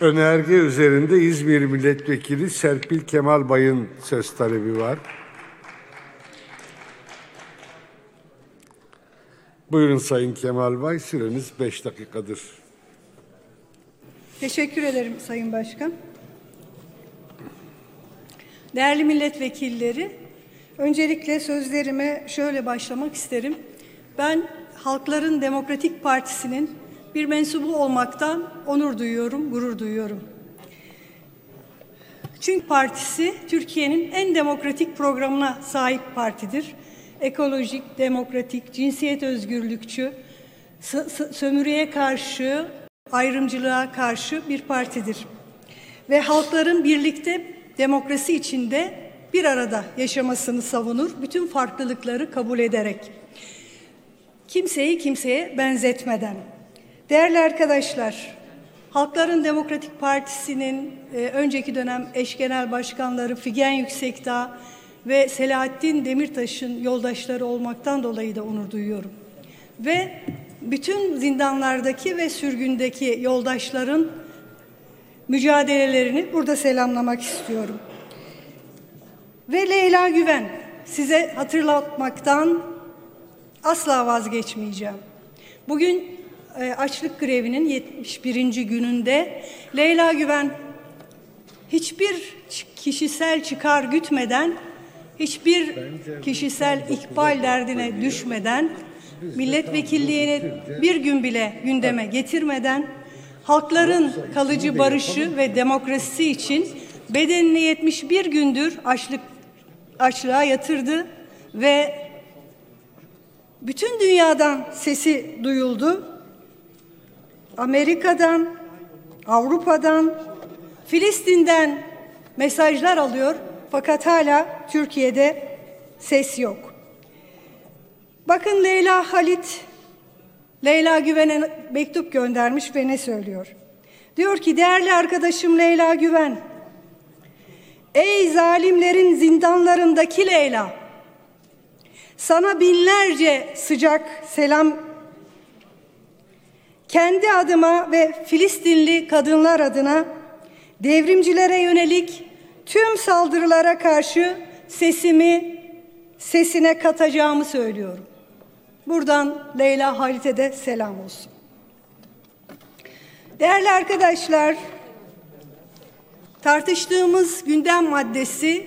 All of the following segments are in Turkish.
Önerge üzerinde İzmir Milletvekili Serpil Kemal Bay'ın söz talebi var. Buyurun Sayın Kemal Bay, süreniz 5 dakikadır. Teşekkür ederim Sayın Başkan. Değerli milletvekilleri, öncelikle sözlerime şöyle başlamak isterim. Ben Halkların Demokratik Partisi'nin bir mensubu olmaktan onur duyuyorum, gurur duyuyorum. Çünkü partisi Türkiye'nin en demokratik programına sahip partidir. Ekolojik, demokratik, cinsiyet özgürlükçü, sömürüye karşı, ayrımcılığa karşı bir partidir. Ve halkların birlikte demokrasi içinde bir arada yaşamasını savunur, bütün farklılıkları kabul ederek. Kimseyi kimseye benzetmeden. Değerli arkadaşlar, Halkların Demokratik Partisi'nin e, önceki dönem eş genel başkanları Figen Yüksekdağ ve Selahattin Demirtaş'ın yoldaşları olmaktan dolayı da onur duyuyorum. Ve bütün zindanlardaki ve sürgündeki yoldaşların mücadelelerini burada selamlamak istiyorum. Ve Leyla Güven size hatırlatmaktan asla vazgeçmeyeceğim. Bugün açlık grevinin 71. gününde Leyla Güven hiçbir kişisel çıkar gütmeden, hiçbir kişisel ikbal derdine düşmeden, milletvekilliğini bir gün bile gündeme getirmeden, halkların kalıcı barışı ve demokrasisi için bedenini 71 gündür açlık açlığa yatırdı ve bütün dünyadan sesi duyuldu. Amerika'dan, Avrupa'dan, Filistin'den mesajlar alıyor fakat hala Türkiye'de ses yok. Bakın Leyla Halit, Leyla Güven'e mektup göndermiş ve ne söylüyor? Diyor ki değerli arkadaşım Leyla Güven, ey zalimlerin zindanlarındaki Leyla, sana binlerce sıcak selam kendi adıma ve Filistinli kadınlar adına devrimcilere yönelik tüm saldırılara karşı sesimi sesine katacağımı söylüyorum. Buradan Leyla Halit'e de selam olsun. Değerli arkadaşlar, tartıştığımız gündem maddesi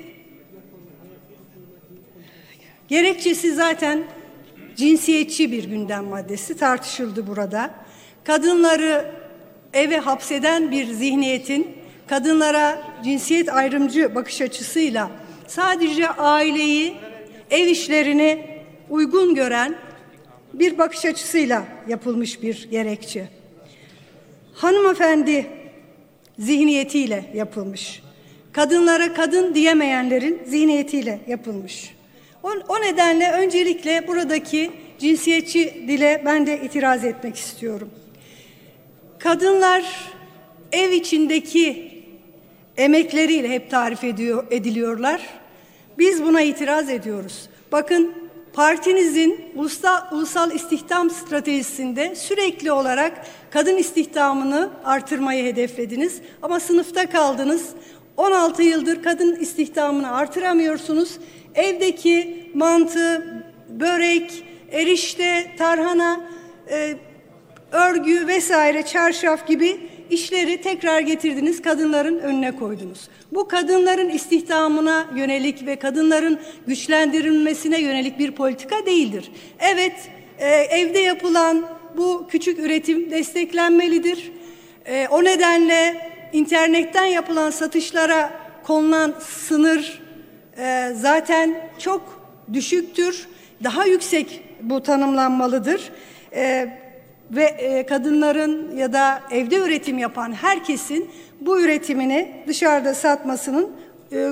gerekçesi zaten cinsiyetçi bir gündem maddesi tartışıldı burada kadınları eve hapseden bir zihniyetin kadınlara cinsiyet ayrımcı bakış açısıyla sadece aileyi, ev işlerini uygun gören bir bakış açısıyla yapılmış bir gerekçe. Hanımefendi zihniyetiyle yapılmış. Kadınlara kadın diyemeyenlerin zihniyetiyle yapılmış. O, o nedenle öncelikle buradaki cinsiyetçi dile ben de itiraz etmek istiyorum. Kadınlar ev içindeki emekleriyle hep tarif ediyor, ediliyorlar. Biz buna itiraz ediyoruz. Bakın partinizin ulusal, ulusal istihdam stratejisinde sürekli olarak kadın istihdamını artırmayı hedeflediniz. Ama sınıfta kaldınız. 16 yıldır kadın istihdamını artıramıyorsunuz. Evdeki mantı, börek, erişte, tarhana, e, örgü vesaire çarşaf gibi işleri tekrar getirdiniz, kadınların önüne koydunuz. Bu kadınların istihdamına yönelik ve kadınların güçlendirilmesine yönelik bir politika değildir. Evet, e, evde yapılan bu küçük üretim desteklenmelidir. E, o nedenle internetten yapılan satışlara konulan sınır e, zaten çok düşüktür. Daha yüksek bu tanımlanmalıdır. E, ve e, kadınların ya da evde üretim yapan herkesin bu üretimini dışarıda satmasının e,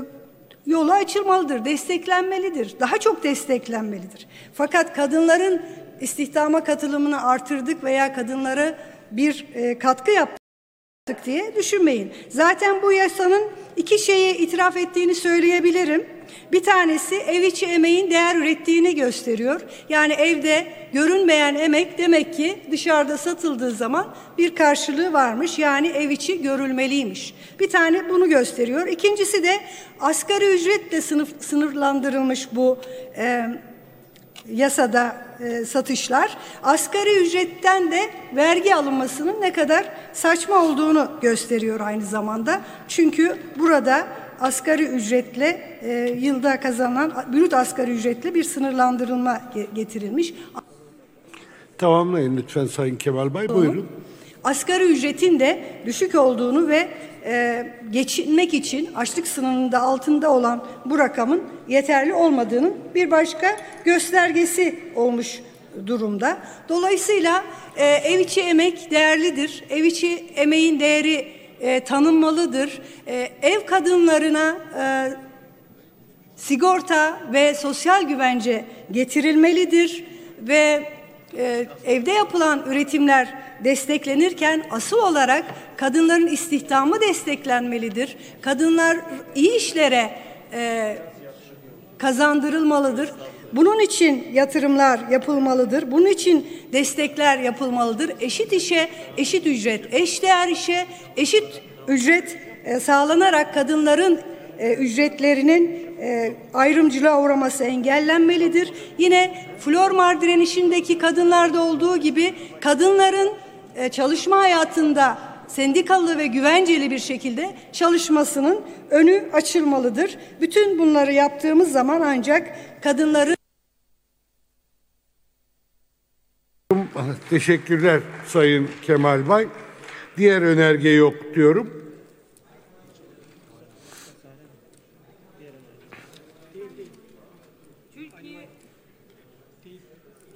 yolu açılmalıdır, desteklenmelidir. Daha çok desteklenmelidir. Fakat kadınların istihdama katılımını artırdık veya kadınlara bir e, katkı yaptık. diye düşünmeyin. Zaten bu yasanın iki şeyi itiraf ettiğini söyleyebilirim. Bir tanesi ev içi emeğin değer ürettiğini gösteriyor. Yani evde görünmeyen emek demek ki dışarıda satıldığı zaman bir karşılığı varmış. Yani ev içi görülmeliymiş. Bir tane bunu gösteriyor. İkincisi de asgari ücretle sınıf, sınırlandırılmış bu e, yasada e, satışlar asgari ücretten de vergi alınmasının ne kadar saçma olduğunu gösteriyor aynı zamanda. Çünkü burada asgari ücretle e, yılda kazanılan brüt asgari ücretle bir sınırlandırılma ge- getirilmiş. Tamamlayın lütfen Sayın Kemal Bay. Buyurun. Asgari ücretin de düşük olduğunu ve e, geçinmek için açlık sınırının da altında olan bu rakamın yeterli olmadığının bir başka göstergesi olmuş durumda. Dolayısıyla e, ev içi emek değerlidir. Ev içi emeğin değeri e, tanınmalıdır. E, ev kadınlarına e, sigorta ve sosyal güvence getirilmelidir ve e, evde yapılan üretimler desteklenirken asıl olarak kadınların istihdamı desteklenmelidir. Kadınlar iyi işlere e, kazandırılmalıdır. Bunun için yatırımlar yapılmalıdır. Bunun için destekler yapılmalıdır. Eşit işe eşit ücret, eşdeğer işe eşit ücret e, sağlanarak kadınların e, ücretlerinin e, ayrımcılığa uğraması engellenmelidir. Yine flormar direnişindeki kadınlarda olduğu gibi kadınların çalışma hayatında sendikalı ve güvenceli bir şekilde çalışmasının önü açılmalıdır. Bütün bunları yaptığımız zaman ancak kadınların Teşekkürler Sayın Kemal Bay. Diğer önerge yok diyorum.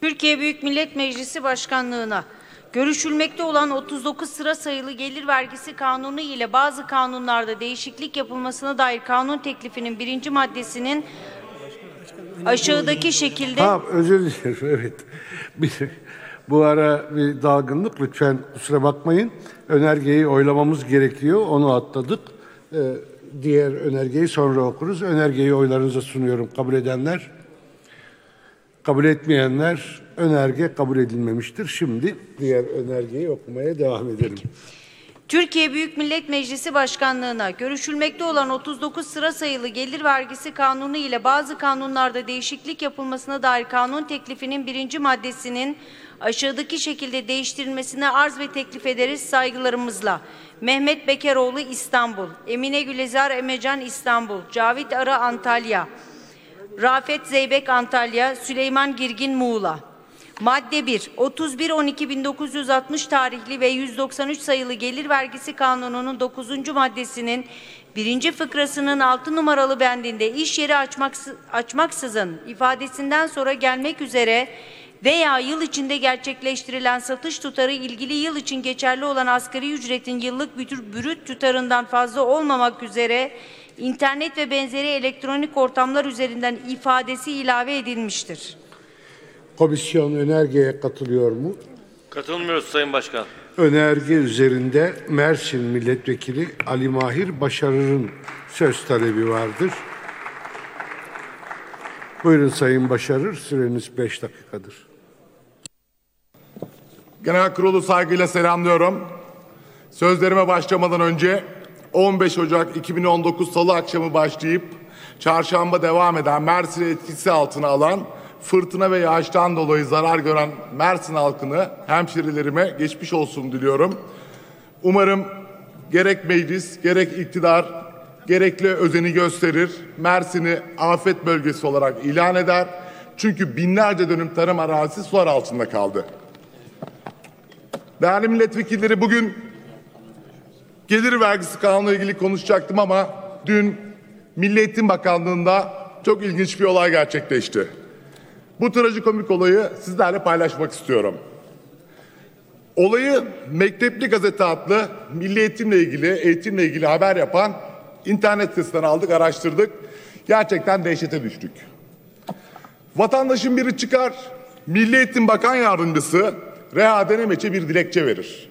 Türkiye Büyük Millet Meclisi Başkanlığına görüşülmekte olan 39 sıra sayılı gelir vergisi kanunu ile bazı kanunlarda değişiklik yapılmasına dair kanun teklifinin birinci maddesinin aşağıdaki şekilde Ha, özür dilerim. Evet. Bu ara bir dalgınlık lütfen kusura bakmayın. Önergeyi oylamamız gerekiyor. Onu atladık. Ee, diğer önergeyi sonra okuruz. Önergeyi oylarınıza sunuyorum. Kabul edenler, kabul etmeyenler önerge kabul edilmemiştir. Şimdi diğer önergeyi okumaya devam edelim. Türkiye Büyük Millet Meclisi Başkanlığına görüşülmekte olan 39 sıra sayılı gelir vergisi kanunu ile bazı kanunlarda değişiklik yapılmasına dair kanun teklifinin birinci maddesinin aşağıdaki şekilde değiştirilmesine arz ve teklif ederiz saygılarımızla. Mehmet Bekeroğlu İstanbul, Emine Gülezer Emecan İstanbul, Cavit Ara Antalya, Rafet Zeybek Antalya, Süleyman Girgin Muğla. Madde 1. 31.12.1960 tarihli ve 193 sayılı gelir vergisi kanununun 9. maddesinin 1. fıkrasının 6 numaralı bendinde iş yeri açmaksı- açmaksızın ifadesinden sonra gelmek üzere veya yıl içinde gerçekleştirilen satış tutarı ilgili yıl için geçerli olan asgari ücretin yıllık bütür- brüt tutarından fazla olmamak üzere internet ve benzeri elektronik ortamlar üzerinden ifadesi ilave edilmiştir. Komisyon önergeye katılıyor mu? Katılmıyoruz Sayın Başkan. Önerge üzerinde Mersin Milletvekili Ali Mahir Başarır'ın söz talebi vardır. Buyurun Sayın Başarır, süreniz 5 dakikadır. Genel kurulu saygıyla selamlıyorum. Sözlerime başlamadan önce 15 Ocak 2019 Salı akşamı başlayıp çarşamba devam eden Mersin etkisi altına alan fırtına ve yağıştan dolayı zarar gören Mersin halkını hemşerilerime geçmiş olsun diliyorum. Umarım gerek meclis gerek iktidar gerekli özeni gösterir. Mersin'i afet bölgesi olarak ilan eder. Çünkü binlerce dönüm tarım arazisi sular altında kaldı. Değerli milletvekilleri bugün gelir vergisi kanunu ilgili konuşacaktım ama dün Milli Eğitim Bakanlığı'nda çok ilginç bir olay gerçekleşti. Bu trajikomik olayı sizlerle paylaşmak istiyorum. Olayı Mektepli Gazete adlı milli eğitimle ilgili, eğitimle ilgili haber yapan internet sitesinden aldık, araştırdık. Gerçekten dehşete düştük. Vatandaşın biri çıkar, Milli Eğitim Bakan Yardımcısı Reha Denemeç'e bir dilekçe verir.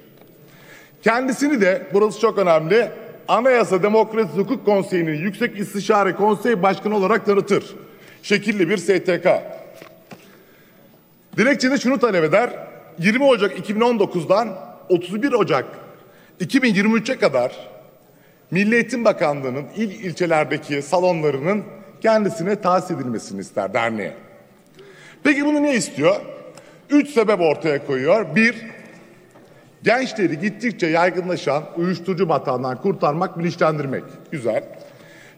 Kendisini de burası çok önemli. Anayasa Demokrasi Hukuk Konseyi'nin Yüksek İstişare Konseyi Başkanı olarak tanıtır. Şekilli bir STK. Dilekçede şunu talep eder. 20 Ocak 2019'dan 31 Ocak 2023'e kadar Milli Eğitim Bakanlığı'nın il ilçelerdeki salonlarının kendisine tahsis edilmesini ister derneğe. Peki bunu ne istiyor? Üç sebep ortaya koyuyor. Bir, gençleri gittikçe yaygınlaşan uyuşturucu batağından kurtarmak, bilinçlendirmek. Güzel.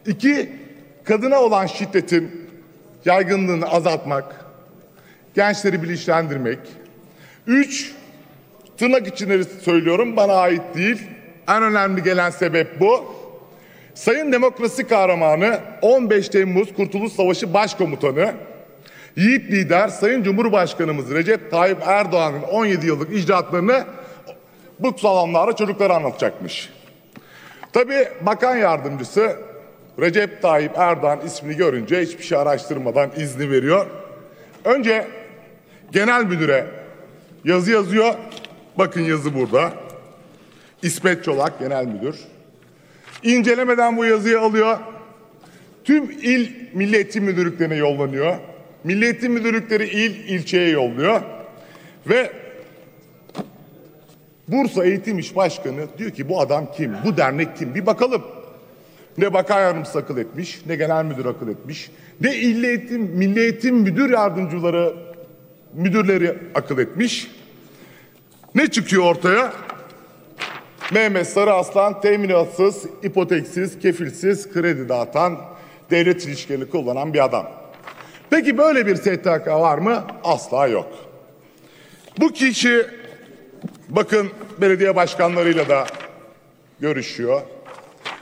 İki, kadına olan şiddetin yaygınlığını azaltmak, gençleri bilinçlendirmek. Üç, tırnak içinde söylüyorum bana ait değil. En önemli gelen sebep bu. Sayın Demokrasi Kahramanı 15 Temmuz Kurtuluş Savaşı Başkomutanı Yiğit Lider Sayın Cumhurbaşkanımız Recep Tayyip Erdoğan'ın 17 yıllık icraatlarını bu salonlarda çocuklara anlatacakmış. Tabii bakan yardımcısı Recep Tayyip Erdoğan ismini görünce hiçbir şey araştırmadan izni veriyor. Önce genel müdüre yazı yazıyor. Bakın yazı burada. İsmet Çolak genel müdür. İncelemeden bu yazıyı alıyor. Tüm il milli eğitim müdürlüklerine yollanıyor. Milli eğitim müdürlükleri il ilçeye yolluyor. Ve Bursa Eğitim İş Başkanı diyor ki bu adam kim? Bu dernek kim? Bir bakalım. Ne bakan yardımcısı akıl etmiş, ne genel müdür akıl etmiş, ne illi eğitim, milli eğitim müdür yardımcıları, müdürleri akıl etmiş. Ne çıkıyor ortaya? Mehmet Sarı Aslan teminatsız, ipoteksiz, kefilsiz kredi dağıtan, devlet ilişkileri kullanan bir adam. Peki böyle bir STK var mı? Asla yok. Bu kişi bakın belediye başkanlarıyla da görüşüyor.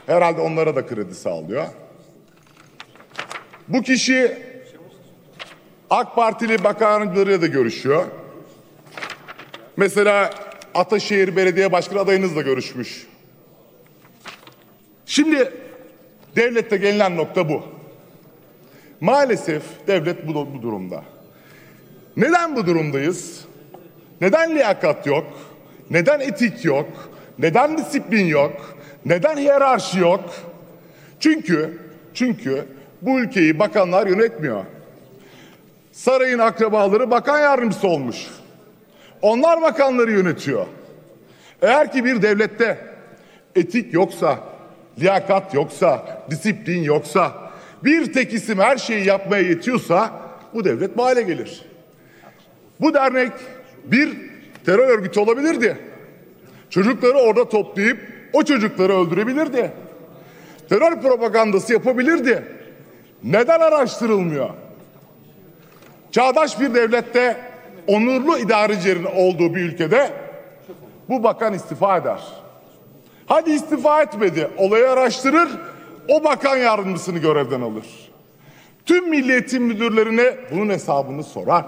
Herhalde onlara da kredi sağlıyor. Bu kişi AK Partili bakanlarıyla da görüşüyor. Mesela Ataşehir Belediye Başkanı adayınızla görüşmüş. Şimdi devlette gelinen nokta bu. Maalesef devlet bu, bu durumda. Neden bu durumdayız? Neden liyakat yok? Neden etik yok? Neden disiplin yok? Neden hiyerarşi yok? Çünkü çünkü bu ülkeyi bakanlar yönetmiyor. Sarayın akrabaları bakan yardımcısı olmuş. Onlar bakanları yönetiyor. Eğer ki bir devlette etik yoksa, liyakat yoksa, disiplin yoksa, bir tek isim her şeyi yapmaya yetiyorsa bu devlet bu hale gelir. Bu dernek bir terör örgütü olabilirdi. Çocukları orada toplayıp o çocukları öldürebilirdi. Terör propagandası yapabilirdi. Neden araştırılmıyor? Çağdaş bir devlette onurlu idarecilerin olduğu bir ülkede bu bakan istifa eder. Hadi istifa etmedi. Olayı araştırır. O bakan yardımcısını görevden alır. Tüm milliyetin müdürlerine bunun hesabını sorar.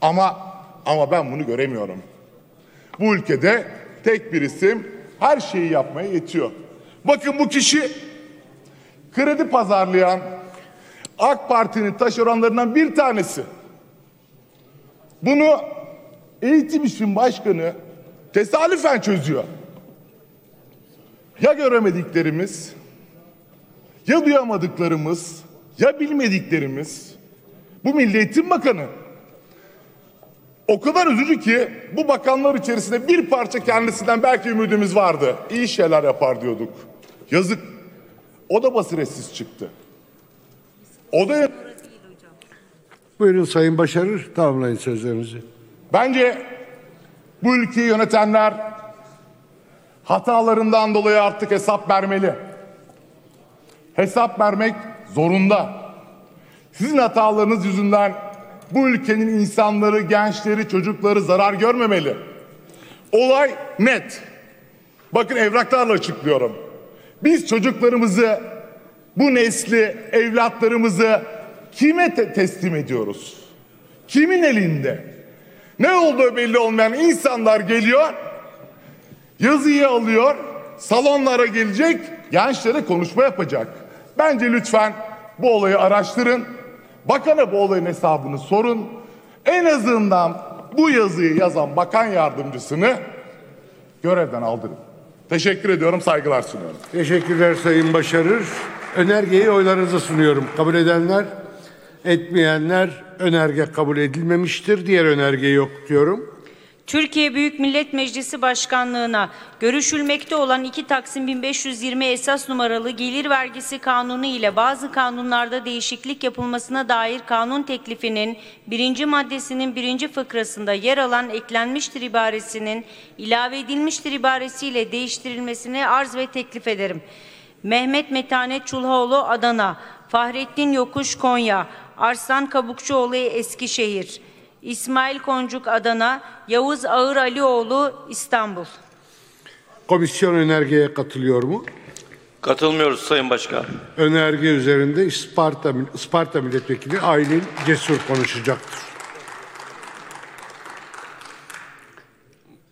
Ama ama ben bunu göremiyorum. Bu ülkede tek bir isim her şeyi yapmaya yetiyor. Bakın bu kişi kredi pazarlayan AK Parti'nin taşeronlarından bir tanesi. Bunu eğitim işin başkanı tesadüfen çözüyor. Ya göremediklerimiz, ya duyamadıklarımız, ya bilmediklerimiz bu Milli Eğitim Bakanı. O kadar üzücü ki bu bakanlar içerisinde bir parça kendisinden belki ümidimiz vardı. İyi şeyler yapar diyorduk. Yazık. O da basiretsiz çıktı. O da Buyurun Sayın Başarır, tamamlayın sözlerinizi. Bence bu ülkeyi yönetenler hatalarından dolayı artık hesap vermeli. Hesap vermek zorunda. Sizin hatalarınız yüzünden bu ülkenin insanları, gençleri, çocukları zarar görmemeli. Olay net. Bakın evraklarla açıklıyorum. Biz çocuklarımızı, bu nesli, evlatlarımızı kime te- teslim ediyoruz? Kimin elinde? Ne olduğu belli olmayan insanlar geliyor, yazıyı alıyor, salonlara gelecek, gençlere konuşma yapacak. Bence lütfen bu olayı araştırın. Bakana bu olayın hesabını sorun. En azından bu yazıyı yazan bakan yardımcısını görevden aldırın. Teşekkür ediyorum, saygılar sunuyorum. Teşekkürler Sayın Başarır. Önergeyi oylarınıza sunuyorum. Kabul edenler, etmeyenler önerge kabul edilmemiştir. Diğer önerge yok diyorum. Türkiye Büyük Millet Meclisi Başkanlığına görüşülmekte olan 2 Taksim 1520 esas numaralı gelir vergisi kanunu ile bazı kanunlarda değişiklik yapılmasına dair kanun teklifinin birinci maddesinin birinci fıkrasında yer alan eklenmiştir ibaresinin ilave edilmiştir ibaresiyle değiştirilmesini arz ve teklif ederim. Mehmet Metanet Çulhaoğlu Adana, Fahrettin Yokuş Konya, Arslan Kabukçuoğlu Eskişehir, İsmail Koncuk Adana, Yavuz Ağır Alioğlu İstanbul. Komisyon önergeye katılıyor mu? Katılmıyoruz Sayın Başkan. Önerge üzerinde Isparta, Isparta Milletvekili Aylin Cesur konuşacaktır.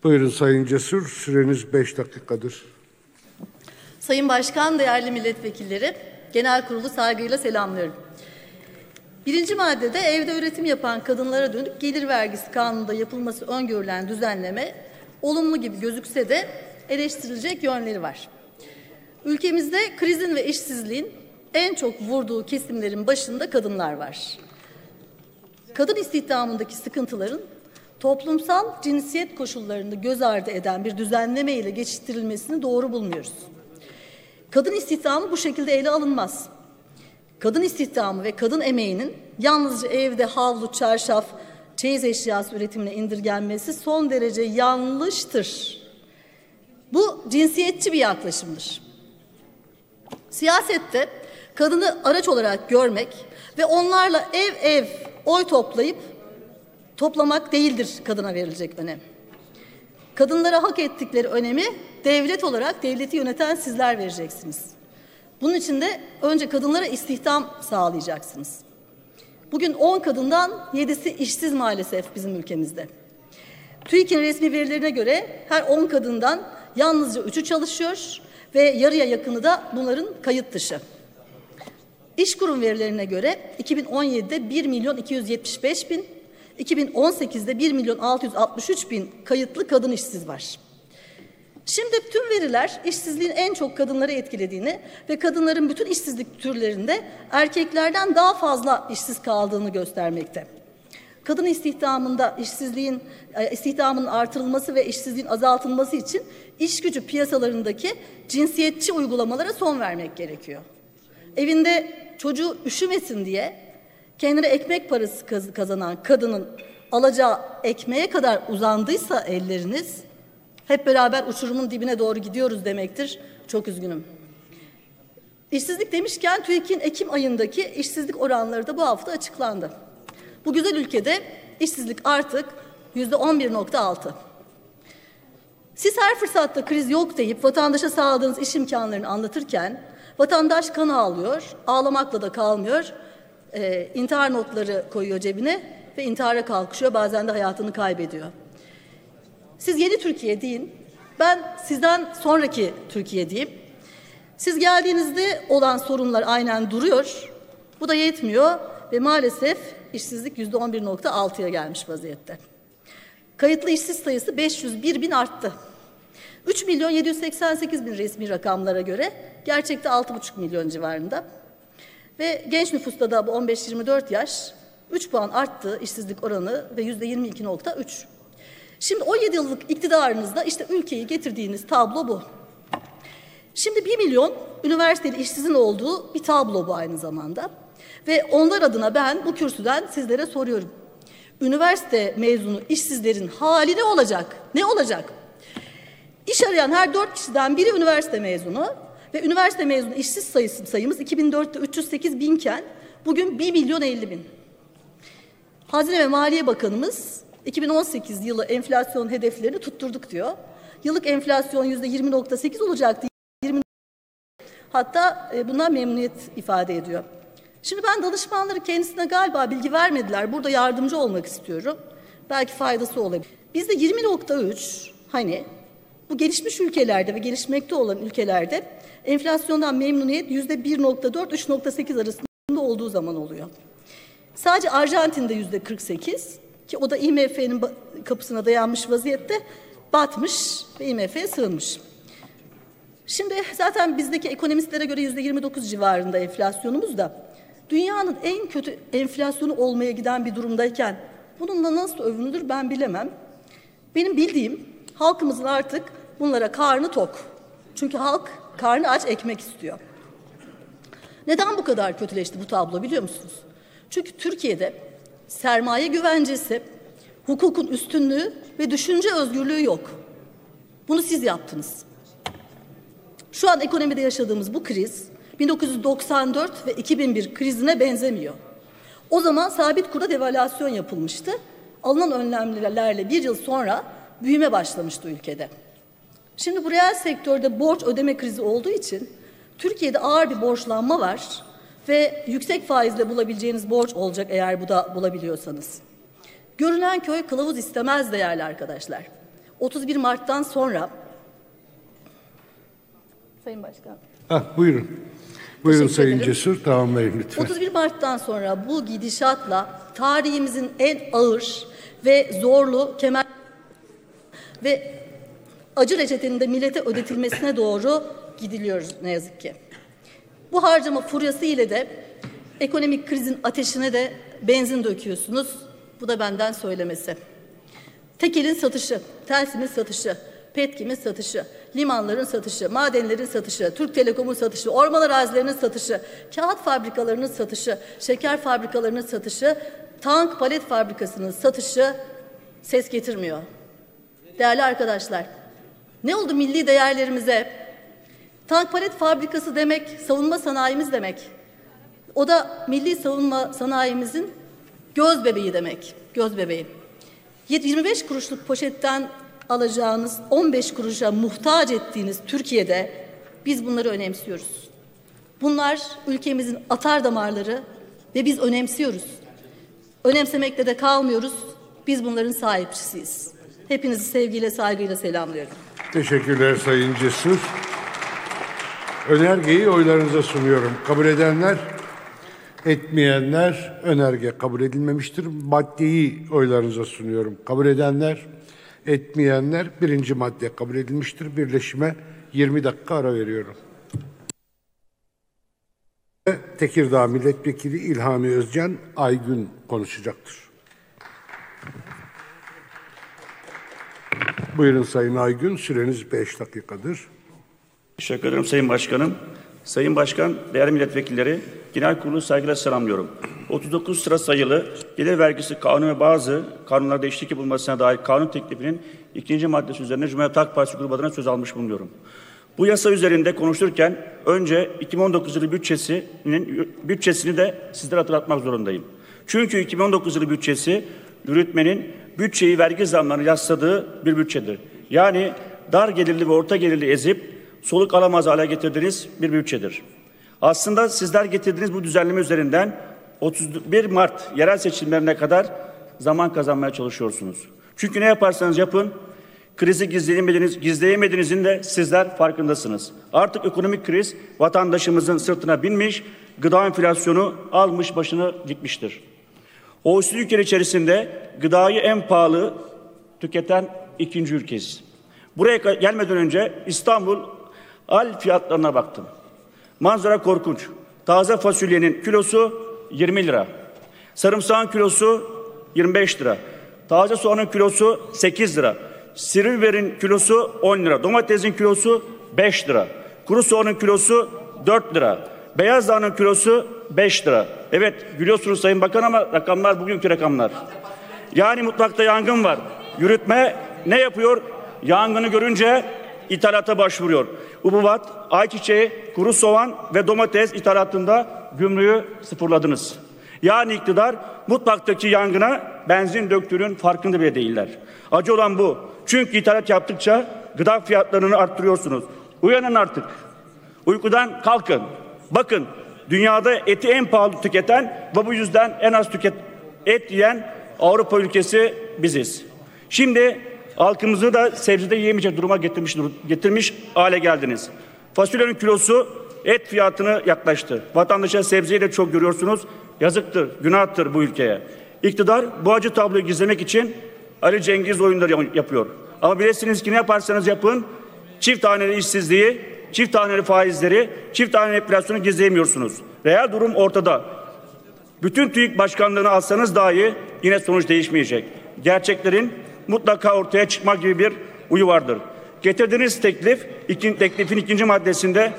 Buyurun Sayın Cesur, süreniz 5 dakikadır. Sayın Başkan, değerli milletvekilleri, genel kurulu saygıyla selamlıyorum. Birinci maddede evde üretim yapan kadınlara dönük gelir vergisi kanununda yapılması öngörülen düzenleme olumlu gibi gözükse de eleştirilecek yönleri var. Ülkemizde krizin ve işsizliğin en çok vurduğu kesimlerin başında kadınlar var. Kadın istihdamındaki sıkıntıların toplumsal cinsiyet koşullarını göz ardı eden bir düzenleme ile geçiştirilmesini doğru bulmuyoruz. Kadın istihdamı bu şekilde ele alınmaz. Kadın istihdamı ve kadın emeğinin yalnızca evde havlu, çarşaf, çeyiz eşyası üretimine indirgenmesi son derece yanlıştır. Bu cinsiyetçi bir yaklaşımdır. Siyasette kadını araç olarak görmek ve onlarla ev ev oy toplayıp toplamak değildir kadına verilecek önem. Kadınlara hak ettikleri önemi devlet olarak devleti yöneten sizler vereceksiniz. Bunun için de önce kadınlara istihdam sağlayacaksınız. Bugün 10 kadından 7'si işsiz maalesef bizim ülkemizde. TÜİK'in resmi verilerine göre her 10 kadından yalnızca 3'ü çalışıyor ve yarıya yakını da bunların kayıt dışı. İşkurum verilerine göre 2017'de 1 milyon 275 bin, 2018'de 1 milyon 663 bin kayıtlı kadın işsiz var. Şimdi tüm veriler işsizliğin en çok kadınları etkilediğini ve kadınların bütün işsizlik türlerinde erkeklerden daha fazla işsiz kaldığını göstermekte. Kadın istihdamında işsizliğin e, istihdamının artırılması ve işsizliğin azaltılması için iş gücü piyasalarındaki cinsiyetçi uygulamalara son vermek gerekiyor. Evinde çocuğu üşümesin diye kendine ekmek parası kazanan kadının alacağı ekmeğe kadar uzandıysa elleriniz hep beraber uçurumun dibine doğru gidiyoruz demektir. Çok üzgünüm. İşsizlik demişken TÜİK'in Ekim ayındaki işsizlik oranları da bu hafta açıklandı. Bu güzel ülkede işsizlik artık yüzde 11.6. Siz her fırsatta kriz yok deyip vatandaşa sağladığınız iş imkanlarını anlatırken vatandaş kan ağlıyor, ağlamakla da kalmıyor, e, intihar notları koyuyor cebine ve intihara kalkışıyor, bazen de hayatını kaybediyor. Siz yeni Türkiye deyin, ben sizden sonraki Türkiye diyeyim. Siz geldiğinizde olan sorunlar aynen duruyor, bu da yetmiyor ve maalesef işsizlik yüzde 11.6'ya gelmiş vaziyette. Kayıtlı işsiz sayısı 501 bin arttı. 3 milyon 788 bin resmi rakamlara göre gerçekte 6,5 milyon civarında. Ve genç nüfusta da bu 15-24 yaş 3 puan arttı işsizlik oranı ve yüzde 22.3. Şimdi 17 yıllık iktidarınızda işte ülkeyi getirdiğiniz tablo bu. Şimdi 1 milyon üniversiteli işsizin olduğu bir tablo bu aynı zamanda. Ve onlar adına ben bu kürsüden sizlere soruyorum. Üniversite mezunu işsizlerin hali ne olacak? Ne olacak? İş arayan her dört kişiden biri üniversite mezunu ve üniversite mezunu işsiz sayısı, sayımız 2004'te 308 binken bugün 1 milyon 50 bin. Hazine ve Maliye Bakanımız 2018 yılı enflasyon hedeflerini tutturduk diyor. Yıllık enflasyon yüzde 20.8 olacaktı. 20 Hatta e, bundan memnuniyet ifade ediyor. Şimdi ben danışmanları kendisine galiba bilgi vermediler. Burada yardımcı olmak istiyorum. Belki faydası olabilir. Bizde 20.3 hani bu gelişmiş ülkelerde ve gelişmekte olan ülkelerde enflasyondan memnuniyet yüzde 1.4-3.8 arasında olduğu zaman oluyor. Sadece Arjantin'de yüzde 48 ki o da IMF'nin kapısına dayanmış vaziyette batmış ve IMF'ye sığınmış. Şimdi zaten bizdeki ekonomistlere göre yüzde 29 civarında enflasyonumuz da dünyanın en kötü enflasyonu olmaya giden bir durumdayken bununla nasıl övünülür ben bilemem. Benim bildiğim halkımızın artık bunlara karnı tok. Çünkü halk karnı aç ekmek istiyor. Neden bu kadar kötüleşti bu tablo biliyor musunuz? Çünkü Türkiye'de sermaye güvencesi, hukukun üstünlüğü ve düşünce özgürlüğü yok. Bunu siz yaptınız. Şu an ekonomide yaşadığımız bu kriz 1994 ve 2001 krizine benzemiyor. O zaman sabit kura devalüasyon yapılmıştı. Alınan önlemlerle bir yıl sonra büyüme başlamıştı ülkede. Şimdi bu reel sektörde borç ödeme krizi olduğu için Türkiye'de ağır bir borçlanma var ve yüksek faizle bulabileceğiniz borç olacak eğer bu da bulabiliyorsanız. Görünen köy kılavuz istemez değerli arkadaşlar. 31 Mart'tan sonra Sayın Başkan. Hah, buyurun. Buyurun Teşekkür Sayın ederim. Cesur tamamlayın lütfen. 31 Mart'tan sonra bu gidişatla tarihimizin en ağır ve zorlu kemer ve acı reçetenin de millete ödetilmesine doğru gidiliyoruz ne yazık ki. Bu harcama furyası ile de ekonomik krizin ateşine de benzin döküyorsunuz. Bu da benden söylemesi. Tekel'in satışı, Telsim'in satışı, Petkim'in satışı, limanların satışı, madenlerin satışı, Türk Telekom'un satışı, orman arazilerinin satışı, kağıt fabrikalarının satışı, şeker fabrikalarının satışı, tank palet fabrikasının satışı ses getirmiyor. Değerli arkadaşlar, ne oldu milli değerlerimize? Tank palet fabrikası demek savunma sanayimiz demek. O da milli savunma sanayimizin göz bebeği demek. Göz bebeği. 25 kuruşluk poşetten alacağınız 15 kuruşa muhtaç ettiğiniz Türkiye'de biz bunları önemsiyoruz. Bunlar ülkemizin atar damarları ve biz önemsiyoruz. Önemsemekle de kalmıyoruz. Biz bunların sahipçisiyiz. Hepinizi sevgiyle, saygıyla selamlıyorum. Teşekkürler Sayın Cesur. Önergeyi oylarınıza sunuyorum. Kabul edenler, etmeyenler önerge kabul edilmemiştir. Maddeyi oylarınıza sunuyorum. Kabul edenler, etmeyenler birinci madde kabul edilmiştir. Birleşime 20 dakika ara veriyorum. Tekirdağ Milletvekili İlhami Özcan Aygün konuşacaktır. Buyurun Sayın Aygün, süreniz 5 dakikadır. Teşekkür ederim Sayın Başkanım. Sayın Başkan, değerli milletvekilleri, genel kurulu saygıyla selamlıyorum. 39 sıra sayılı gelir vergisi kanunu ve bazı kanunlarda değişiklik yapılmasına dair kanun teklifinin ikinci maddesi üzerine Cumhuriyet Halk Partisi grubu adına söz almış bulunuyorum. Bu yasa üzerinde konuşurken önce 2019 yılı bütçesinin bütçesini de sizlere hatırlatmak zorundayım. Çünkü 2019 yılı bütçesi yürütmenin bütçeyi vergi zamlarını yasladığı bir bütçedir. Yani dar gelirli ve orta gelirli ezip soluk alamaz hale getirdiğiniz bir bütçedir. Aslında sizler getirdiğiniz bu düzenleme üzerinden 31 Mart yerel seçimlerine kadar zaman kazanmaya çalışıyorsunuz. Çünkü ne yaparsanız yapın krizi gizleyemediğiniz, gizleyemediğinizin de sizler farkındasınız. Artık ekonomik kriz vatandaşımızın sırtına binmiş, gıda enflasyonu almış başını gitmiştir. OECD ülkeler içerisinde gıdayı en pahalı tüketen ikinci ülkeyiz. Buraya gelmeden önce İstanbul al fiyatlarına baktım. Manzara korkunç. Taze fasulyenin kilosu 20 lira. Sarımsağın kilosu 25 lira. Taze soğanın kilosu 8 lira. Sivri biberin kilosu 10 lira. Domatesin kilosu 5 lira. Kuru soğanın kilosu 4 lira. Beyaz lahanın kilosu 5 lira. Evet gülüyorsunuz Sayın Bakan ama rakamlar bugünkü rakamlar. Yani mutfakta yangın var. Yürütme ne yapıyor? Yangını görünce ithalata başvuruyor. Ubuvat, ayçiçeği, kuru soğan ve domates ithalatında gümrüğü sıfırladınız. Yani iktidar mutfaktaki yangına benzin döktüğünün farkında bile değiller. Acı olan bu. Çünkü ithalat yaptıkça gıda fiyatlarını arttırıyorsunuz. Uyanın artık. Uykudan kalkın. Bakın dünyada eti en pahalı tüketen ve bu yüzden en az tüket et yiyen Avrupa ülkesi biziz. Şimdi halkımızı da sebzede yiyemeyecek duruma getirmiş, getirmiş hale geldiniz. Fasulyenin kilosu et fiyatını yaklaştı. Vatandaşa sebzeyi de çok görüyorsunuz. Yazıktır, günahtır bu ülkeye. İktidar bu acı tabloyu gizlemek için Ali Cengiz oyunları yapıyor. Ama bilesiniz ki ne yaparsanız yapın çift haneli işsizliği, çift haneli faizleri, çift haneli enflasyonu gizleyemiyorsunuz. Reel durum ortada. Bütün TÜİK başkanlığını alsanız dahi yine sonuç değişmeyecek. Gerçeklerin mutlaka ortaya çıkma gibi bir uyu vardır. Getirdiğiniz teklif, iki, teklifin ikinci maddesinde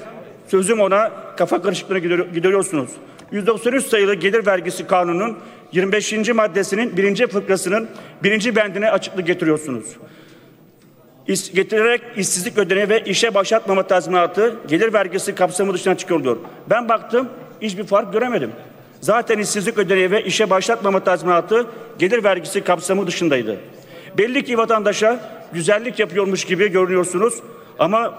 sözüm ona kafa karışıklığına gideriyor- gideriyorsunuz. 193 sayılı gelir vergisi kanunun 25. maddesinin birinci fıkrasının birinci bendine açıklık getiriyorsunuz. İş, getirerek işsizlik ödeneği ve işe başlatmama tazminatı gelir vergisi kapsamı dışına çıkıyor. Ben baktım hiçbir fark göremedim. Zaten işsizlik ödeneği ve işe başlatmama tazminatı gelir vergisi kapsamı dışındaydı. Belli ki vatandaşa güzellik yapıyormuş gibi görünüyorsunuz ama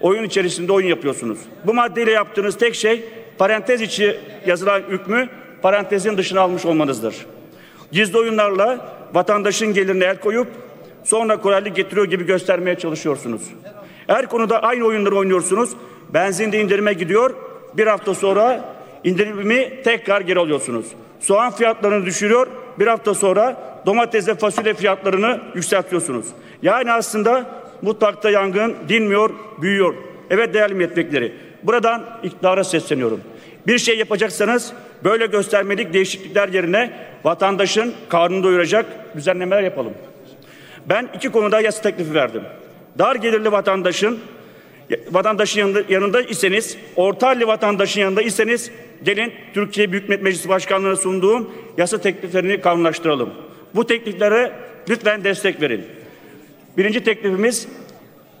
oyun içerisinde oyun yapıyorsunuz. Bu maddeyle yaptığınız tek şey parantez içi yazılan hükmü parantezin dışına almış olmanızdır. Gizli oyunlarla vatandaşın gelirine el koyup sonra kolaylık getiriyor gibi göstermeye çalışıyorsunuz. Her konuda aynı oyunları oynuyorsunuz. Benzinde indirime gidiyor. Bir hafta sonra indirimi tekrar geri alıyorsunuz. Soğan fiyatlarını düşürüyor. Bir hafta sonra domates ve fasulye fiyatlarını yükseltiyorsunuz. Yani aslında mutfakta yangın dinmiyor, büyüyor. Evet değerli milletvekilleri, buradan iktidara sesleniyorum. Bir şey yapacaksanız böyle göstermelik değişiklikler yerine vatandaşın karnını doyuracak düzenlemeler yapalım. Ben iki konuda yasa teklifi verdim. Dar gelirli vatandaşın vatandaşın yanında, yanında iseniz, orta halli vatandaşın yanında iseniz gelin Türkiye Büyük Millet Meclisi Başkanlığı'na sunduğum yasa tekliflerini kanunlaştıralım. Bu tekliflere lütfen destek verin. Birinci teklifimiz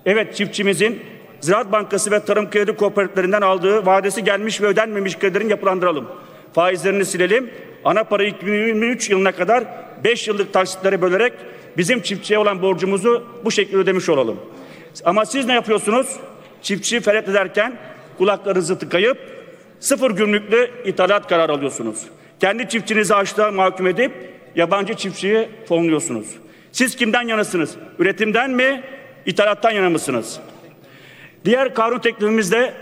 evet çiftçimizin Ziraat Bankası ve Tarım Kredi Kooperatiflerinden aldığı vadesi gelmiş ve ödenmemiş kredilerini yapılandıralım. Faizlerini silelim. Ana parayı 2023 yılına kadar 5 yıllık taksitlere bölerek bizim çiftçiye olan borcumuzu bu şekilde ödemiş olalım. Ama siz ne yapıyorsunuz? Çiftçiyi ferhat ederken kulaklarınızı tıkayıp sıfır gümrüklü ithalat kararı alıyorsunuz. Kendi çiftçinizi açlığa mahkum edip yabancı çiftçiyi fonluyorsunuz. Siz kimden yanasınız? Üretimden mi, ithalattan yana mısınız? Diğer kanun teklifimizde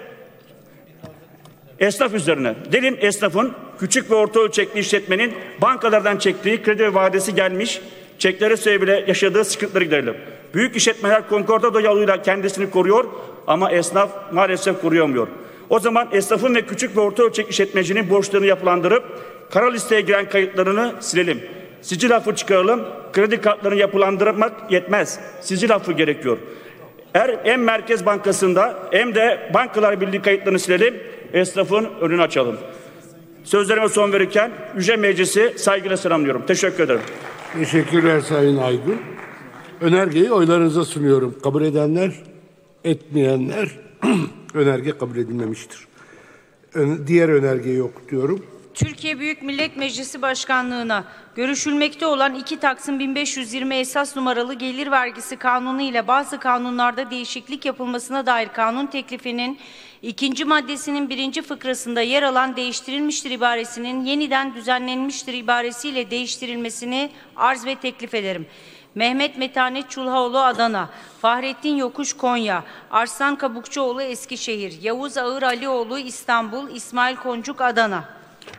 esnaf üzerine. Derin esnafın küçük ve orta ölçekli işletmenin bankalardan çektiği kredi vadesi gelmiş çekleri sebebiyle yaşadığı sıkıntıları giderelim. Büyük işletmeler konkordato yoluyla kendisini koruyor ama esnaf maalesef koruyamıyor. O zaman esnafın ve küçük ve orta ölçek işletmecinin borçlarını yapılandırıp kara listeye giren kayıtlarını silelim. Sicil affı çıkaralım. Kredi kartlarını yapılandırmak yetmez. Sicil affı gerekiyor. Er, hem Merkez Bankası'nda hem de Bankalar Birliği kayıtlarını silelim. Esnafın önünü açalım. Sözlerime son verirken Yüce Meclisi saygıyla selamlıyorum. Teşekkür ederim. Teşekkürler Sayın Aygün. Önergeyi oylarınıza sunuyorum. Kabul edenler, etmeyenler önerge kabul edilmemiştir. Diğer önerge yok diyorum. Türkiye Büyük Millet Meclisi Başkanlığına görüşülmekte olan 2 Taksim 1520 esas numaralı gelir vergisi kanunu ile bazı kanunlarda değişiklik yapılmasına dair kanun teklifinin ikinci maddesinin birinci fıkrasında yer alan değiştirilmiştir ibaresinin yeniden düzenlenmiştir ibaresiyle değiştirilmesini arz ve teklif ederim. Mehmet Metanet Çulhaoğlu Adana, Fahrettin Yokuş Konya, Arslan Kabukçuoğlu Eskişehir, Yavuz Ağır Alioğlu İstanbul, İsmail Koncuk Adana.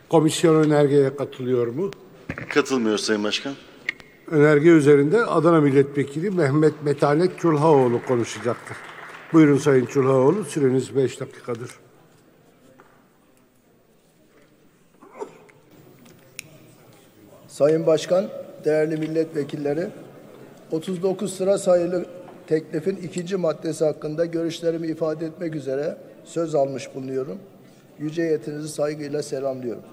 Komisyon önergeye katılıyor mu? Katılmıyor Sayın Başkan. Önerge üzerinde Adana Milletvekili Mehmet Metanet Çulhaoğlu konuşacaktır. Buyurun Sayın Çulhaoğlu, süreniz 5 dakikadır. Sayın Başkan, değerli milletvekilleri, 39 sıra sayılı teklifin ikinci maddesi hakkında görüşlerimi ifade etmek üzere söz almış bulunuyorum. Yüce yetinizi saygıyla selamlıyorum.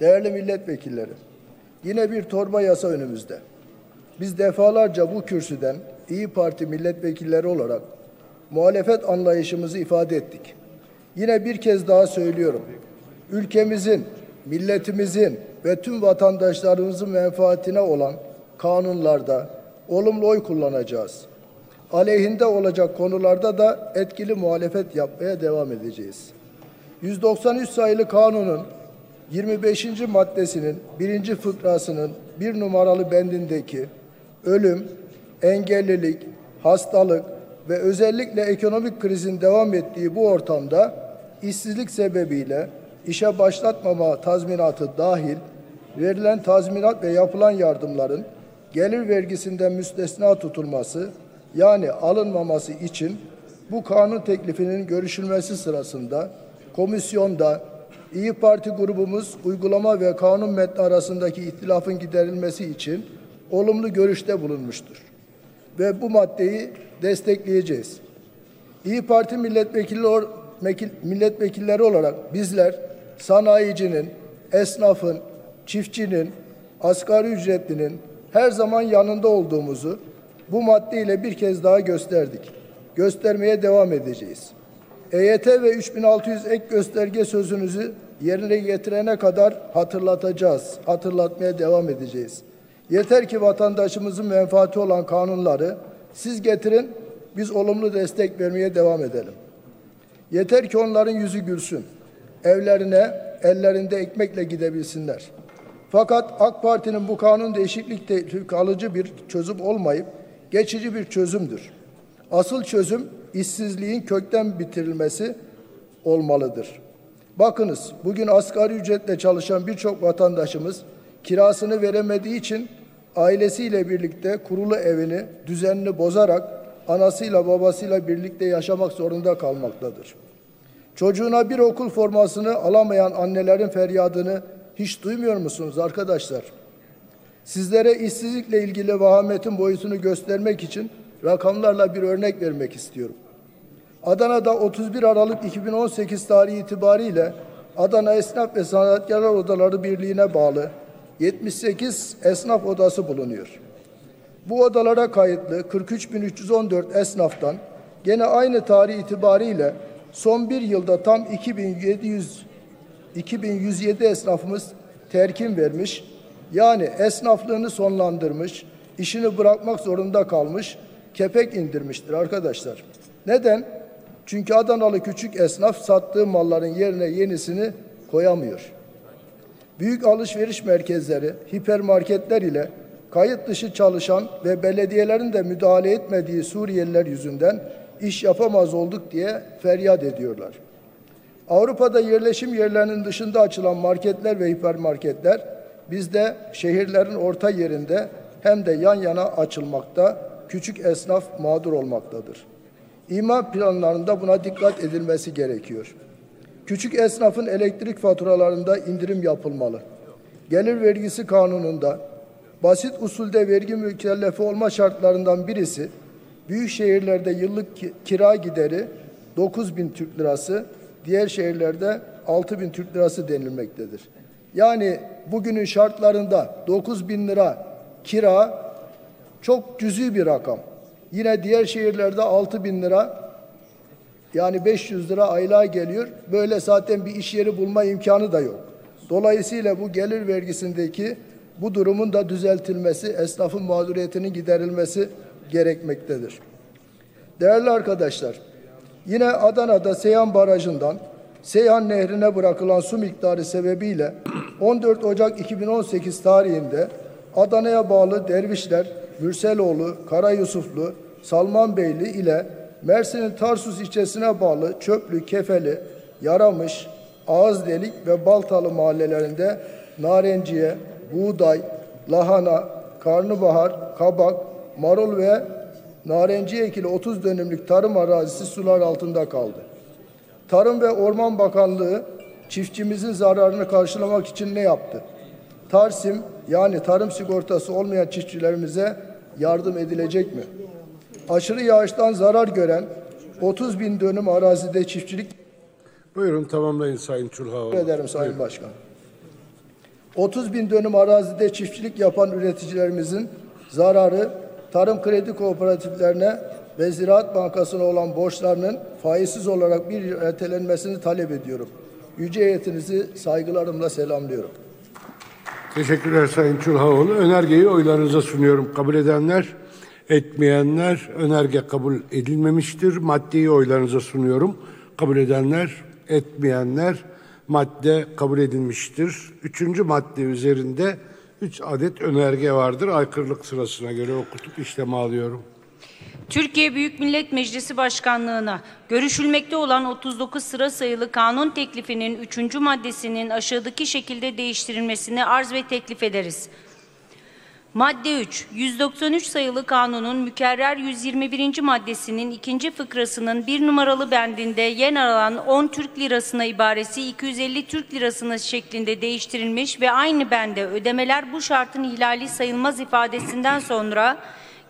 Değerli milletvekilleri, yine bir torba yasa önümüzde. Biz defalarca bu kürsüden İyi Parti milletvekilleri olarak muhalefet anlayışımızı ifade ettik. Yine bir kez daha söylüyorum. Ülkemizin, milletimizin ve tüm vatandaşlarımızın menfaatine olan kanunlarda olumlu oy kullanacağız. Aleyhinde olacak konularda da etkili muhalefet yapmaya devam edeceğiz. 193 sayılı kanunun 25. maddesinin birinci fıkrasının bir numaralı bendindeki ölüm, engellilik, hastalık ve özellikle ekonomik krizin devam ettiği bu ortamda işsizlik sebebiyle işe başlatmama tazminatı dahil verilen tazminat ve yapılan yardımların gelir vergisinden müstesna tutulması yani alınmaması için bu kanun teklifinin görüşülmesi sırasında komisyonda İyi Parti grubumuz uygulama ve kanun metni arasındaki ihtilafın giderilmesi için olumlu görüşte bulunmuştur. Ve bu maddeyi destekleyeceğiz. İyi Parti milletvekilleri olarak bizler sanayicinin, esnafın, çiftçinin, asgari ücretlinin her zaman yanında olduğumuzu bu maddeyle bir kez daha gösterdik. Göstermeye devam edeceğiz. EYT ve 3600 ek gösterge sözünüzü yerine getirene kadar hatırlatacağız. Hatırlatmaya devam edeceğiz. Yeter ki vatandaşımızın menfaati olan kanunları siz getirin, biz olumlu destek vermeye devam edelim. Yeter ki onların yüzü gülsün. Evlerine, ellerinde ekmekle gidebilsinler. Fakat AK Parti'nin bu kanun değişiklik teklifi kalıcı bir çözüm olmayıp geçici bir çözümdür. Asıl çözüm işsizliğin kökten bitirilmesi olmalıdır. Bakınız bugün asgari ücretle çalışan birçok vatandaşımız kirasını veremediği için ailesiyle birlikte kurulu evini, düzenini bozarak anasıyla babasıyla birlikte yaşamak zorunda kalmaktadır. Çocuğuna bir okul formasını alamayan annelerin feryadını hiç duymuyor musunuz arkadaşlar? Sizlere işsizlikle ilgili vahametin boyutunu göstermek için rakamlarla bir örnek vermek istiyorum. Adana'da 31 Aralık 2018 tarihi itibariyle Adana Esnaf ve Sanatkarlar Odaları Birliği'ne bağlı 78 esnaf odası bulunuyor. Bu odalara kayıtlı 43.314 esnaftan gene aynı tarih itibariyle son bir yılda tam 2700 2107 esnafımız terkin vermiş. Yani esnaflığını sonlandırmış, işini bırakmak zorunda kalmış, kepek indirmiştir arkadaşlar. Neden? Çünkü Adanalı küçük esnaf sattığı malların yerine yenisini koyamıyor. Büyük alışveriş merkezleri, hipermarketler ile kayıt dışı çalışan ve belediyelerin de müdahale etmediği Suriyeliler yüzünden iş yapamaz olduk diye feryat ediyorlar. Avrupa'da yerleşim yerlerinin dışında açılan marketler ve hipermarketler bizde şehirlerin orta yerinde hem de yan yana açılmakta, küçük esnaf mağdur olmaktadır. İmar planlarında buna dikkat edilmesi gerekiyor. Küçük esnafın elektrik faturalarında indirim yapılmalı. Gelir vergisi kanununda basit usulde vergi mükellefi olma şartlarından birisi büyük şehirlerde yıllık ki- kira gideri 9 bin Türk lirası, diğer şehirlerde 6 bin Türk lirası denilmektedir. Yani bugünün şartlarında 9 bin lira kira çok cüzi bir rakam. Yine diğer şehirlerde 6 bin lira yani 500 lira aylığa geliyor. Böyle zaten bir iş yeri bulma imkanı da yok. Dolayısıyla bu gelir vergisindeki bu durumun da düzeltilmesi, esnafın mağduriyetinin giderilmesi gerekmektedir. Değerli arkadaşlar, yine Adana'da Seyhan Barajı'ndan Seyhan Nehri'ne bırakılan su miktarı sebebiyle 14 Ocak 2018 tarihinde Adana'ya bağlı Dervişler, Mürseloğlu, Karayusuflu, Salmanbeyli ile Mersin'in Tarsus ilçesine bağlı Çöplü, Kefeli, Yaramış, Ağızdelik ve Baltalı mahallelerinde narenciye, buğday, lahana, karnabahar, kabak, marul ve narenciye ekili 30 dönümlük tarım arazisi sular altında kaldı. Tarım ve Orman Bakanlığı çiftçimizin zararını karşılamak için ne yaptı? Tarsim yani tarım sigortası olmayan çiftçilerimize yardım edilecek mi? Aşırı yağıştan zarar gören 30 bin dönüm arazide çiftçilik Buyurun tamamlayın Sayın. Teşekkür ederim Sayın Başkan. 30 bin dönüm arazide çiftçilik yapan üreticilerimizin zararı tarım kredi kooperatiflerine ve Ziraat Bankası'na olan borçlarının faizsiz olarak bir ertelenmesini talep ediyorum. Yüce heyetinizi saygılarımla selamlıyorum. Teşekkürler Sayın Çulhaoğlu. Önergeyi oylarınıza sunuyorum. Kabul edenler, etmeyenler önerge kabul edilmemiştir. Maddeyi oylarınıza sunuyorum. Kabul edenler, etmeyenler madde kabul edilmiştir. Üçüncü madde üzerinde üç adet önerge vardır. Aykırılık sırasına göre okutup işleme alıyorum. Türkiye Büyük Millet Meclisi Başkanlığına görüşülmekte olan 39 sıra sayılı kanun teklifinin 3. maddesinin aşağıdaki şekilde değiştirilmesini arz ve teklif ederiz. Madde 3. 193 sayılı kanunun mükerrer 121. maddesinin ikinci fıkrasının bir numaralı bendinde yer alan 10 Türk lirasına ibaresi 250 Türk lirasına şeklinde değiştirilmiş ve aynı bende ödemeler bu şartın ihlali sayılmaz ifadesinden sonra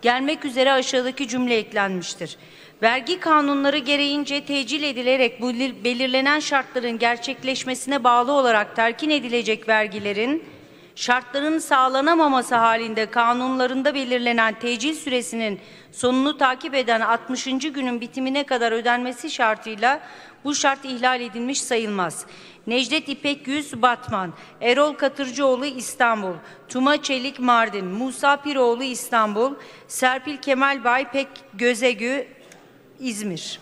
gelmek üzere aşağıdaki cümle eklenmiştir. Vergi kanunları gereğince tecil edilerek belirlenen şartların gerçekleşmesine bağlı olarak terkin edilecek vergilerin şartların sağlanamaması halinde kanunlarında belirlenen tecil süresinin sonunu takip eden 60. günün bitimine kadar ödenmesi şartıyla bu şart ihlal edilmiş sayılmaz. Necdet İpek Yüz Batman, Erol Katırcıoğlu İstanbul, Tuma Çelik Mardin, Musa Piroğlu İstanbul, Serpil Kemal Bay Pek Gözegü İzmir.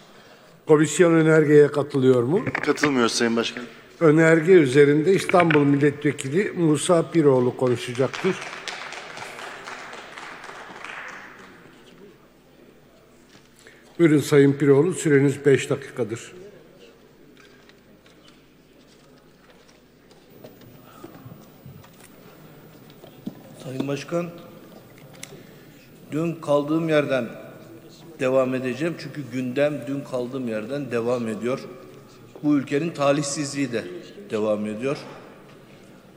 Komisyon önergeye katılıyor mu? Katılmıyor Sayın Başkan. Önerge üzerinde İstanbul Milletvekili Musa Piroğlu konuşacaktır. Buyurun Sayın Piroğlu, süreniz 5 dakikadır. Sayın Başkan, dün kaldığım yerden devam edeceğim. Çünkü gündem dün kaldığım yerden devam ediyor. Bu ülkenin talihsizliği de devam ediyor.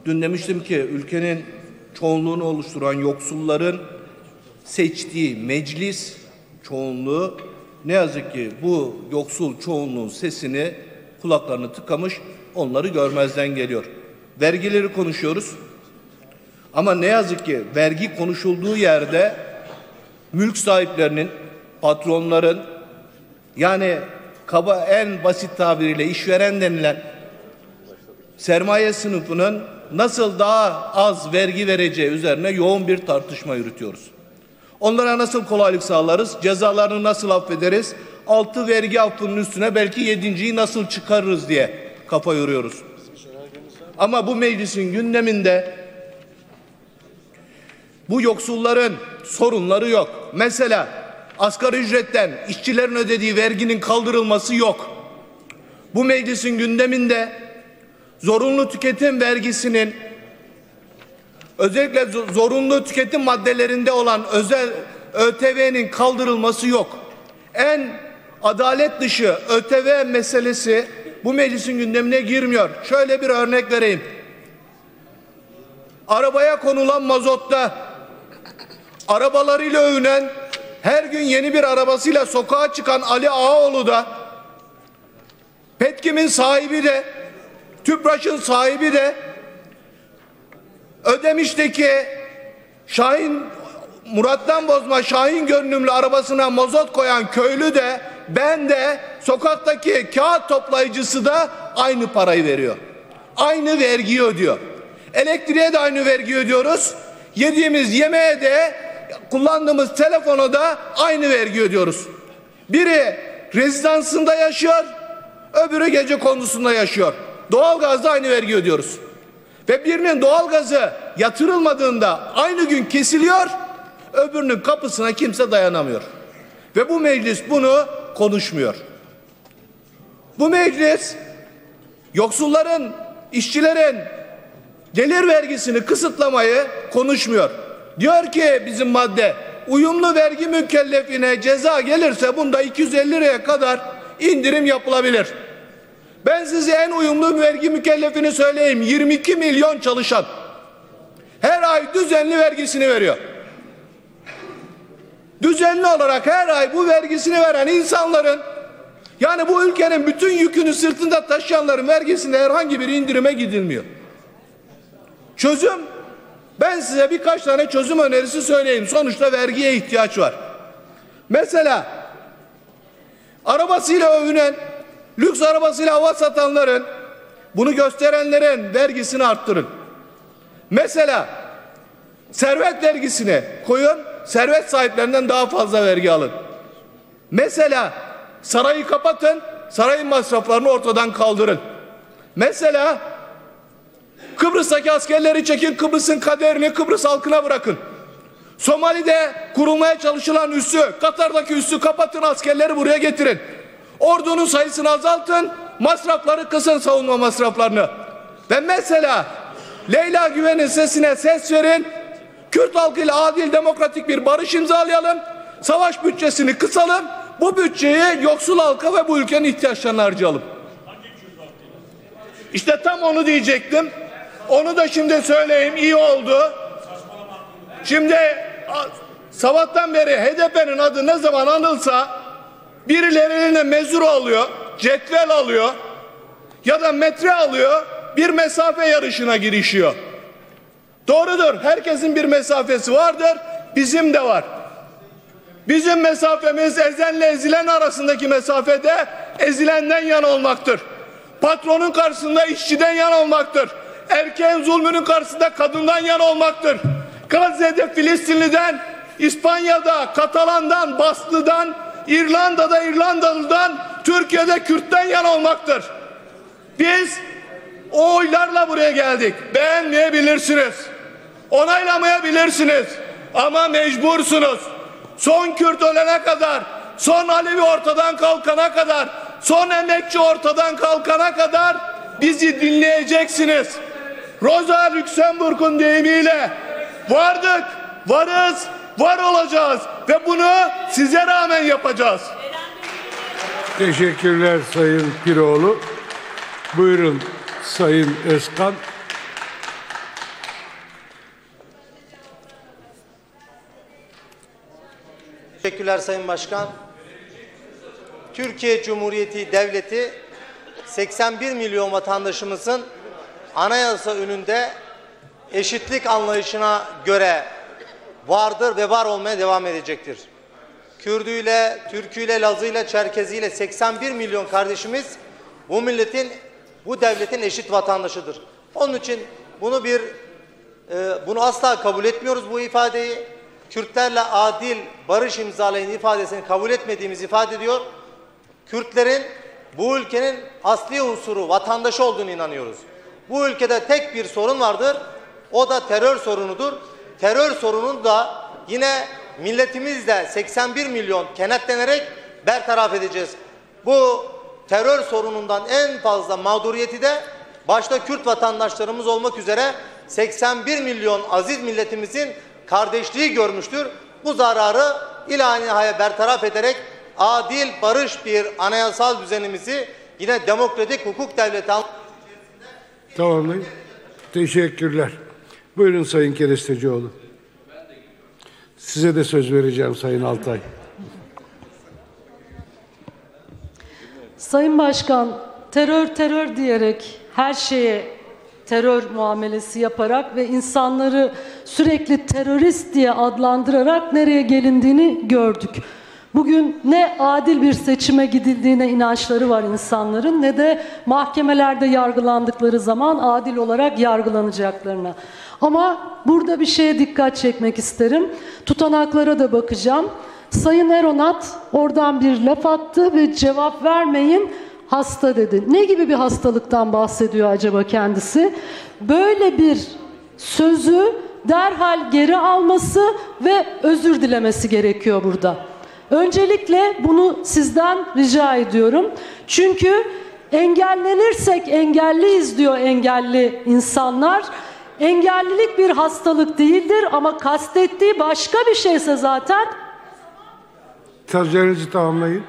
Dün demiştim ki ülkenin çoğunluğunu oluşturan yoksulların seçtiği meclis çoğunluğu ne yazık ki bu yoksul çoğunluğun sesini kulaklarını tıkamış, onları görmezden geliyor. Vergileri konuşuyoruz. Ama ne yazık ki vergi konuşulduğu yerde mülk sahiplerinin, patronların yani kaba en basit tabiriyle işveren denilen sermaye sınıfının nasıl daha az vergi vereceği üzerine yoğun bir tartışma yürütüyoruz. Onlara nasıl kolaylık sağlarız? Cezalarını nasıl affederiz? Altı vergi affının üstüne belki yedinciyi nasıl çıkarırız diye kafa yoruyoruz. Ama bu meclisin gündeminde bu yoksulların sorunları yok. Mesela asgari ücretten işçilerin ödediği verginin kaldırılması yok. Bu meclisin gündeminde zorunlu tüketim vergisinin özellikle zorunlu tüketim maddelerinde olan özel ÖTV'nin kaldırılması yok. En adalet dışı ÖTV meselesi bu meclisin gündemine girmiyor. Şöyle bir örnek vereyim. Arabaya konulan mazotta arabalarıyla övünen her gün yeni bir arabasıyla sokağa çıkan Ali Ağaoğlu da Petkim'in sahibi de Tüpraş'ın sahibi de Ödemiş'teki Şahin Murat'tan bozma Şahin görünümlü arabasına mazot koyan köylü de ben de sokaktaki kağıt toplayıcısı da aynı parayı veriyor. Aynı vergiyi ödüyor. Elektriğe de aynı vergi ödüyoruz. Yediğimiz yemeğe de kullandığımız telefona da aynı vergi ödüyoruz. Biri rezidansında yaşıyor, öbürü gece konusunda yaşıyor. Doğalgazda aynı vergi ödüyoruz. Ve birinin doğalgazı yatırılmadığında aynı gün kesiliyor, öbürünün kapısına kimse dayanamıyor. Ve bu meclis bunu konuşmuyor. Bu meclis yoksulların, işçilerin gelir vergisini kısıtlamayı konuşmuyor. Diyor ki bizim madde uyumlu vergi mükellefine ceza gelirse bunda 250 liraya kadar indirim yapılabilir. Ben size en uyumlu vergi mükellefini söyleyeyim. 22 milyon çalışan. Her ay düzenli vergisini veriyor. Düzenli olarak her ay bu vergisini veren insanların yani bu ülkenin bütün yükünü sırtında taşıyanların vergisinde herhangi bir indirime gidilmiyor. Çözüm ben size birkaç tane çözüm önerisi söyleyeyim. Sonuçta vergiye ihtiyaç var. Mesela arabasıyla övünen, lüks arabasıyla hava satanların, bunu gösterenlerin vergisini arttırın. Mesela servet vergisini koyun, servet sahiplerinden daha fazla vergi alın. Mesela sarayı kapatın, sarayın masraflarını ortadan kaldırın. Mesela Kıbrıs'taki askerleri çekin Kıbrıs'ın kaderini Kıbrıs halkına bırakın. Somali'de kurulmaya çalışılan üssü, Katar'daki üssü kapatın askerleri buraya getirin. Ordunun sayısını azaltın, masrafları kısın savunma masraflarını. Ve mesela Leyla Güven'in sesine ses verin. Kürt halkıyla adil demokratik bir barış imzalayalım. Savaş bütçesini kısalım. Bu bütçeyi yoksul halka ve bu ülkenin ihtiyaçlarına harcayalım. İşte tam onu diyecektim. Onu da şimdi söyleyeyim iyi oldu. Şimdi sabahtan beri HDP'nin adı ne zaman anılsa birileri eline mezur alıyor, cetvel alıyor ya da metre alıyor bir mesafe yarışına girişiyor. Doğrudur. Herkesin bir mesafesi vardır. Bizim de var. Bizim mesafemiz ezenle ezilen arasındaki mesafede ezilenden yan olmaktır. Patronun karşısında işçiden yan olmaktır. Erkeğin zulmünün karşısında kadından yan olmaktır. Gazze'de Filistinliden, İspanya'da Katalan'dan, Baslı'dan, İrlanda'da İrlandalı'dan, Türkiye'de Kürt'ten yan olmaktır. Biz o oylarla buraya geldik. Beğenmeyebilirsiniz. Onaylamayabilirsiniz. Ama mecbursunuz. Son Kürt ölene kadar, son Alevi ortadan kalkana kadar, son emekçi ortadan kalkana kadar bizi dinleyeceksiniz. Rosa Luxemburg'un deyimiyle vardık, varız, var olacağız ve bunu size rağmen yapacağız. Teşekkürler Sayın Piroğlu. Buyurun Sayın Özkan. Teşekkürler Sayın Başkan. Türkiye Cumhuriyeti Devleti 81 milyon vatandaşımızın anayasa önünde eşitlik anlayışına göre vardır ve var olmaya devam edecektir. Kürdüyle, Türküyle, Lazıyla, Çerkeziyle 81 milyon kardeşimiz bu milletin, bu devletin eşit vatandaşıdır. Onun için bunu bir e, bunu asla kabul etmiyoruz bu ifadeyi. Kürtlerle adil barış imzalayın ifadesini kabul etmediğimiz ifade ediyor. Kürtlerin bu ülkenin asli unsuru, vatandaşı olduğunu inanıyoruz. Bu ülkede tek bir sorun vardır. O da terör sorunudur. Terör sorununu da yine milletimizle 81 milyon kenetlenerek bertaraf edeceğiz. Bu terör sorunundan en fazla mağduriyeti de başta Kürt vatandaşlarımız olmak üzere 81 milyon aziz milletimizin kardeşliği görmüştür. Bu zararı ilahi nihaya bertaraf ederek adil, barış bir anayasal düzenimizi yine demokratik hukuk devleti Tamamlayın. Teşekkürler. Buyurun Sayın Kerestecioğlu. Size de söz vereceğim Sayın Altay. Sayın Başkan, terör terör diyerek her şeye terör muamelesi yaparak ve insanları sürekli terörist diye adlandırarak nereye gelindiğini gördük. Bugün ne adil bir seçime gidildiğine inançları var insanların ne de mahkemelerde yargılandıkları zaman adil olarak yargılanacaklarına. Ama burada bir şeye dikkat çekmek isterim. Tutanaklara da bakacağım. Sayın Eronat oradan bir laf attı ve cevap vermeyin hasta dedi. Ne gibi bir hastalıktan bahsediyor acaba kendisi? Böyle bir sözü derhal geri alması ve özür dilemesi gerekiyor burada. Öncelikle bunu sizden rica ediyorum. Çünkü engellenirsek engelliyiz diyor engelli insanlar. Engellilik bir hastalık değildir ama kastettiği başka bir şeyse zaten Sözlerinizi tamamlayın.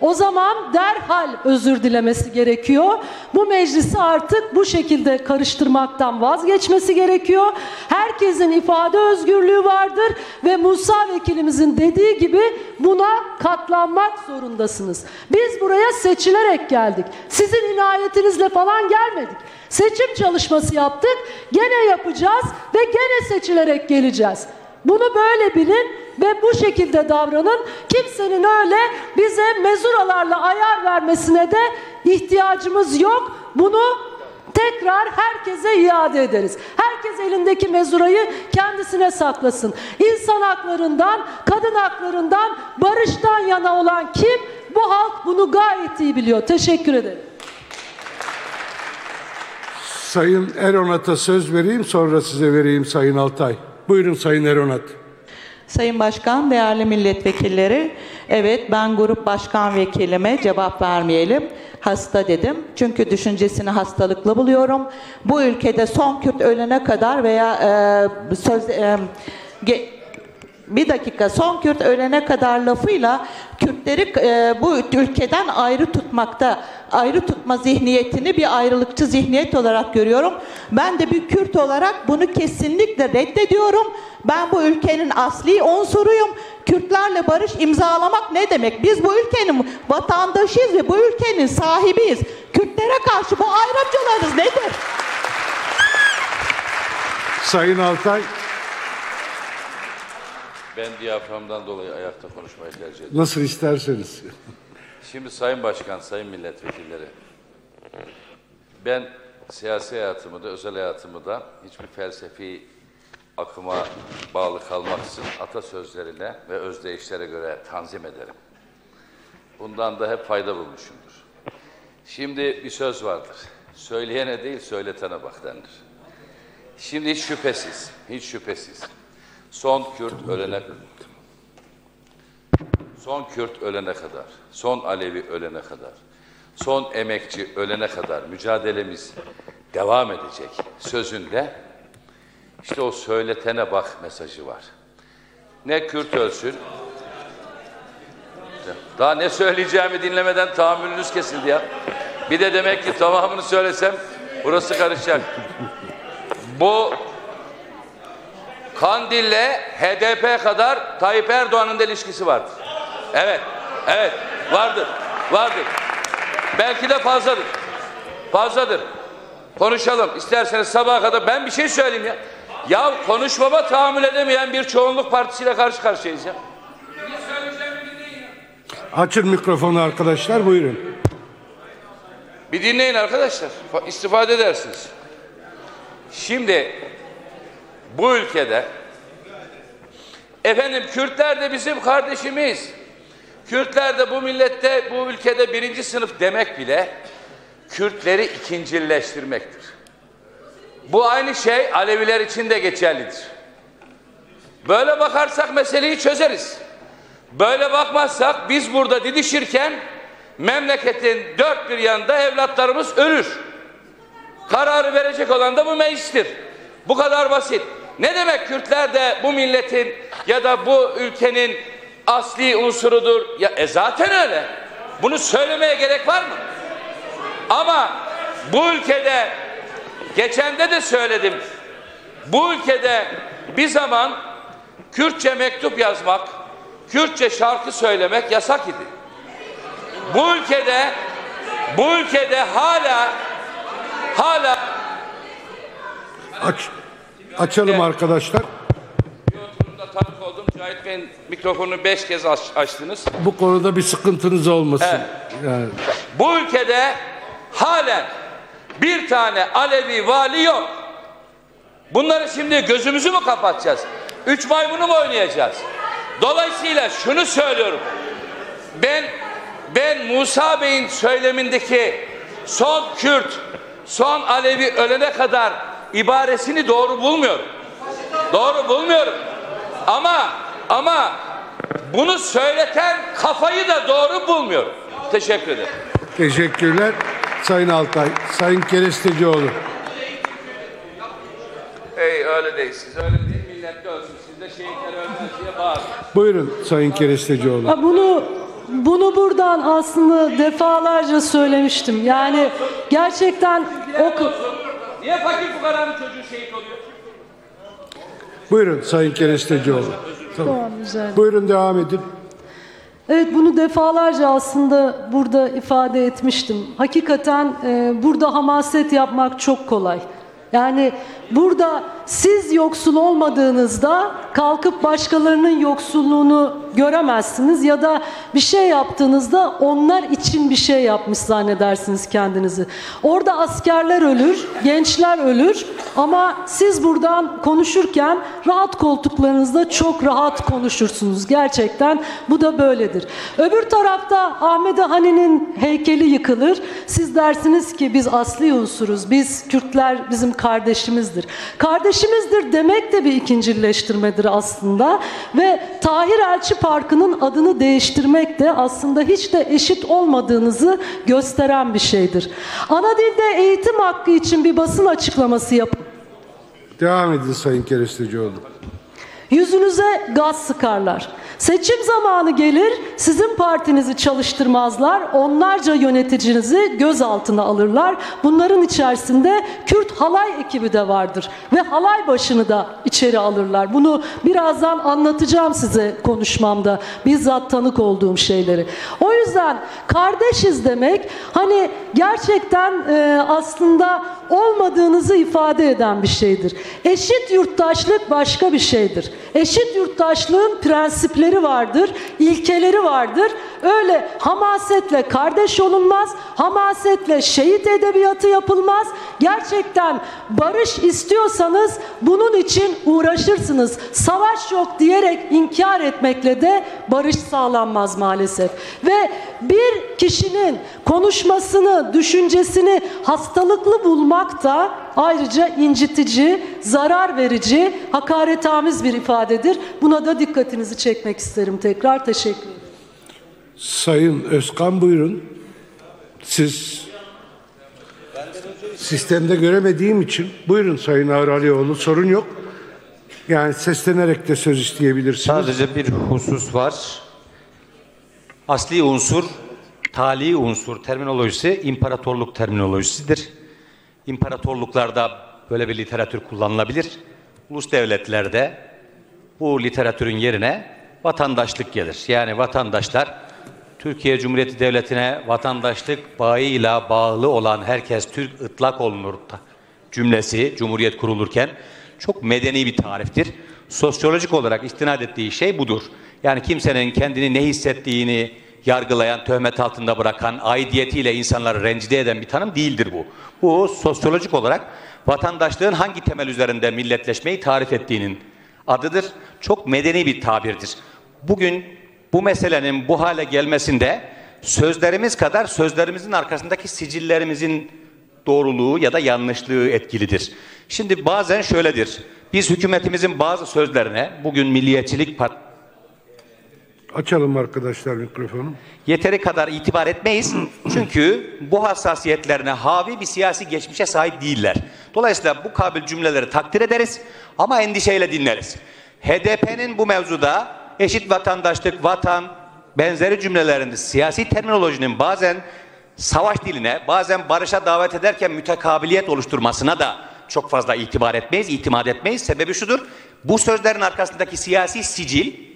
O zaman derhal özür dilemesi gerekiyor. Bu meclisi artık bu şekilde karıştırmaktan vazgeçmesi gerekiyor. Herkesin ifade özgürlüğü vardır ve Musa vekilimizin dediği gibi buna katlanmak zorundasınız. Biz buraya seçilerek geldik. Sizin inayetinizle falan gelmedik. Seçim çalışması yaptık. Gene yapacağız ve gene seçilerek geleceğiz. Bunu böyle bilin ve bu şekilde davranın. Kimsenin öyle bize mezuralarla ayar vermesine de ihtiyacımız yok. Bunu tekrar herkese iade ederiz. Herkes elindeki mezurayı kendisine saklasın. İnsan haklarından, kadın haklarından, barıştan yana olan kim? Bu halk bunu gayet iyi biliyor. Teşekkür ederim. Sayın Eronat'a söz vereyim sonra size vereyim Sayın Altay. Buyurun Sayın Eronat. Sayın Başkan, değerli milletvekilleri, evet ben grup başkan vekilime cevap vermeyelim. hasta dedim. Çünkü düşüncesini hastalıklı buluyorum. Bu ülkede son Kürt ölene kadar veya e, söz e, bir dakika son Kürt ölene kadar lafıyla Kürtleri e, bu ülkeden ayrı tutmakta ayrı tutma zihniyetini bir ayrılıkçı zihniyet olarak görüyorum. Ben de bir Kürt olarak bunu kesinlikle reddediyorum. Ben bu ülkenin asli unsuruyum. Kürtlerle barış imzalamak ne demek? Biz bu ülkenin vatandaşıyız ve bu ülkenin sahibiyiz. Kürtlere karşı bu ayrımcılığınız nedir? Sayın Altay Ben diyaframdan dolayı ayakta konuşmayı tercih ediyorum. nasıl isterseniz. Şimdi Sayın Başkan, Sayın Milletvekilleri, ben siyasi hayatımı da, özel hayatımı da hiçbir felsefi akıma bağlı kalmaksızın atasözlerine ve özdeyişlere göre tanzim ederim. Bundan da hep fayda bulmuşumdur. Şimdi bir söz vardır. Söyleyene değil, söyletene bak denir. Şimdi hiç şüphesiz, hiç şüphesiz. Son Kürt ölene Son Kürt ölene kadar, son Alevi ölene kadar, son emekçi ölene kadar mücadelemiz devam edecek sözünde işte o söyletene bak mesajı var. Ne Kürt ölsün, daha ne söyleyeceğimi dinlemeden tahammülünüz kesildi ya. Bir de demek ki tamamını söylesem burası karışacak. Bu Kandil'le HDP kadar Tayyip Erdoğan'ın da ilişkisi vardır. Evet, evet, vardır, vardır. Belki de fazladır. Fazladır. Konuşalım. İsterseniz sabaha kadar ben bir şey söyleyeyim ya. Ya konuşmama tahammül edemeyen bir çoğunluk partisiyle karşı karşıyayız ya. Açın mikrofonu arkadaşlar buyurun. Bir dinleyin arkadaşlar. Fa- istifade edersiniz. Şimdi bu ülkede efendim Kürtler de bizim kardeşimiz. Kürtler de bu millette, bu ülkede birinci sınıf demek bile Kürtleri ikincilleştirmektir. Bu aynı şey Aleviler için de geçerlidir. Böyle bakarsak meseleyi çözeriz. Böyle bakmazsak biz burada didişirken memleketin dört bir yanında evlatlarımız ölür. Kararı verecek olan da bu meclistir. Bu kadar basit. Ne demek Kürtler de bu milletin ya da bu ülkenin asli unsurudur? Ya e zaten öyle. Bunu söylemeye gerek var mı? Ama bu ülkede geçende de söyledim. Bu ülkede bir zaman Kürtçe mektup yazmak, Kürtçe şarkı söylemek yasak idi. Bu ülkede bu ülkede hala hala Aç, açalım arkadaşlar. oturumda tanık oldum. Cahit Bey'in mikrofonunu beş kez aç- açtınız. Bu konuda bir sıkıntınız olmasın. Evet. Yani Bu ülkede halen bir tane Alevi vali yok. Bunları şimdi gözümüzü mü kapatacağız? Üç maymunu mu oynayacağız? Dolayısıyla şunu söylüyorum. Ben ben Musa Bey'in söylemindeki son Kürt, son Alevi ölene kadar ibaresini doğru bulmuyorum. Doğru bulmuyorum. Ama ama bunu söyleten kafayı da doğru bulmuyorum. Teşekkür ederim. teşekkürler. Sayın Altay, Sayın Kerestecioğlu. Ey öyle değil. Siz öyle değil. Millet de ölsün. Siz de şehitler ölmez diye bağırın. Buyurun Sayın Kerestecioğlu. Ha, bunu bunu buradan aslında defalarca söylemiştim. Yani gerçekten o Niye fakir fukaranın çocuğu şehit oluyor? Buyurun Sayın Kerestecioğlu. Tamam. Tamam, güzel. Buyurun devam edin. Evet bunu defalarca aslında burada ifade etmiştim. Hakikaten e, burada hamaset yapmak çok kolay. Yani burada siz yoksul olmadığınızda kalkıp başkalarının yoksulluğunu göremezsiniz ya da bir şey yaptığınızda onlar için bir şey yapmış zannedersiniz kendinizi. Orada askerler ölür, gençler ölür ama siz buradan konuşurken rahat koltuklarınızda çok rahat konuşursunuz. Gerçekten bu da böyledir. Öbür tarafta Ahmet Hani'nin heykeli yıkılır. Siz dersiniz ki biz asli unsuruz, biz Kürtler bizim kardeşimizdir. Kardeş kardeşimizdir demek de bir ikincileştirmedir aslında ve Tahir Elçi Parkı'nın adını değiştirmek de aslında hiç de eşit olmadığınızı gösteren bir şeydir. Ana dilde eğitim hakkı için bir basın açıklaması yapın. Devam edin Sayın Kerestecioğlu. Yüzünüze gaz sıkarlar. Seçim zamanı gelir, sizin partinizi çalıştırmazlar, onlarca yöneticinizi gözaltına alırlar. Bunların içerisinde Kürt halay ekibi de vardır ve halay başını da içeri alırlar. Bunu birazdan anlatacağım size konuşmamda, bizzat tanık olduğum şeyleri. O yüzden kardeşiz demek hani gerçekten e, aslında olmadığınızı ifade eden bir şeydir. Eşit yurttaşlık başka bir şeydir. Eşit yurttaşlığın prensipleri vardır, ilkeleri vardır. Öyle hamasetle kardeş olunmaz, hamasetle şehit edebiyatı yapılmaz. Gerçekten barış istiyorsanız bunun için uğraşırsınız. Savaş yok diyerek inkar etmekle de barış sağlanmaz maalesef. Ve bir kişinin konuşmasını, düşüncesini hastalıklı bulmak da ayrıca incitici, zarar verici, hakaretamiz bir ifadedir. Buna da dikkatinizi çekmek isterim tekrar. Teşekkür ederim. Sayın Özkan buyurun. Siz sistemde göremediğim için buyurun Sayın Ağır Alioğlu sorun yok. Yani seslenerek de söz isteyebilirsiniz. Sadece bir husus var. Asli unsur, tali unsur terminolojisi imparatorluk terminolojisidir. İmparatorluklarda böyle bir literatür kullanılabilir. Ulus devletlerde bu literatürün yerine vatandaşlık gelir. Yani vatandaşlar Türkiye Cumhuriyeti Devleti'ne vatandaşlık bağıyla bağlı olan herkes Türk ıtlak olunur cümlesi Cumhuriyet kurulurken çok medeni bir tariftir. Sosyolojik olarak istinad ettiği şey budur. Yani kimsenin kendini ne hissettiğini yargılayan, töhmet altında bırakan, aidiyetiyle insanları rencide eden bir tanım değildir bu. Bu sosyolojik olarak vatandaşlığın hangi temel üzerinde milletleşmeyi tarif ettiğinin adıdır. Çok medeni bir tabirdir. Bugün bu meselenin bu hale gelmesinde sözlerimiz kadar sözlerimizin arkasındaki sicillerimizin doğruluğu ya da yanlışlığı etkilidir. Şimdi bazen şöyledir. Biz hükümetimizin bazı sözlerine bugün Milliyetçilik Partisi Açalım arkadaşlar mikrofonu. yeteri kadar itibar etmeyiz. Çünkü bu hassasiyetlerine havi bir siyasi geçmişe sahip değiller. Dolayısıyla bu kabil cümleleri takdir ederiz ama endişeyle dinleriz. HDP'nin bu mevzuda eşit vatandaşlık, vatan, benzeri cümlelerinde siyasi terminolojinin bazen savaş diline, bazen barışa davet ederken mütekabiliyet oluşturmasına da çok fazla itibar etmeyiz, itimat etmeyiz. Sebebi şudur, bu sözlerin arkasındaki siyasi sicil,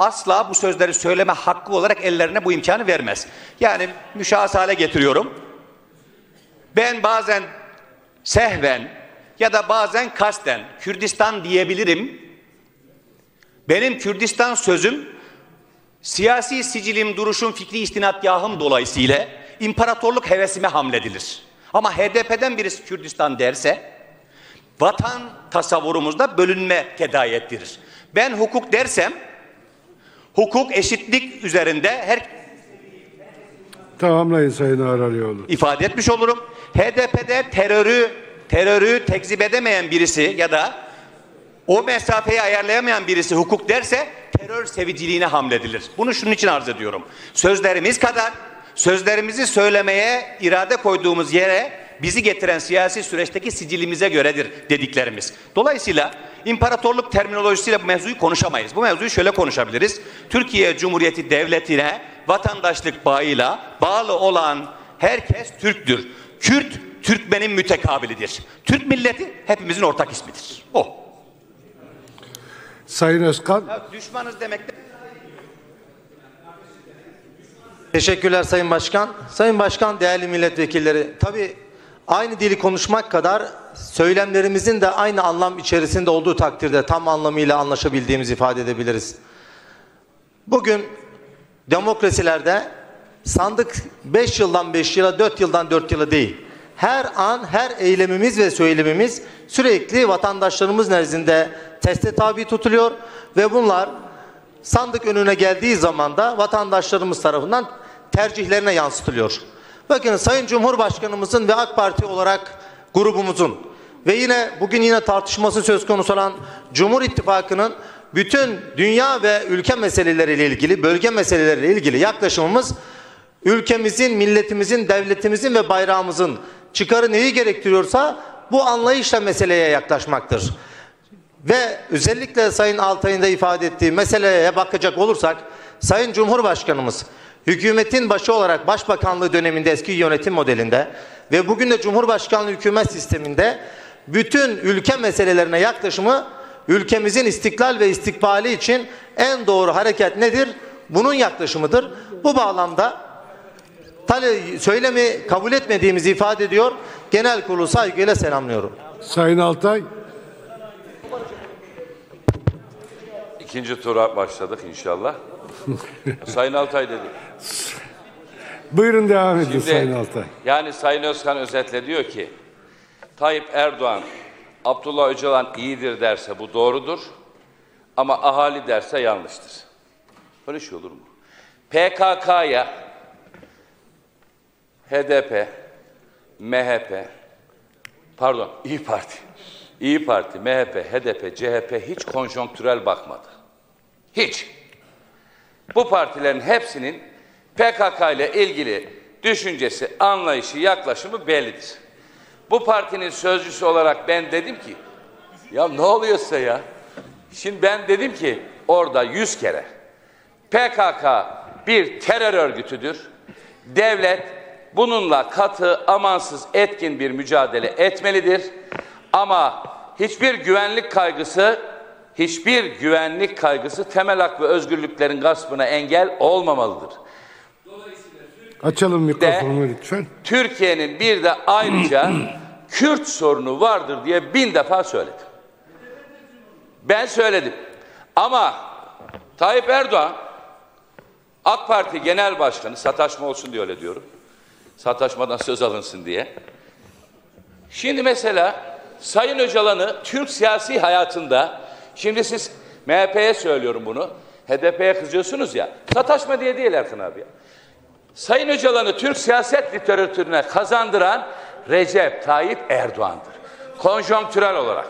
asla bu sözleri söyleme hakkı olarak ellerine bu imkanı vermez. Yani müşahhas hale getiriyorum. Ben bazen sehven ya da bazen kasten Kürdistan diyebilirim. Benim Kürdistan sözüm siyasi sicilim, duruşum, fikri istinadgahım dolayısıyla imparatorluk hevesime hamledilir. Ama HDP'den birisi Kürdistan derse vatan tasavvurumuzda bölünme ettirir. Ben hukuk dersem hukuk eşitlik üzerinde her Tamamlayın Sayın Ağır Alioğlu. ifade etmiş olurum. HDP'de terörü terörü tekzip edemeyen birisi ya da o mesafeyi ayarlayamayan birisi hukuk derse terör seviciliğine hamledilir. Bunu şunun için arz ediyorum. Sözlerimiz kadar sözlerimizi söylemeye irade koyduğumuz yere bizi getiren siyasi süreçteki sicilimize göredir dediklerimiz. Dolayısıyla imparatorluk terminolojisiyle bu mevzuyu konuşamayız. Bu mevzuyu şöyle konuşabiliriz. Türkiye Cumhuriyeti Devleti'ne vatandaşlık bağıyla bağlı olan herkes Türktür. Kürt, Türkmenin mütekabilidir. Türk milleti hepimizin ortak ismidir. O. Sayın Özkan. Ya düşmanız demek de Teşekkürler Sayın Başkan. Sayın Başkan, değerli milletvekilleri, tabii aynı dili konuşmak kadar söylemlerimizin de aynı anlam içerisinde olduğu takdirde tam anlamıyla anlaşabildiğimizi ifade edebiliriz. Bugün demokrasilerde sandık 5 yıldan 5 yıla, 4 yıldan 4 yıla değil. Her an, her eylemimiz ve söylemimiz sürekli vatandaşlarımız nezdinde teste tabi tutuluyor ve bunlar sandık önüne geldiği zaman da vatandaşlarımız tarafından tercihlerine yansıtılıyor. Bakın Sayın Cumhurbaşkanımızın ve AK Parti olarak grubumuzun ve yine bugün yine tartışması söz konusu olan Cumhur İttifakı'nın bütün dünya ve ülke meseleleriyle ilgili, bölge meseleleriyle ilgili yaklaşımımız ülkemizin, milletimizin, devletimizin ve bayrağımızın çıkarı neyi gerektiriyorsa bu anlayışla meseleye yaklaşmaktır. Ve özellikle Sayın Altay'ın da ifade ettiği meseleye bakacak olursak Sayın Cumhurbaşkanımız hükümetin başı olarak başbakanlığı döneminde eski yönetim modelinde ve bugün de Cumhurbaşkanlığı hükümet sisteminde bütün ülke meselelerine yaklaşımı ülkemizin istiklal ve istikbali için en doğru hareket nedir? Bunun yaklaşımıdır. Bu bağlamda tale, söylemi kabul etmediğimizi ifade ediyor. Genel kurulu saygıyla selamlıyorum. Sayın Altay. İkinci tura başladık inşallah. Sayın Altay dedi. Buyurun devam edin Şimdi, Sayın Altay. Yani Sayın Özkan özetle diyor ki Tayyip Erdoğan Abdullah Öcalan iyidir derse bu doğrudur ama ahali derse yanlıştır. Böyle şey olur mu? PKK'ya HDP, MHP, pardon İyi Parti, İyi Parti, MHP, HDP, CHP hiç konjonktürel bakmadı. Hiç. Bu partilerin hepsinin PKK ile ilgili düşüncesi, anlayışı, yaklaşımı bellidir. Bu partinin sözcüsü olarak ben dedim ki, ya ne oluyor size ya? Şimdi ben dedim ki orada yüz kere PKK bir terör örgütüdür. Devlet bununla katı, amansız, etkin bir mücadele etmelidir. Ama hiçbir güvenlik kaygısı, hiçbir güvenlik kaygısı temel hak ve özgürlüklerin gaspına engel olmamalıdır. Açalım mikrofonu lütfen. Türkiye'nin bir de ayrıca Kürt sorunu vardır diye bin defa söyledim. Ben söyledim. Ama Tayyip Erdoğan AK Parti Genel Başkanı sataşma olsun diye öyle diyorum. Sataşmadan söz alınsın diye. Şimdi mesela Sayın Öcalan'ı Türk siyasi hayatında şimdi siz MHP'ye söylüyorum bunu. HDP'ye kızıyorsunuz ya. Sataşma diye değil Erkan abi. ya. Sayın Öcalan'ı Türk siyaset literatürüne kazandıran Recep Tayyip Erdoğan'dır. Konjonktürel olarak.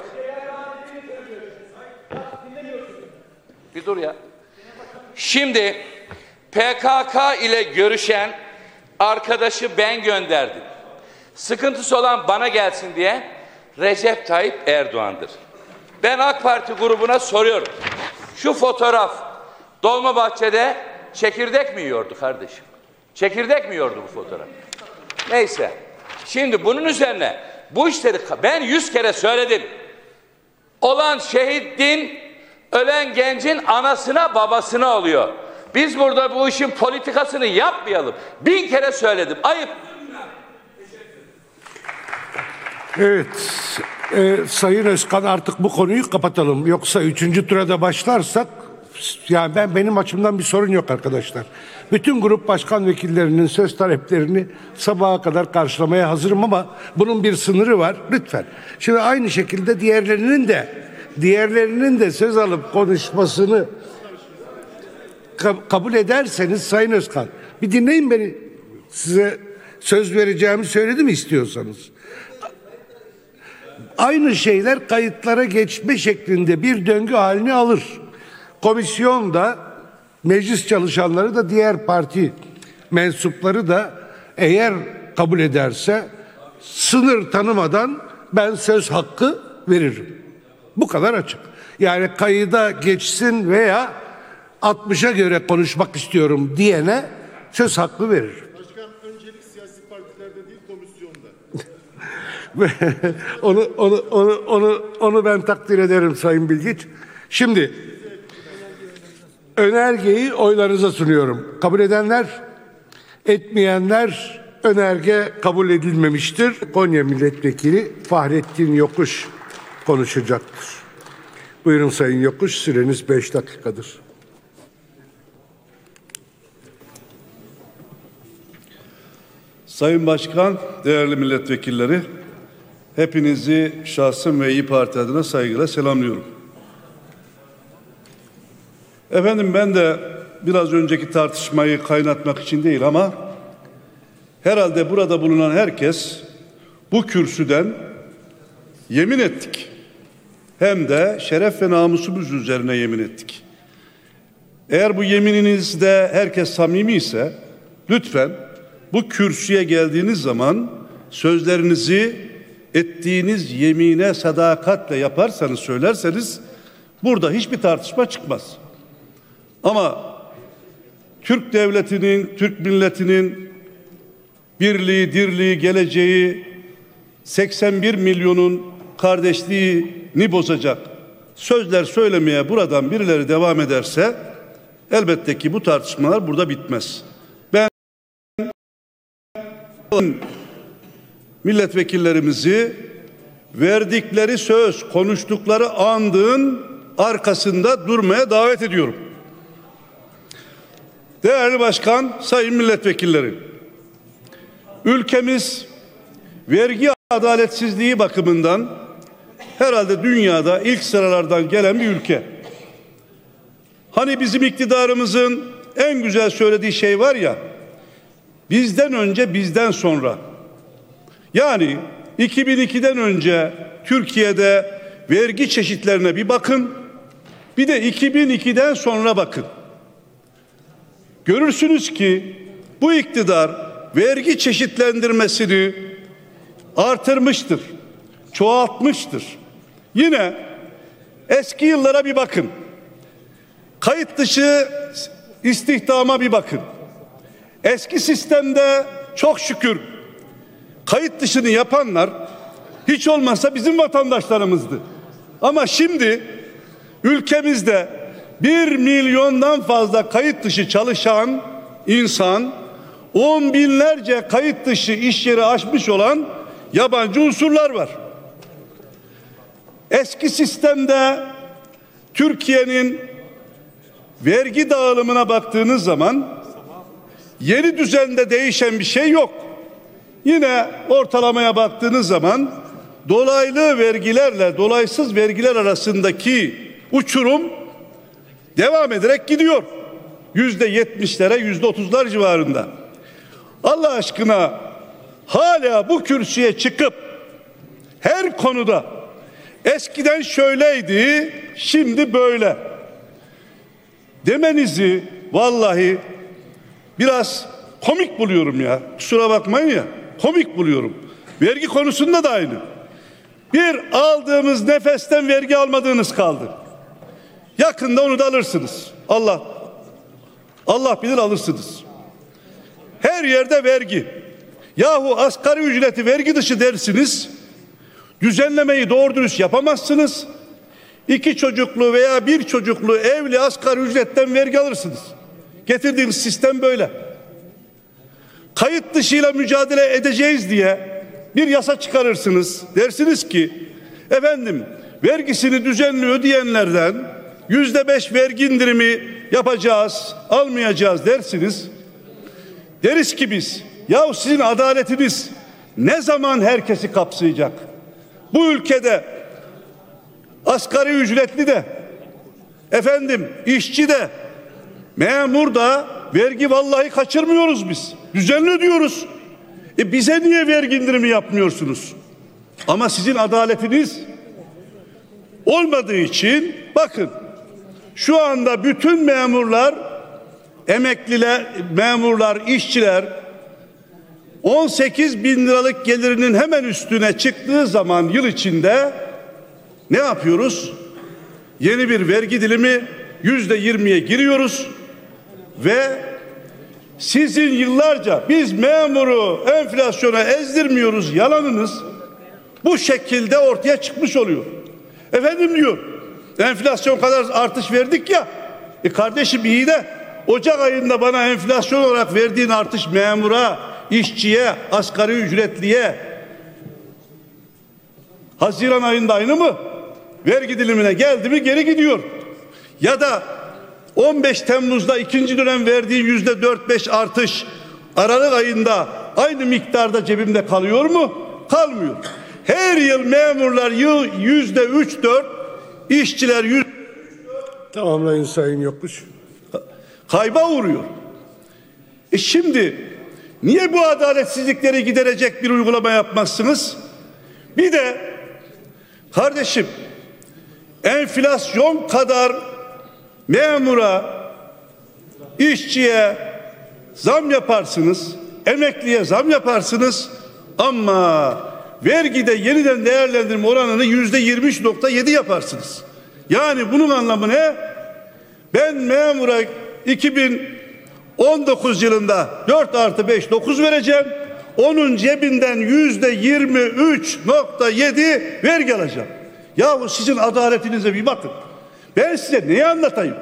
Bir dur ya. Şimdi PKK ile görüşen arkadaşı ben gönderdim. Sıkıntısı olan bana gelsin diye Recep Tayyip Erdoğan'dır. Ben AK Parti grubuna soruyorum. Şu fotoğraf Dolmabahçe'de çekirdek mi yiyordu kardeşim? Çekirdek mi yiyordu bu fotoğraf? Neyse. Şimdi bunun üzerine bu işleri ben yüz kere söyledim. Olan şehidin ölen gencin anasına babasına oluyor. Biz burada bu işin politikasını yapmayalım. Bin kere söyledim. Ayıp. Evet. e, Sayın Özkan artık bu konuyu kapatalım. Yoksa üçüncü tura da başlarsak yani ben benim açımdan bir sorun yok arkadaşlar. Bütün grup başkan vekillerinin söz taleplerini sabaha kadar karşılamaya hazırım ama bunun bir sınırı var lütfen. Şimdi aynı şekilde diğerlerinin de diğerlerinin de söz alıp konuşmasını ka- kabul ederseniz Sayın Özkan bir dinleyin beni. Size söz vereceğimi söyledim istiyorsanız. Aynı şeyler kayıtlara geçme şeklinde bir döngü halini alır. Komisyon da meclis çalışanları da diğer parti mensupları da eğer kabul ederse sınır tanımadan ben söz hakkı veririm. Bu kadar açık. Yani kayıda geçsin veya 60'a göre konuşmak istiyorum diyene söz hakkı veririm. Başkan öncelik siyasi partilerde değil komisyonda. onu, onu, onu, onu, onu ben takdir ederim Sayın Bilgiç. Şimdi önergeyi oylarınıza sunuyorum. Kabul edenler, etmeyenler önerge kabul edilmemiştir. Konya Milletvekili Fahrettin Yokuş konuşacaktır. Buyurun Sayın Yokuş, süreniz 5 dakikadır. Sayın Başkan, değerli milletvekilleri, hepinizi şahsım ve İyi Parti adına saygıyla selamlıyorum. Efendim ben de biraz önceki tartışmayı kaynatmak için değil ama herhalde burada bulunan herkes bu kürsüden yemin ettik. Hem de şeref ve namusumuz üzerine yemin ettik. Eğer bu yemininizde herkes samimi ise lütfen bu kürsüye geldiğiniz zaman sözlerinizi ettiğiniz yemine sadakatle yaparsanız söylerseniz burada hiçbir tartışma çıkmaz. Ama Türk devletinin, Türk milletinin birliği, dirliği, geleceği 81 milyonun kardeşliğini bozacak sözler söylemeye buradan birileri devam ederse elbette ki bu tartışmalar burada bitmez. Ben milletvekillerimizi verdikleri söz, konuştukları andığın arkasında durmaya davet ediyorum. Değerli başkan, sayın milletvekilleri. Ülkemiz vergi adaletsizliği bakımından herhalde dünyada ilk sıralardan gelen bir ülke. Hani bizim iktidarımızın en güzel söylediği şey var ya, bizden önce bizden sonra. Yani 2002'den önce Türkiye'de vergi çeşitlerine bir bakın, bir de 2002'den sonra bakın. Görürsünüz ki bu iktidar vergi çeşitlendirmesini artırmıştır, çoğaltmıştır. Yine eski yıllara bir bakın. Kayıt dışı istihdama bir bakın. Eski sistemde çok şükür kayıt dışını yapanlar hiç olmazsa bizim vatandaşlarımızdı. Ama şimdi ülkemizde bir milyondan fazla kayıt dışı çalışan insan, on binlerce kayıt dışı iş yeri açmış olan yabancı unsurlar var. Eski sistemde Türkiye'nin vergi dağılımına baktığınız zaman yeni düzende değişen bir şey yok. Yine ortalamaya baktığınız zaman dolaylı vergilerle dolaysız vergiler arasındaki uçurum devam ederek gidiyor. Yüzde yetmişlere yüzde otuzlar civarında. Allah aşkına hala bu kürsüye çıkıp her konuda eskiden şöyleydi şimdi böyle demenizi vallahi biraz komik buluyorum ya. Kusura bakmayın ya. Komik buluyorum. Vergi konusunda da aynı. Bir aldığımız nefesten vergi almadığınız kaldı. Yakında onu da alırsınız. Allah Allah bilir alırsınız. Her yerde vergi. Yahu asgari ücreti vergi dışı dersiniz. Düzenlemeyi doğru dürüst yapamazsınız. İki çocuklu veya bir çocuklu evli asgari ücretten vergi alırsınız. Getirdiğiniz sistem böyle. Kayıt dışıyla mücadele edeceğiz diye bir yasa çıkarırsınız. Dersiniz ki efendim vergisini düzenli ödeyenlerden yüzde beş vergi indirimi yapacağız, almayacağız dersiniz. Deriz ki biz, yahu sizin adaletiniz ne zaman herkesi kapsayacak? Bu ülkede asgari ücretli de, efendim işçi de, memur da vergi vallahi kaçırmıyoruz biz. Düzenli ödüyoruz. E bize niye vergi indirimi yapmıyorsunuz? Ama sizin adaletiniz olmadığı için bakın şu anda bütün memurlar, emekliler, memurlar, işçiler 18 bin liralık gelirinin hemen üstüne çıktığı zaman yıl içinde ne yapıyoruz? Yeni bir vergi dilimi yüzde yirmiye giriyoruz ve sizin yıllarca biz memuru enflasyona ezdirmiyoruz yalanınız bu şekilde ortaya çıkmış oluyor. Efendim diyor enflasyon kadar artış verdik ya e kardeşim iyi de Ocak ayında bana enflasyon olarak verdiğin artış memura, işçiye, asgari ücretliye Haziran ayında aynı mı? Vergi dilimine geldi mi geri gidiyor. Ya da 15 Temmuz'da ikinci dönem verdiği yüzde dört beş artış Aralık ayında aynı miktarda cebimde kalıyor mu? Kalmıyor. Her yıl memurlar yıl yüzde üç dört, işçiler yüz Tamamlayın Sayın Yokmuş. kayba uğruyor. E şimdi niye bu adaletsizlikleri giderecek bir uygulama yapmazsınız? Bir de Kardeşim enflasyon kadar memura, işçiye zam yaparsınız, emekliye zam yaparsınız ama vergide yeniden değerlendirme oranını yüzde 23.7 yaparsınız. Yani bunun anlamı ne? Ben memura 2019 yılında 4 artı 5 9 vereceğim. Onun cebinden yüzde 23.7 vergi alacağım. Yahu sizin adaletinize bir bakın. Ben size neyi anlatayım?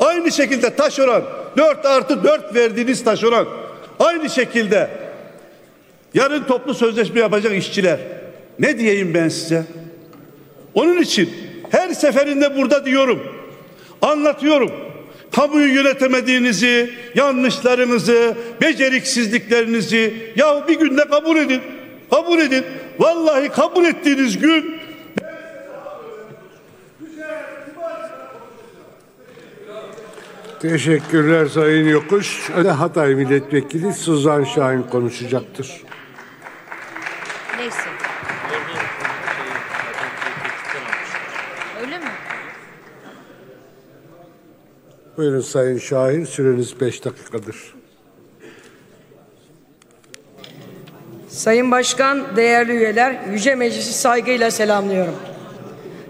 Aynı şekilde taşeron 4 artı 4 verdiğiniz taşeron aynı şekilde yarın toplu sözleşme yapacak işçiler ne diyeyim ben size? Onun için her seferinde burada diyorum anlatıyorum kamuyu yönetemediğinizi, yanlışlarınızı, beceriksizliklerinizi ya bir günde kabul edin. Kabul edin. Vallahi kabul ettiğiniz gün Teşekkürler Sayın Yokuş. Hatay Milletvekili Suzan Şahin konuşacaktır. Neyse. Öyle mi? Buyurun Sayın Şahin, süreniz 5 dakikadır. Sayın Başkan, değerli üyeler, Yüce Meclisi saygıyla selamlıyorum.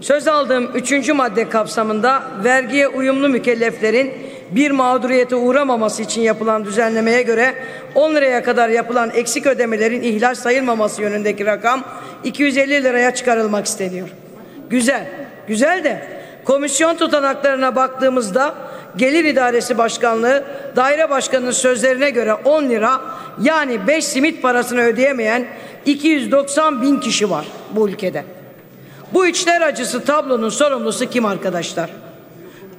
Söz aldığım üçüncü madde kapsamında vergiye uyumlu mükelleflerin bir mağduriyete uğramaması için yapılan düzenlemeye göre 10 liraya kadar yapılan eksik ödemelerin ihlal sayılmaması yönündeki rakam 250 liraya çıkarılmak isteniyor. Güzel, güzel de komisyon tutanaklarına baktığımızda Gelir İdaresi Başkanlığı daire başkanının sözlerine göre 10 lira yani 5 simit parasını ödeyemeyen 290 bin kişi var bu ülkede. Bu içler acısı tablonun sorumlusu kim arkadaşlar?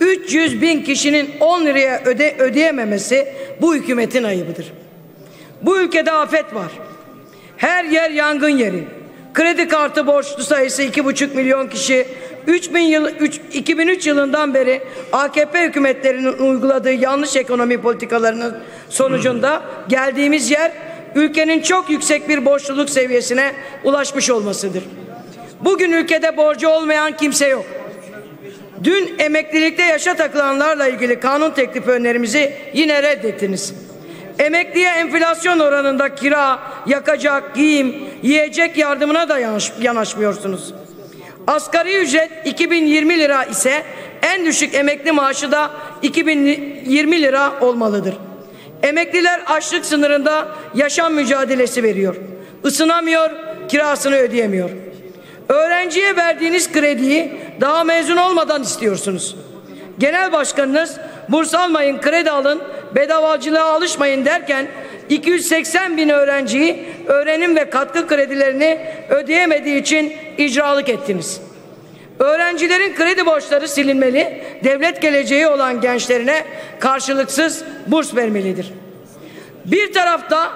300 bin kişinin 10 liraya öde, ödeyememesi bu hükümetin ayıbıdır. Bu ülkede afet var. Her yer yangın yeri. Kredi kartı borçlu sayısı 2,5 milyon kişi. 3000 yıl, 3, 2003 yılından beri AKP hükümetlerinin uyguladığı yanlış ekonomi politikalarının sonucunda geldiğimiz yer ülkenin çok yüksek bir borçluluk seviyesine ulaşmış olmasıdır. Bugün ülkede borcu olmayan kimse yok. Dün emeklilikte yaşa takılanlarla ilgili kanun teklifi önerimizi yine reddettiniz. Emekliye enflasyon oranında kira, yakacak, giyim, yiyecek yardımına da yanaş, yanaşmıyorsunuz. Asgari ücret 2020 lira ise en düşük emekli maaşı da 2020 lira olmalıdır. Emekliler açlık sınırında yaşam mücadelesi veriyor. Isınamıyor, kirasını ödeyemiyor. Öğrenciye verdiğiniz krediyi daha mezun olmadan istiyorsunuz. Genel başkanınız burs almayın, kredi alın, bedavacılığa alışmayın derken 280 bin öğrenciyi öğrenim ve katkı kredilerini ödeyemediği için icralık ettiniz. Öğrencilerin kredi borçları silinmeli, devlet geleceği olan gençlerine karşılıksız burs vermelidir. Bir tarafta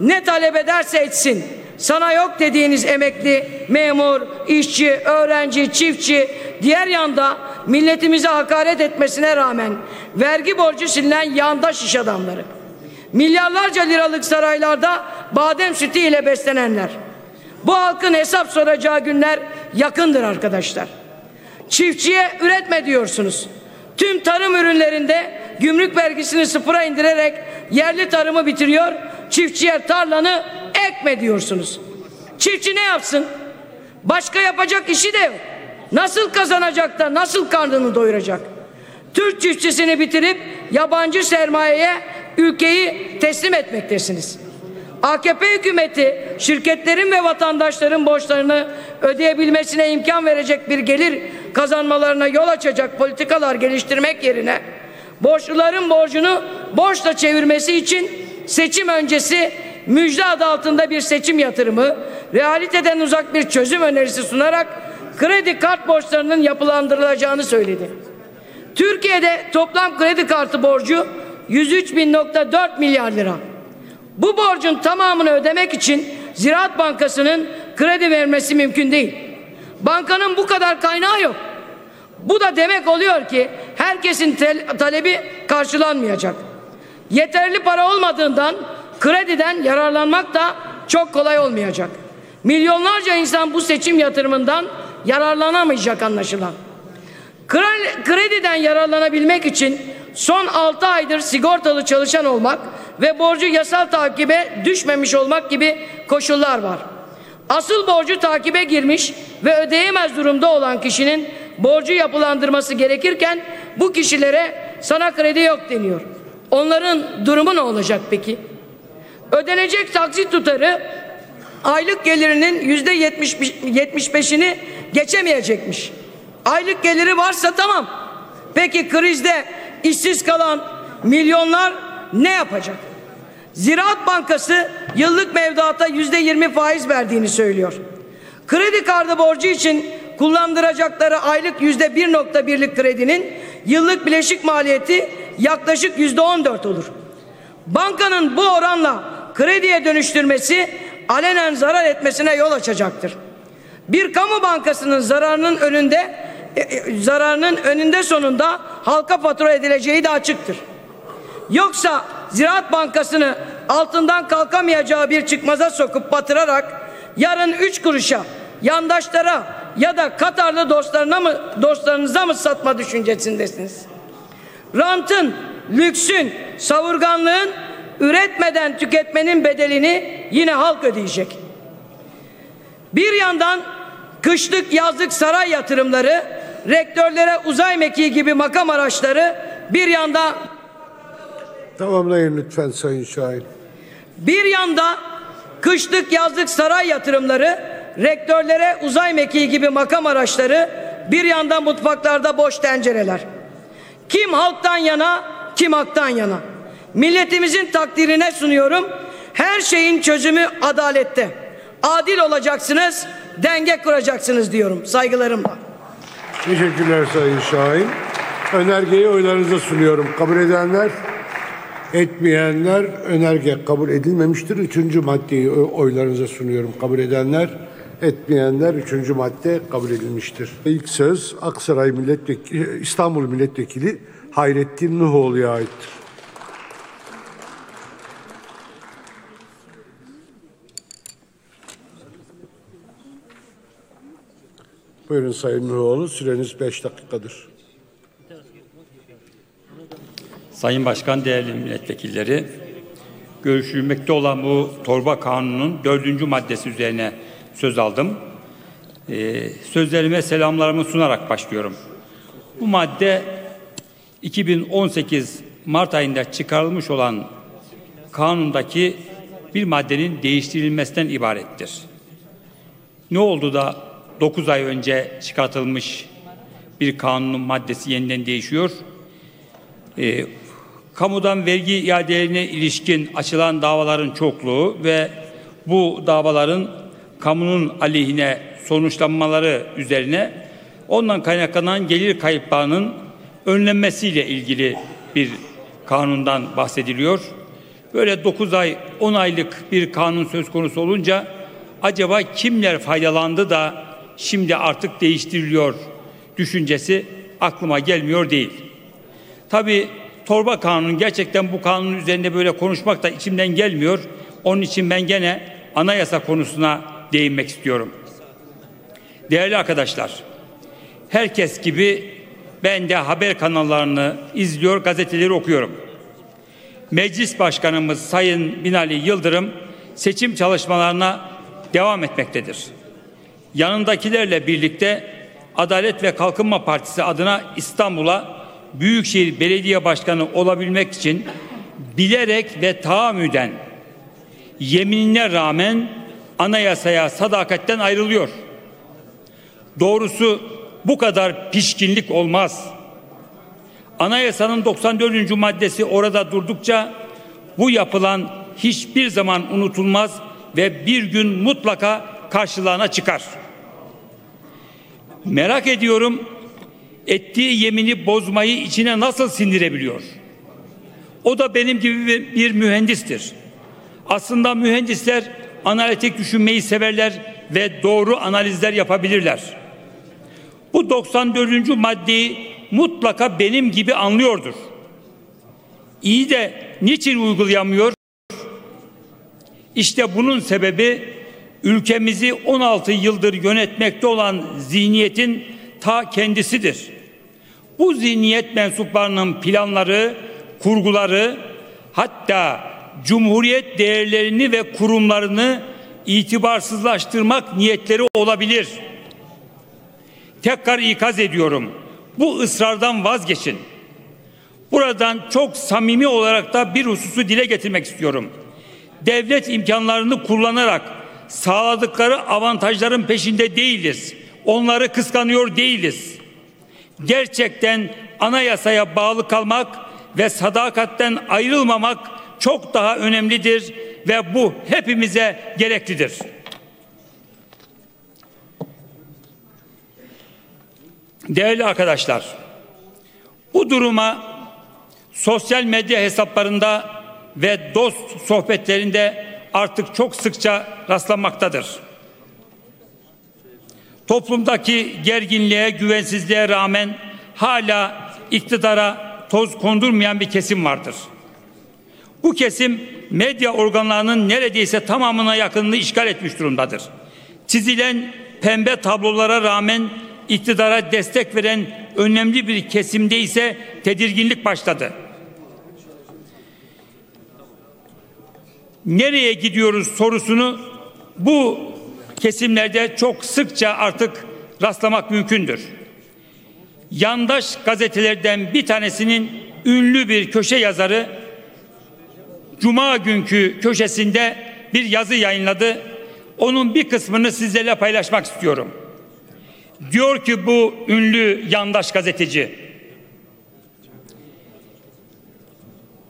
ne talep ederse etsin, sana yok dediğiniz emekli, memur, işçi, öğrenci, çiftçi, diğer yanda milletimize hakaret etmesine rağmen vergi borcu silinen yandaş iş adamları. Milyarlarca liralık saraylarda badem sütü ile beslenenler. Bu halkın hesap soracağı günler yakındır arkadaşlar. Çiftçiye üretme diyorsunuz. Tüm tarım ürünlerinde gümrük vergisini sıfıra indirerek yerli tarımı bitiriyor. Çiftçiye tarlanı ekme diyorsunuz. Çiftçi ne yapsın? Başka yapacak işi de yok. Nasıl kazanacak da nasıl karnını doyuracak? Türk çiftçisini bitirip yabancı sermayeye ülkeyi teslim etmektesiniz. AKP hükümeti şirketlerin ve vatandaşların borçlarını ödeyebilmesine imkan verecek bir gelir kazanmalarına yol açacak politikalar geliştirmek yerine borçluların borcunu borçla çevirmesi için seçim öncesi müjde adı altında bir seçim yatırımı, realiteden uzak bir çözüm önerisi sunarak kredi kart borçlarının yapılandırılacağını söyledi. Türkiye'de toplam kredi kartı borcu 103.4 milyar lira. Bu borcun tamamını ödemek için Ziraat Bankası'nın kredi vermesi mümkün değil. Bankanın bu kadar kaynağı yok. Bu da demek oluyor ki herkesin talebi karşılanmayacak. Yeterli para olmadığından krediden yararlanmak da çok kolay olmayacak. Milyonlarca insan bu seçim yatırımından yararlanamayacak anlaşılan. Kre- Krediden yararlanabilmek için son 6 aydır sigortalı çalışan olmak ve borcu yasal takibe düşmemiş olmak gibi koşullar var. Asıl borcu takibe girmiş ve ödeyemez durumda olan kişinin borcu yapılandırması gerekirken bu kişilere sana kredi yok deniyor. Onların durumu ne olacak peki? Ödenecek taksit tutarı aylık gelirinin yüzde yetmiş beşini geçemeyecekmiş. Aylık geliri varsa tamam. Peki krizde işsiz kalan milyonlar ne yapacak? Ziraat Bankası yıllık mevduata yüzde yirmi faiz verdiğini söylüyor. Kredi kartı borcu için kullandıracakları aylık yüzde bir nokta birlik kredinin yıllık bileşik maliyeti yaklaşık yüzde on dört olur. Bankanın bu oranla krediye dönüştürmesi alenen zarar etmesine yol açacaktır. Bir kamu bankasının zararının önünde e, e, zararının önünde sonunda halka fatura edileceği de açıktır. Yoksa Ziraat Bankası'nı altından kalkamayacağı bir çıkmaza sokup batırarak yarın üç kuruşa yandaşlara ya da Katarlı dostlarına mı dostlarınıza mı satma düşüncesindesiniz? Rantın, lüksün, savurganlığın üretmeden tüketmenin bedelini yine halk ödeyecek. Bir yandan kışlık yazlık saray yatırımları, rektörlere uzay mekiği gibi makam araçları bir yanda Tamamlayın lütfen Sayın Şahin. bir yanda kışlık yazlık saray yatırımları, rektörlere uzay mekiği gibi makam araçları, bir yanda mutfaklarda boş tencereler. Kim halktan yana, kim haktan yana. Milletimizin takdirine sunuyorum. Her şeyin çözümü adalette. Adil olacaksınız, denge kuracaksınız diyorum saygılarımla. Teşekkürler Sayın Şahin. Önergeyi oylarınıza sunuyorum. Kabul edenler, etmeyenler önerge kabul edilmemiştir. Üçüncü maddeyi oylarınıza sunuyorum. Kabul edenler, etmeyenler üçüncü madde kabul edilmiştir. İlk söz Aksaray Milletvekili, İstanbul Milletvekili Hayrettin Nuhoğlu'ya aittir. Buyurun Sayın Nuhoğlu, süreniz 5 dakikadır. Sayın Başkan, değerli milletvekilleri, görüşülmekte olan bu torba kanunun dördüncü maddesi üzerine söz aldım. Ee, sözlerime selamlarımı sunarak başlıyorum. Bu madde 2018 Mart ayında çıkarılmış olan kanundaki bir maddenin değiştirilmesinden ibarettir. Ne oldu da 9 ay önce çıkartılmış bir kanunun maddesi yeniden değişiyor? Ee, kamudan vergi iadelerine ilişkin açılan davaların çokluğu ve bu davaların kamunun aleyhine sonuçlanmaları üzerine ondan kaynaklanan gelir kayıplarının önlenmesiyle ilgili bir kanundan bahsediliyor. Böyle 9 ay 10 aylık bir kanun söz konusu olunca acaba kimler faydalandı da şimdi artık değiştiriliyor düşüncesi aklıma gelmiyor değil. Tabii torba kanun gerçekten bu kanunun üzerinde böyle konuşmak da içimden gelmiyor. Onun için ben gene anayasa konusuna değinmek istiyorum. Değerli arkadaşlar, herkes gibi ben de haber kanallarını izliyor, gazeteleri okuyorum. Meclis Başkanımız Sayın Binali Yıldırım seçim çalışmalarına devam etmektedir. Yanındakilerle birlikte Adalet ve Kalkınma Partisi adına İstanbul'a Büyükşehir Belediye Başkanı olabilmek için bilerek ve tahammüden yeminine rağmen anayasaya sadakatten ayrılıyor. Doğrusu bu kadar pişkinlik olmaz. Anayasanın 94. maddesi orada durdukça bu yapılan hiçbir zaman unutulmaz ve bir gün mutlaka karşılığına çıkar. Merak ediyorum ettiği yemini bozmayı içine nasıl sindirebiliyor? O da benim gibi bir mühendistir. Aslında mühendisler analitik düşünmeyi severler ve doğru analizler yapabilirler. Bu 94. maddeyi mutlaka benim gibi anlıyordur. İyi de niçin uygulayamıyor? İşte bunun sebebi ülkemizi 16 yıldır yönetmekte olan zihniyetin ta kendisidir. Bu zihniyet mensuplarının planları, kurguları hatta cumhuriyet değerlerini ve kurumlarını itibarsızlaştırmak niyetleri olabilir. Tekrar ikaz ediyorum. Bu ısrardan vazgeçin. Buradan çok samimi olarak da bir hususu dile getirmek istiyorum. Devlet imkanlarını kullanarak sağladıkları avantajların peşinde değiliz. Onları kıskanıyor değiliz. Gerçekten anayasaya bağlı kalmak ve sadakatten ayrılmamak çok daha önemlidir ve bu hepimize gereklidir. Değerli arkadaşlar, bu duruma sosyal medya hesaplarında ve dost sohbetlerinde artık çok sıkça rastlanmaktadır. Toplumdaki gerginliğe, güvensizliğe rağmen hala iktidara toz kondurmayan bir kesim vardır. Bu kesim medya organlarının neredeyse tamamına yakınını işgal etmiş durumdadır. Çizilen pembe tablolara rağmen iktidara destek veren önemli bir kesimde ise tedirginlik başladı. Nereye gidiyoruz sorusunu bu kesimlerde çok sıkça artık rastlamak mümkündür. Yandaş gazetelerden bir tanesinin ünlü bir köşe yazarı Cuma günkü köşesinde bir yazı yayınladı. Onun bir kısmını sizlerle paylaşmak istiyorum. Diyor ki bu ünlü yandaş gazeteci.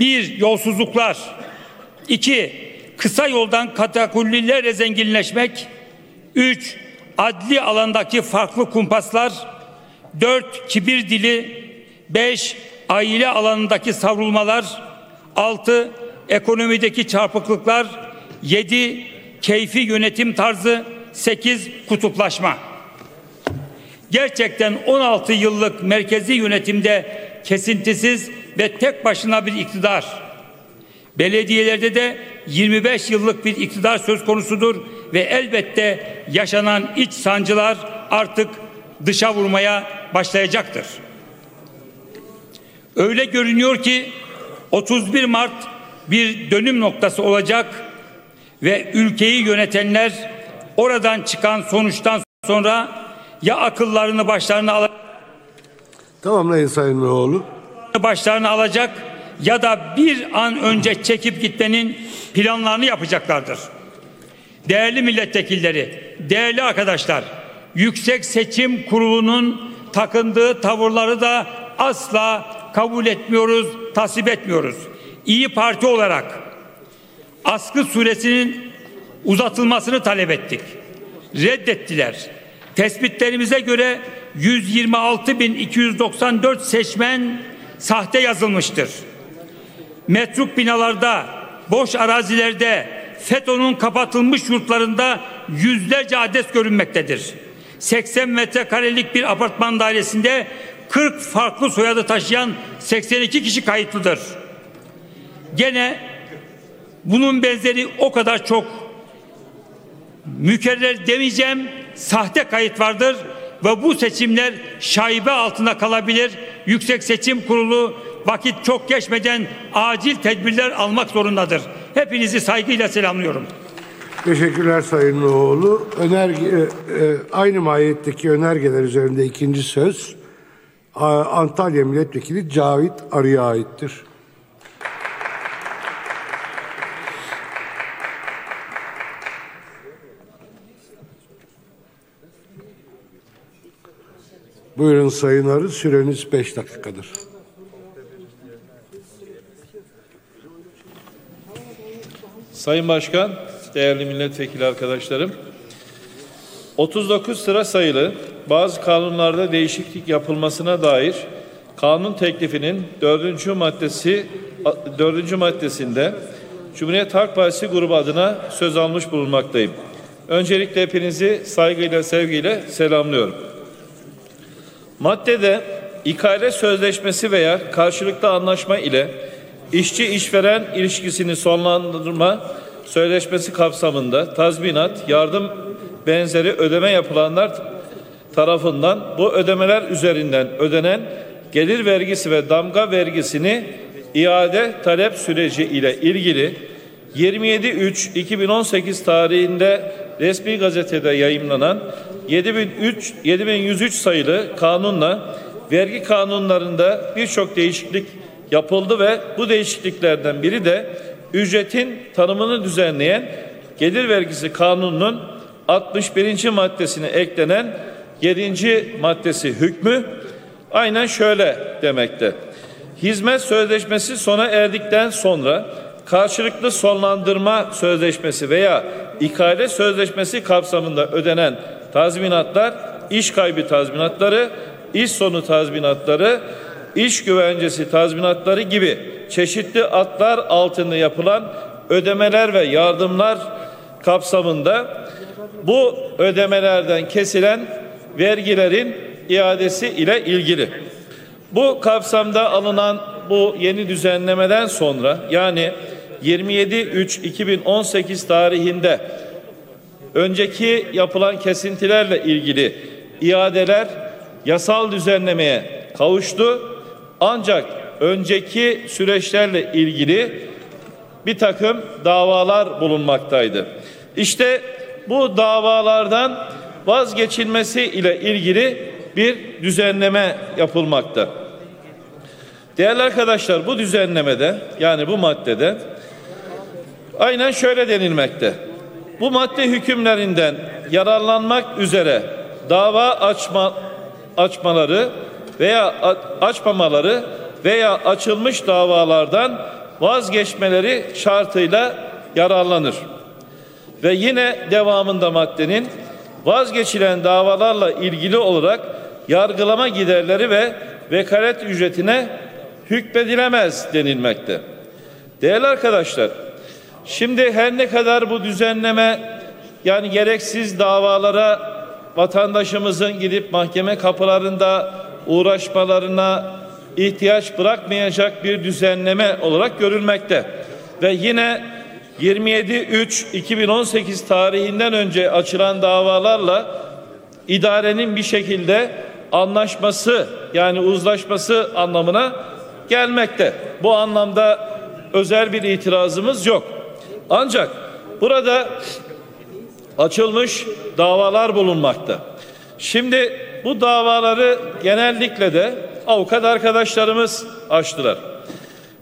Bir, yolsuzluklar. iki kısa yoldan katakullilerle zenginleşmek. Üç, adli alandaki farklı kumpaslar. Dört, kibir dili. Beş, aile alanındaki savrulmalar. Altı, ekonomideki çarpıklıklar. Yedi, keyfi yönetim tarzı. Sekiz, kutuplaşma. Gerçekten 16 yıllık merkezi yönetimde kesintisiz ve tek başına bir iktidar. Belediyelerde de 25 yıllık bir iktidar söz konusudur ve elbette yaşanan iç sancılar artık dışa vurmaya başlayacaktır. Öyle görünüyor ki 31 Mart bir dönüm noktası olacak ve ülkeyi yönetenler oradan çıkan sonuçtan sonra ya akıllarını başlarına alacak Tamamlayın Sayın Meoğlu. başlarına alacak ya da bir an önce çekip gitmenin planlarını yapacaklardır. Değerli milletvekilleri, değerli arkadaşlar, Yüksek Seçim Kurulu'nun takındığı tavırları da asla kabul etmiyoruz, tasvip etmiyoruz. İyi Parti olarak askı süresinin uzatılmasını talep ettik. Reddettiler. Tespitlerimize göre 126.294 seçmen sahte yazılmıştır. Metruk binalarda, boş arazilerde, FETÖ'nün kapatılmış yurtlarında yüzlerce adres görünmektedir. 80 metrekarelik bir apartman dairesinde 40 farklı soyadı taşıyan 82 kişi kayıtlıdır. Gene bunun benzeri o kadar çok mükerrer demeyeceğim sahte kayıt vardır ve bu seçimler şaibe altında kalabilir. Yüksek Seçim Kurulu vakit çok geçmeden acil tedbirler almak zorundadır. Hepinizi saygıyla selamlıyorum. Teşekkürler Sayın Meoğlu. Önerge, e, e, aynı mahiyetteki önergeler üzerinde ikinci söz Antalya Milletvekili Cavit Arı'ya aittir. Buyurun Sayın Arı, süreniz 5 dakikadır. Sayın Başkan, değerli milletvekili arkadaşlarım. 39 sıra sayılı bazı kanunlarda değişiklik yapılmasına dair kanun teklifinin 4. maddesi 4. maddesinde Cumhuriyet Halk Partisi grubu adına söz almış bulunmaktayım. Öncelikle hepinizi saygıyla, sevgiyle selamlıyorum. Maddede ikale sözleşmesi veya karşılıklı anlaşma ile işçi işveren ilişkisini sonlandırma Sözleşmesi kapsamında tazminat, yardım benzeri ödeme yapılanlar tarafından bu ödemeler üzerinden ödenen gelir vergisi ve damga vergisini iade talep süreci ile ilgili 27.3.2018 tarihinde resmi gazetede yayımlanan 7003 7103 sayılı kanunla vergi kanunlarında birçok değişiklik yapıldı ve bu değişikliklerden biri de ücretin tanımını düzenleyen gelir vergisi kanununun 61. maddesine eklenen 7. maddesi hükmü aynen şöyle demekte. Hizmet sözleşmesi sona erdikten sonra karşılıklı sonlandırma sözleşmesi veya ikale sözleşmesi kapsamında ödenen tazminatlar, iş kaybı tazminatları, iş sonu tazminatları, iş güvencesi tazminatları gibi çeşitli atlar altında yapılan ödemeler ve yardımlar kapsamında bu ödemelerden kesilen vergilerin iadesi ile ilgili. Bu kapsamda alınan bu yeni düzenlemeden sonra yani 27.3.2018 tarihinde önceki yapılan kesintilerle ilgili iadeler yasal düzenlemeye kavuştu. Ancak önceki süreçlerle ilgili bir takım davalar bulunmaktaydı. İşte bu davalardan vazgeçilmesi ile ilgili bir düzenleme yapılmakta. Değerli arkadaşlar bu düzenlemede yani bu maddede aynen şöyle denilmekte. Bu madde hükümlerinden yararlanmak üzere dava açma açmaları veya açmamaları veya açılmış davalardan vazgeçmeleri şartıyla yararlanır. Ve yine devamında maddenin vazgeçilen davalarla ilgili olarak yargılama giderleri ve vekalet ücretine hükmedilemez denilmekte. Değerli arkadaşlar, şimdi her ne kadar bu düzenleme yani gereksiz davalara vatandaşımızın gidip mahkeme kapılarında uğraşmalarına ihtiyaç bırakmayacak bir düzenleme olarak görülmekte. Ve yine 27.3.2018 tarihinden önce açılan davalarla idarenin bir şekilde anlaşması yani uzlaşması anlamına gelmekte. Bu anlamda özel bir itirazımız yok. Ancak burada açılmış davalar bulunmakta. Şimdi bu davaları genellikle de avukat arkadaşlarımız açtılar.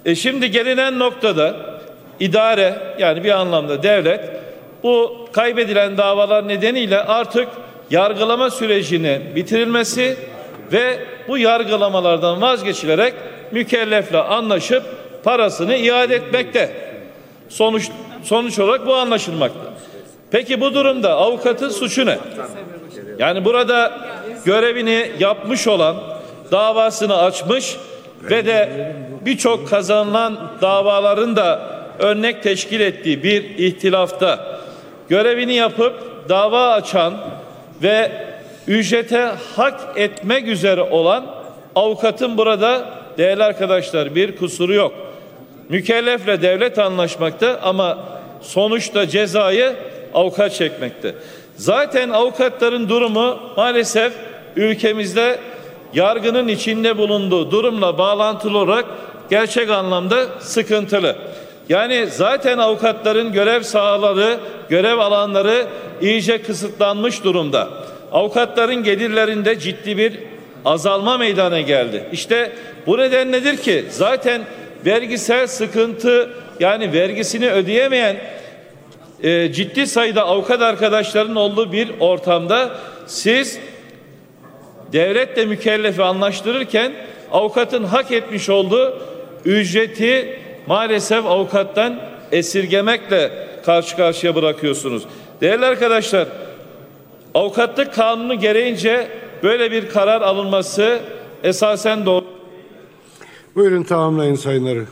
E şimdi gelinen noktada idare yani bir anlamda devlet bu kaybedilen davalar nedeniyle artık yargılama sürecinin bitirilmesi ve bu yargılamalardan vazgeçilerek mükellefle anlaşıp parasını iade etmekte. Sonuç sonuç olarak bu anlaşılmakta. Peki bu durumda avukatın suçu ne? Yani burada görevini yapmış olan davasını açmış ve de birçok kazanılan davaların da örnek teşkil ettiği bir ihtilafta görevini yapıp dava açan ve ücrete hak etmek üzere olan avukatın burada değerli arkadaşlar bir kusuru yok. Mükellefle devlet anlaşmakta ama sonuçta cezayı avukat çekmekte. Zaten avukatların durumu maalesef ülkemizde yargının içinde bulunduğu durumla bağlantılı olarak gerçek anlamda sıkıntılı. Yani zaten avukatların görev sahaları, görev alanları iyice kısıtlanmış durumda. Avukatların gelirlerinde ciddi bir azalma meydana geldi. İşte bu neden nedir ki zaten vergisel sıkıntı yani vergisini ödeyemeyen e, ciddi sayıda avukat arkadaşların olduğu bir ortamda siz devletle mükellefi anlaştırırken avukatın hak etmiş olduğu ücreti maalesef avukattan esirgemekle karşı karşıya bırakıyorsunuz. Değerli arkadaşlar, avukatlık kanunu gereğince böyle bir karar alınması esasen doğru. Buyurun tamamlayın sayınları.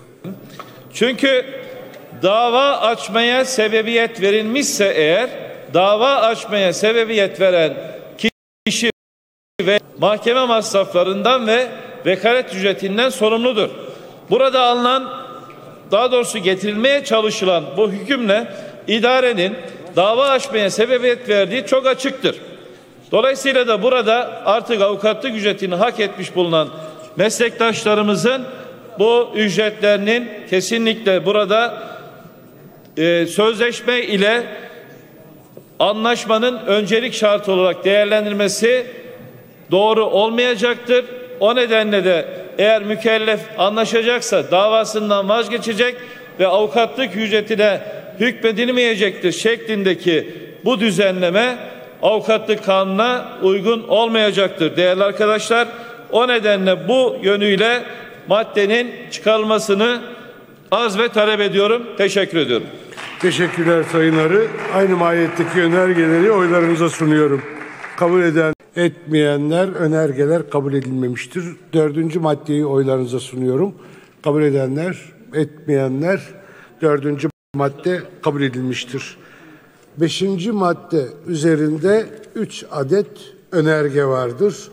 Çünkü dava açmaya sebebiyet verilmişse eğer dava açmaya sebebiyet veren kişi ve mahkeme masraflarından ve vekalet ücretinden sorumludur. Burada alınan daha doğrusu getirilmeye çalışılan bu hükümle idarenin dava açmaya sebebiyet verdiği çok açıktır. Dolayısıyla da burada artık avukatlık ücretini hak etmiş bulunan meslektaşlarımızın bu ücretlerinin kesinlikle burada e, sözleşme ile anlaşmanın öncelik şartı olarak değerlendirmesi doğru olmayacaktır. O nedenle de eğer mükellef anlaşacaksa davasından vazgeçecek ve avukatlık ücretine hükmedilmeyecektir şeklindeki bu düzenleme avukatlık kanuna uygun olmayacaktır değerli arkadaşlar. O nedenle bu yönüyle maddenin çıkarılmasını az ve talep ediyorum. Teşekkür ediyorum. Teşekkürler Sayın Arı. Aynı mahiyetteki önergeleri oylarınıza sunuyorum. Kabul eden etmeyenler önergeler kabul edilmemiştir. Dördüncü maddeyi oylarınıza sunuyorum. Kabul edenler etmeyenler dördüncü madde kabul edilmiştir. Beşinci madde üzerinde üç adet önerge vardır.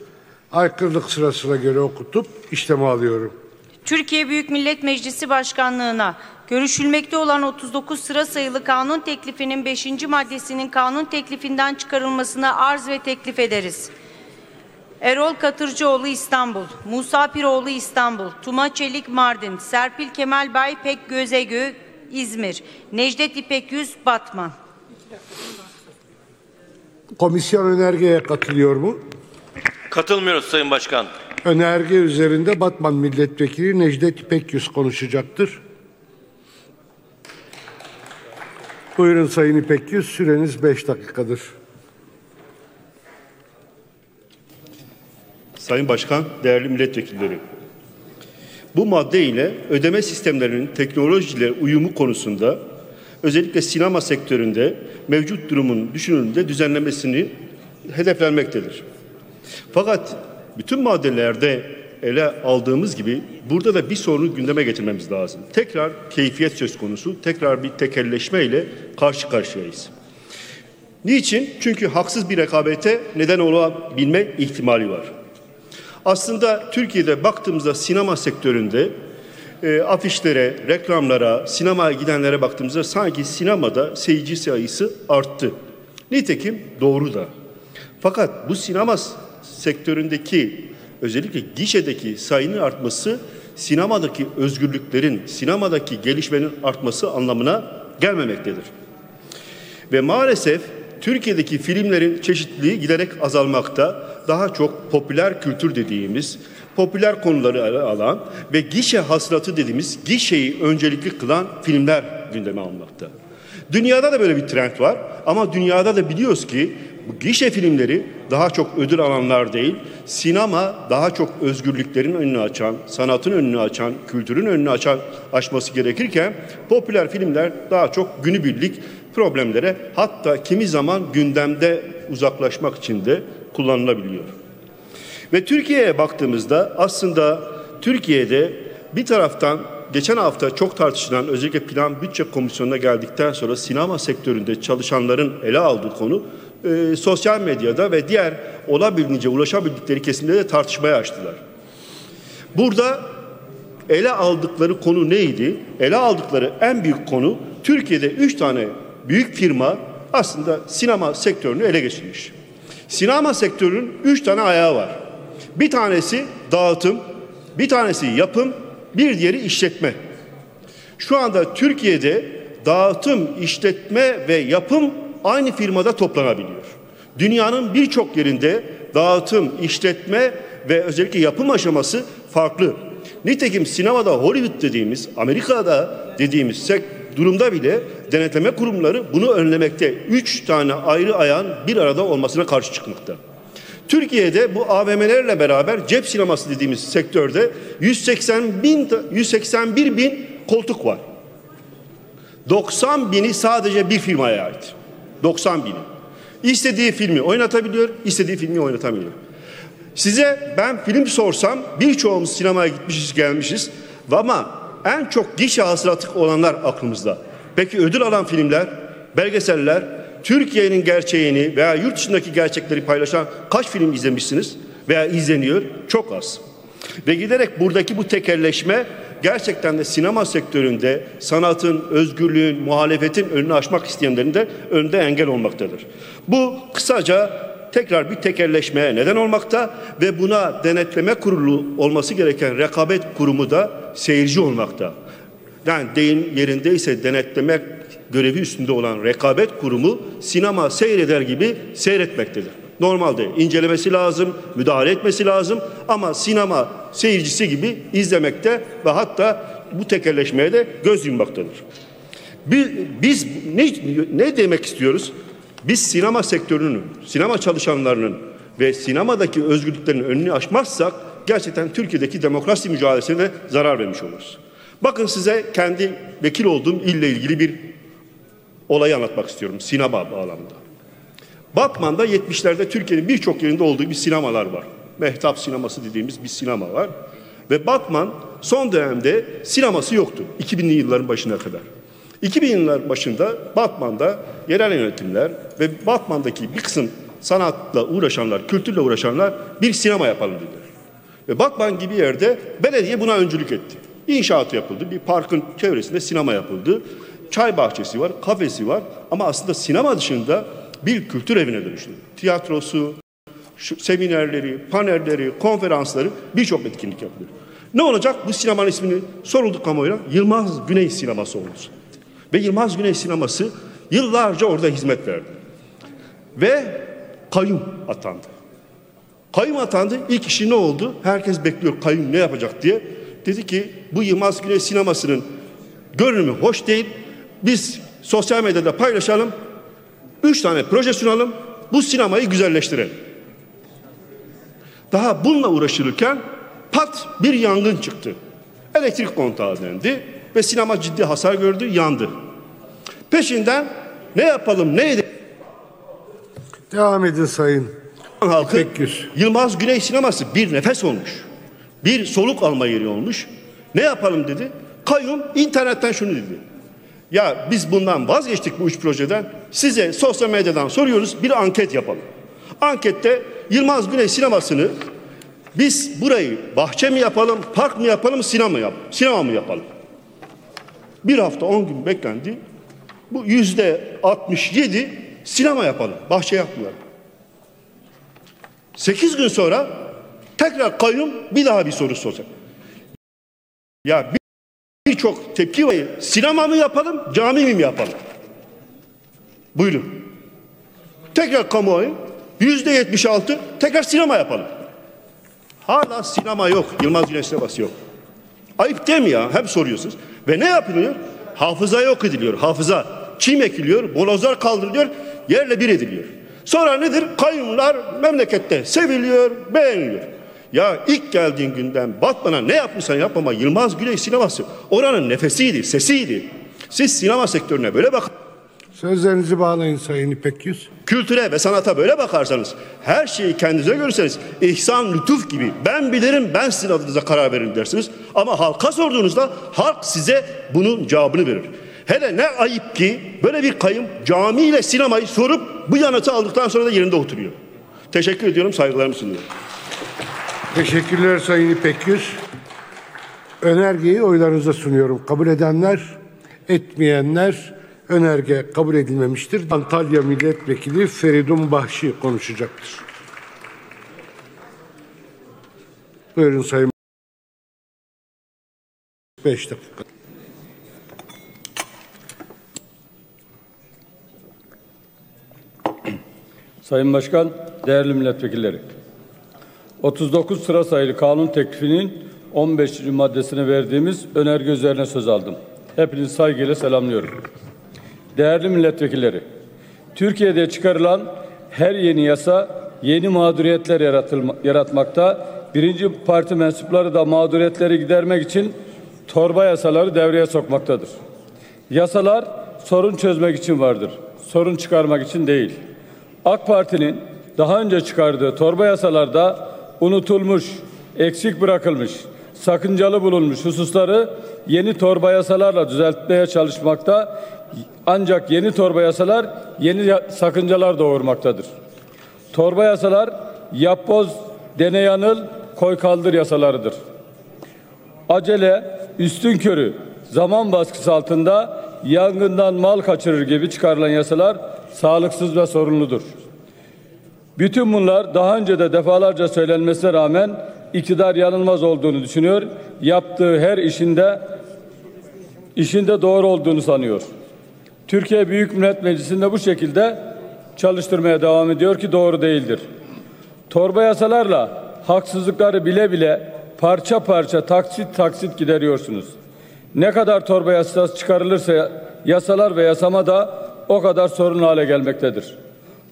Aykırılık sırasına göre okutup işleme alıyorum. Türkiye Büyük Millet Meclisi Başkanlığına görüşülmekte olan 39 sıra sayılı kanun teklifinin 5. maddesinin kanun teklifinden çıkarılmasına arz ve teklif ederiz. Erol Katırcıoğlu İstanbul, Musa Piroğlu İstanbul, Tuma Çelik Mardin, Serpil Kemal Bay Pek Gözegö İzmir, Necdet İpek Yüz Batman. Komisyon önergeye katılıyor mu? Katılmıyoruz Sayın Başkan. Önerge üzerinde Batman Milletvekili Necdet İpekyüz konuşacaktır. Buyurun Sayın İpekyüz, süreniz 5 dakikadır. Sayın Başkan, değerli milletvekilleri. Bu madde ile ödeme sistemlerinin teknolojiyle uyumu konusunda özellikle sinema sektöründe mevcut durumun düşünülünde düzenlemesini hedeflenmektedir. Fakat bütün maddelerde ele aldığımız gibi burada da bir sorunu gündeme getirmemiz lazım. Tekrar keyfiyet söz konusu, tekrar bir tekelleşme ile karşı karşıyayız. Niçin? Çünkü haksız bir rekabete neden olabilme ihtimali var. Aslında Türkiye'de baktığımızda sinema sektöründe e, afişlere, reklamlara, sinemaya gidenlere baktığımızda sanki sinemada seyirci sayısı arttı. Nitekim doğru da. Fakat bu sinema sektöründeki özellikle gişedeki sayının artması sinemadaki özgürlüklerin, sinemadaki gelişmenin artması anlamına gelmemektedir. Ve maalesef Türkiye'deki filmlerin çeşitliliği giderek azalmakta. Daha çok popüler kültür dediğimiz, popüler konuları alan ve gişe hasratı dediğimiz gişeyi öncelikli kılan filmler gündeme almakta. Dünyada da böyle bir trend var ama dünyada da biliyoruz ki gişe filmleri daha çok ödül alanlar değil, sinema daha çok özgürlüklerin önünü açan, sanatın önünü açan, kültürün önünü açan açması gerekirken popüler filmler daha çok günübirlik problemlere hatta kimi zaman gündemde uzaklaşmak için de kullanılabiliyor. Ve Türkiye'ye baktığımızda aslında Türkiye'de bir taraftan geçen hafta çok tartışılan özellikle plan bütçe komisyonuna geldikten sonra sinema sektöründe çalışanların ele aldığı konu e, sosyal medyada ve diğer olabildiğince ulaşabildikleri kesimde de tartışmaya açtılar. Burada ele aldıkları konu neydi? Ele aldıkları en büyük konu Türkiye'de üç tane büyük firma aslında sinema sektörünü ele geçirmiş. Sinema sektörünün üç tane ayağı var. Bir tanesi dağıtım, bir tanesi yapım, bir diğeri işletme. Şu anda Türkiye'de dağıtım, işletme ve yapım aynı firmada toplanabiliyor. Dünyanın birçok yerinde dağıtım, işletme ve özellikle yapım aşaması farklı. Nitekim sinemada Hollywood dediğimiz, Amerika'da dediğimiz durumda bile denetleme kurumları bunu önlemekte. Üç tane ayrı ayağın bir arada olmasına karşı çıkmakta. Türkiye'de bu AVM'lerle beraber cep sineması dediğimiz sektörde 180 bin, 181 bin koltuk var. 90 bini sadece bir firmaya ait. 90 bini. İstediği filmi oynatabiliyor, istediği filmi oynatamıyor. Size ben film sorsam birçoğumuz sinemaya gitmişiz gelmişiz ama en çok gişe hasılatı olanlar aklımızda. Peki ödül alan filmler, belgeseller, Türkiye'nin gerçeğini veya yurt dışındaki gerçekleri paylaşan kaç film izlemişsiniz veya izleniyor? Çok az. Ve giderek buradaki bu tekerleşme gerçekten de sinema sektöründe sanatın, özgürlüğün, muhalefetin önünü açmak isteyenlerin de önünde engel olmaktadır. Bu kısaca tekrar bir tekerleşmeye neden olmakta ve buna denetleme kurulu olması gereken rekabet kurumu da seyirci olmakta. Yani deyim yerindeyse denetleme görevi üstünde olan rekabet kurumu sinema seyreder gibi seyretmektedir. Normalde incelemesi lazım, müdahale etmesi lazım ama sinema seyircisi gibi izlemekte ve hatta bu tekerleşmeye de göz yummaktadır. Biz, biz ne, ne demek istiyoruz? Biz sinema sektörünün, sinema çalışanlarının ve sinemadaki özgürlüklerin önünü açmazsak gerçekten Türkiye'deki demokrasi mücadelesine zarar vermiş oluruz. Bakın size kendi vekil olduğum ille ilgili bir olayı anlatmak istiyorum sinema bağlamında. Batman'da 70'lerde Türkiye'nin birçok yerinde olduğu bir sinemalar var. Mehtap sineması dediğimiz bir sinema var. Ve Batman son dönemde sineması yoktu 2000'li yılların başına kadar. 2000 yıllar başında Batman'da yerel yönetimler ve Batman'daki bir kısım sanatla uğraşanlar, kültürle uğraşanlar bir sinema yapalım dediler. Ve Batman gibi yerde belediye buna öncülük etti. İnşaatı yapıldı. Bir parkın çevresinde sinema yapıldı. Çay bahçesi var, kafesi var ama aslında sinema dışında bir kültür evine dönüştü. Tiyatrosu, şu seminerleri, panelleri, konferansları birçok etkinlik yapılıyor. Ne olacak? Bu sinemanın ismini soruldu kamuoyuna. Yılmaz Güney Sineması oldu. Ve Yılmaz Güney Sineması yıllarca orada hizmet verdi. Ve kayyum atandı. Kayyum atandı. İlk işi ne oldu? Herkes bekliyor kayyum ne yapacak diye. Dedi ki bu Yılmaz Güney Sineması'nın görünümü hoş değil. Biz sosyal medyada paylaşalım. Üç tane proje sunalım. Bu sinemayı güzelleştirelim. Daha bununla uğraşılırken pat bir yangın çıktı. Elektrik kontağı dendi ve sinema ciddi hasar gördü, yandı. Peşinden ne yapalım, ne edelim? Devam edin sayın. Halkı Yılmaz Güney sineması bir nefes olmuş. Bir soluk alma yeri olmuş. Ne yapalım dedi. Kayyum internetten şunu dedi. Ya biz bundan vazgeçtik bu üç projeden. Size sosyal medyadan soruyoruz bir anket yapalım. Ankette Yılmaz Güney sinemasını biz burayı bahçe mi yapalım, park mı yapalım, sinema yap sinema mı yapalım? Bir hafta on gün beklendi. Bu yüzde 67 sinema yapalım, bahçe yapmayalım. Sekiz gün sonra tekrar kayyum bir daha bir soru soracak. Ya birçok tepki var. Sinema mı yapalım, cami mi yapalım? Buyurun. Tekrar kamuoyu yüzde yetmiş altı tekrar sinema yapalım. Hala sinema yok. Yılmaz Güneş sineması yok. Ayıp değil mi ya? Hep soruyorsunuz. Ve ne yapılıyor? Hafıza yok ediliyor. Hafıza. Çim ekiliyor, bolozlar kaldırılıyor, yerle bir ediliyor. Sonra nedir? Kayyumlar memlekette seviliyor, beğeniliyor. Ya ilk geldiğin günden Batman'a ne yapmışsan yap ama Yılmaz Güney sineması oranın nefesiydi, sesiydi. Siz sinema sektörüne böyle bak. Sözlerinizi bağlayın Sayın İpek Yüz. Kültüre ve sanata böyle bakarsanız, her şeyi kendinize görürseniz, ihsan, lütuf gibi ben bilirim, ben sizin adınıza karar veririm dersiniz. Ama halka sorduğunuzda halk size bunun cevabını verir. Hele ne ayıp ki böyle bir kayım camiyle sinemayı sorup bu yanıtı aldıktan sonra da yerinde oturuyor. Teşekkür ediyorum, saygılarımı sunuyorum. Teşekkürler Sayın İpek Yüz. Önergeyi oylarınıza sunuyorum. Kabul edenler, etmeyenler önerge kabul edilmemiştir. Antalya Milletvekili Feridun Bahşi konuşacaktır. Buyurun Sayın 5 dakika. Sayın Başkan, değerli milletvekilleri. 39 sıra sayılı kanun teklifinin 15. maddesine verdiğimiz önerge üzerine söz aldım. Hepinizi saygıyla selamlıyorum. Değerli milletvekilleri, Türkiye'de çıkarılan her yeni yasa yeni mağduriyetler yaratmakta. Birinci parti mensupları da mağduriyetleri gidermek için torba yasaları devreye sokmaktadır. Yasalar sorun çözmek için vardır. Sorun çıkarmak için değil. AK Parti'nin daha önce çıkardığı torba yasalarda unutulmuş, eksik bırakılmış, sakıncalı bulunmuş hususları yeni torba yasalarla düzeltmeye çalışmakta. Ancak yeni torba yasalar yeni sakıncalar doğurmaktadır. Torba yasalar yapboz, dene yanıl, koy kaldır yasalarıdır. Acele, üstün körü, zaman baskısı altında yangından mal kaçırır gibi çıkarılan yasalar sağlıksız ve sorunludur. Bütün bunlar daha önce de defalarca söylenmesine rağmen iktidar yanılmaz olduğunu düşünüyor. Yaptığı her işinde işinde doğru olduğunu sanıyor. Türkiye Büyük Millet Meclisi'nde bu şekilde çalıştırmaya devam ediyor ki doğru değildir. Torba yasalarla haksızlıkları bile bile parça parça taksit taksit gideriyorsunuz. Ne kadar torba yasası çıkarılırsa yasalar ve yasama da o kadar sorun hale gelmektedir.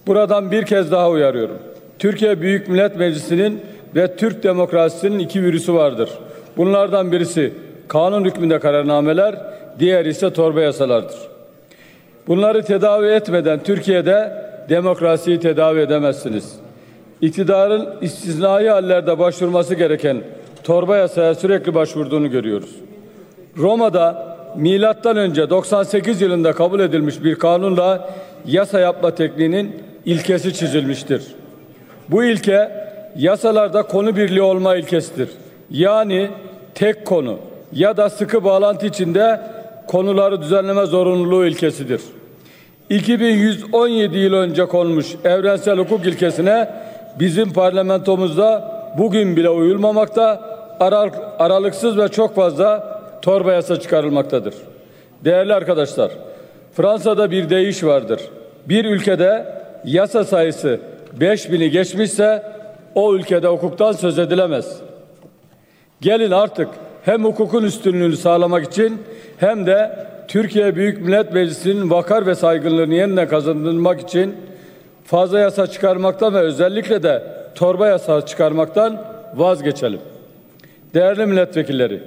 Buradan bir kez daha uyarıyorum. Türkiye Büyük Millet Meclisi'nin ve Türk demokrasisinin iki virüsü vardır. Bunlardan birisi kanun hükmünde kararnameler, diğer ise torba yasalardır. Bunları tedavi etmeden Türkiye'de demokrasiyi tedavi edemezsiniz. İktidarın istisnai hallerde başvurması gereken torba yasaya sürekli başvurduğunu görüyoruz. Roma'da milattan önce 98 yılında kabul edilmiş bir kanunla yasa yapma tekniğinin ilkesi çizilmiştir. Bu ilke yasalarda konu birliği olma ilkesidir. Yani tek konu ya da sıkı bağlantı içinde konuları düzenleme zorunluluğu ilkesidir. 2117 yıl önce konmuş evrensel hukuk ilkesine bizim parlamentomuzda bugün bile uyulmamakta, aralıksız ve çok fazla torba yasa çıkarılmaktadır. Değerli arkadaşlar, Fransa'da bir deyiş vardır. Bir ülkede yasa sayısı 5000'i geçmişse o ülkede hukuktan söz edilemez. Gelin artık hem hukukun üstünlüğünü sağlamak için hem de Türkiye Büyük Millet Meclisi'nin vakar ve saygınlığını yeniden kazandırmak için fazla yasa çıkarmaktan ve özellikle de torba yasa çıkarmaktan vazgeçelim. Değerli milletvekilleri,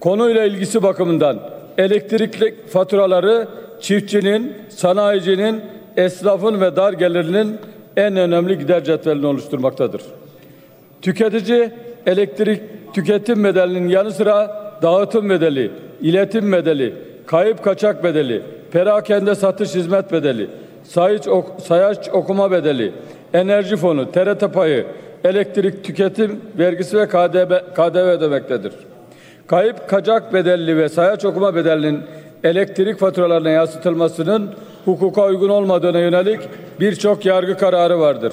konuyla ilgisi bakımından elektrikli faturaları çiftçinin, sanayicinin, esnafın ve dar gelirlinin en önemli gider cetvelini oluşturmaktadır. Tüketici elektrik tüketim bedelinin yanı sıra dağıtım bedeli, iletim bedeli, kayıp kaçak bedeli, perakende satış hizmet bedeli, sayaç, ok, sayaç okuma bedeli, enerji fonu, TRT payı, elektrik tüketim vergisi ve KDV, KDV ödemektedir. Kayıp kaçak bedelli ve sayaç okuma bedelinin elektrik faturalarına yansıtılmasının hukuka uygun olmadığına yönelik birçok yargı kararı vardır.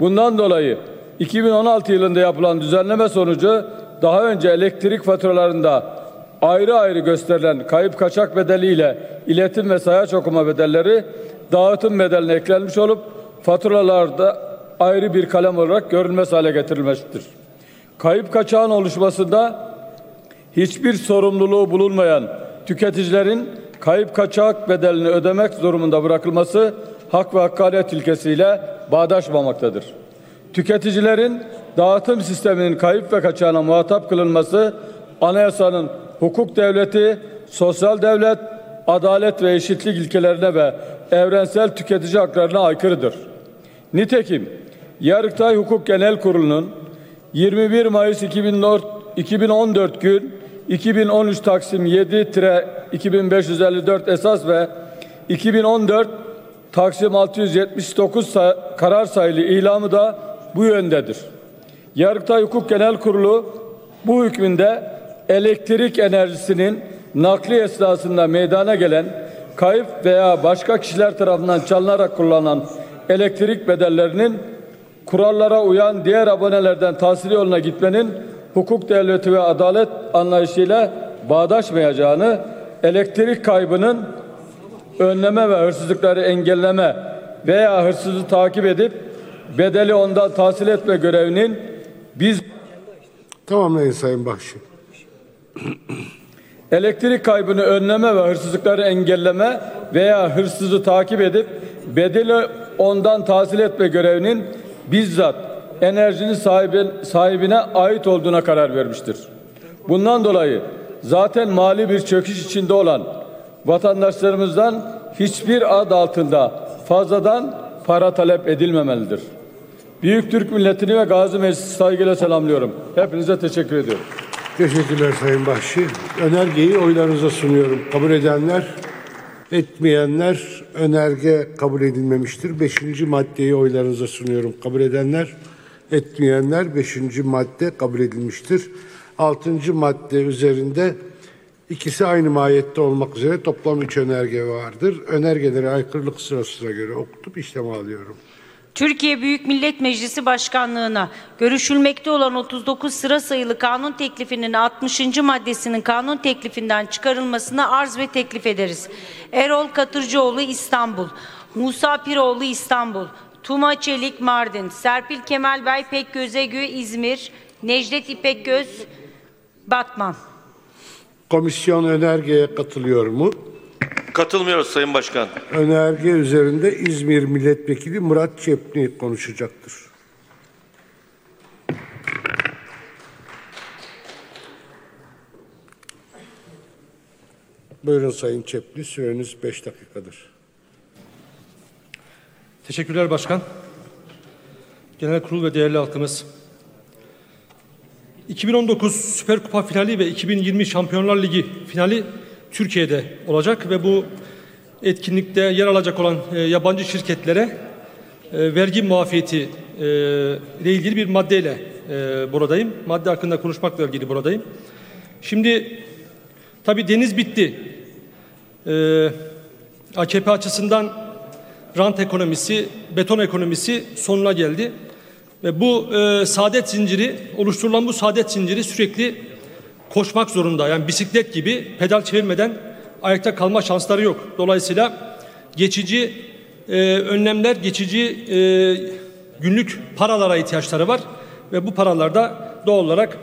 Bundan dolayı 2016 yılında yapılan düzenleme sonucu daha önce elektrik faturalarında ayrı ayrı gösterilen kayıp kaçak bedeliyle iletim ve sayaç okuma bedelleri dağıtım bedeline eklenmiş olup faturalarda ayrı bir kalem olarak görünmez hale getirilmiştir. Kayıp kaçağın oluşmasında hiçbir sorumluluğu bulunmayan tüketicilerin kayıp kaçak bedelini ödemek durumunda bırakılması hak ve hakkaniyet ilkesiyle bağdaşmamaktadır. Tüketicilerin dağıtım sisteminin kayıp ve kaçağına muhatap kılınması anayasanın hukuk devleti, sosyal devlet, adalet ve eşitlik ilkelerine ve evrensel tüketici haklarına aykırıdır. Nitekim Yargıtay Hukuk Genel Kurulu'nun 21 Mayıs 2004, 2014 gün 2013 Taksim 7 2554 esas ve 2014 Taksim 679 karar sayılı ilamı da bu yöndedir. Yargıtay Hukuk Genel Kurulu bu hükmünde elektrik enerjisinin nakli esnasında meydana gelen kayıp veya başka kişiler tarafından çalınarak kullanılan elektrik bedellerinin kurallara uyan diğer abonelerden tahsil yoluna gitmenin hukuk devleti ve adalet anlayışıyla bağdaşmayacağını, elektrik kaybının önleme ve hırsızlıkları engelleme veya hırsızı takip edip bedeli ondan tahsil etme görevinin biz Tamamlayın Sayın Bakşı. elektrik kaybını önleme ve hırsızlıkları engelleme veya hırsızı takip edip bedeli ondan tahsil etme görevinin bizzat enerjinin sahibi, sahibine ait olduğuna karar vermiştir. Bundan dolayı zaten mali bir çöküş içinde olan vatandaşlarımızdan hiçbir ad altında fazladan para talep edilmemelidir. Büyük Türk milletini ve Gazi Meclisi saygıyla selamlıyorum. Hepinize teşekkür ediyorum. Teşekkürler Sayın Bahşi. Önergeyi oylarınıza sunuyorum. Kabul edenler, etmeyenler önerge kabul edilmemiştir. Beşinci maddeyi oylarınıza sunuyorum. Kabul edenler, Etmeyenler 5. madde kabul edilmiştir. 6. madde üzerinde ikisi aynı mahiyette olmak üzere toplam 3 önerge vardır. Önergeleri aykırılık sırasına göre okutup işleme alıyorum. Türkiye Büyük Millet Meclisi Başkanlığına görüşülmekte olan 39 sıra sayılı kanun teklifinin 60. maddesinin kanun teklifinden çıkarılmasını arz ve teklif ederiz. Erol Katırcıoğlu İstanbul, Musa Piroğlu İstanbul, Tuma Çelik Mardin, Serpil Kemal Bey Pekgözegü İzmir, Necdet İpekgöz Batman. Komisyon önergeye katılıyor mu? Katılmıyoruz Sayın Başkan. Önerge üzerinde İzmir Milletvekili Murat Çepni konuşacaktır. Buyurun Sayın Çepni, süreniz 5 dakikadır. Teşekkürler Başkan. Genel Kurul ve değerli halkımız. 2019 Süper Kupa finali ve 2020 Şampiyonlar Ligi finali Türkiye'de olacak ve bu etkinlikte yer alacak olan e, yabancı şirketlere e, vergi muafiyeti e, ile ilgili bir maddeyle buradayım. Madde hakkında konuşmakla ilgili buradayım. Şimdi tabii deniz bitti. E, AKP açısından rant ekonomisi, beton ekonomisi sonuna geldi. Ve bu e, saadet zinciri, oluşturulan bu saadet zinciri sürekli koşmak zorunda. Yani bisiklet gibi pedal çevirmeden ayakta kalma şansları yok. Dolayısıyla geçici e, önlemler, geçici e, günlük paralara ihtiyaçları var. Ve bu paralarda doğal olarak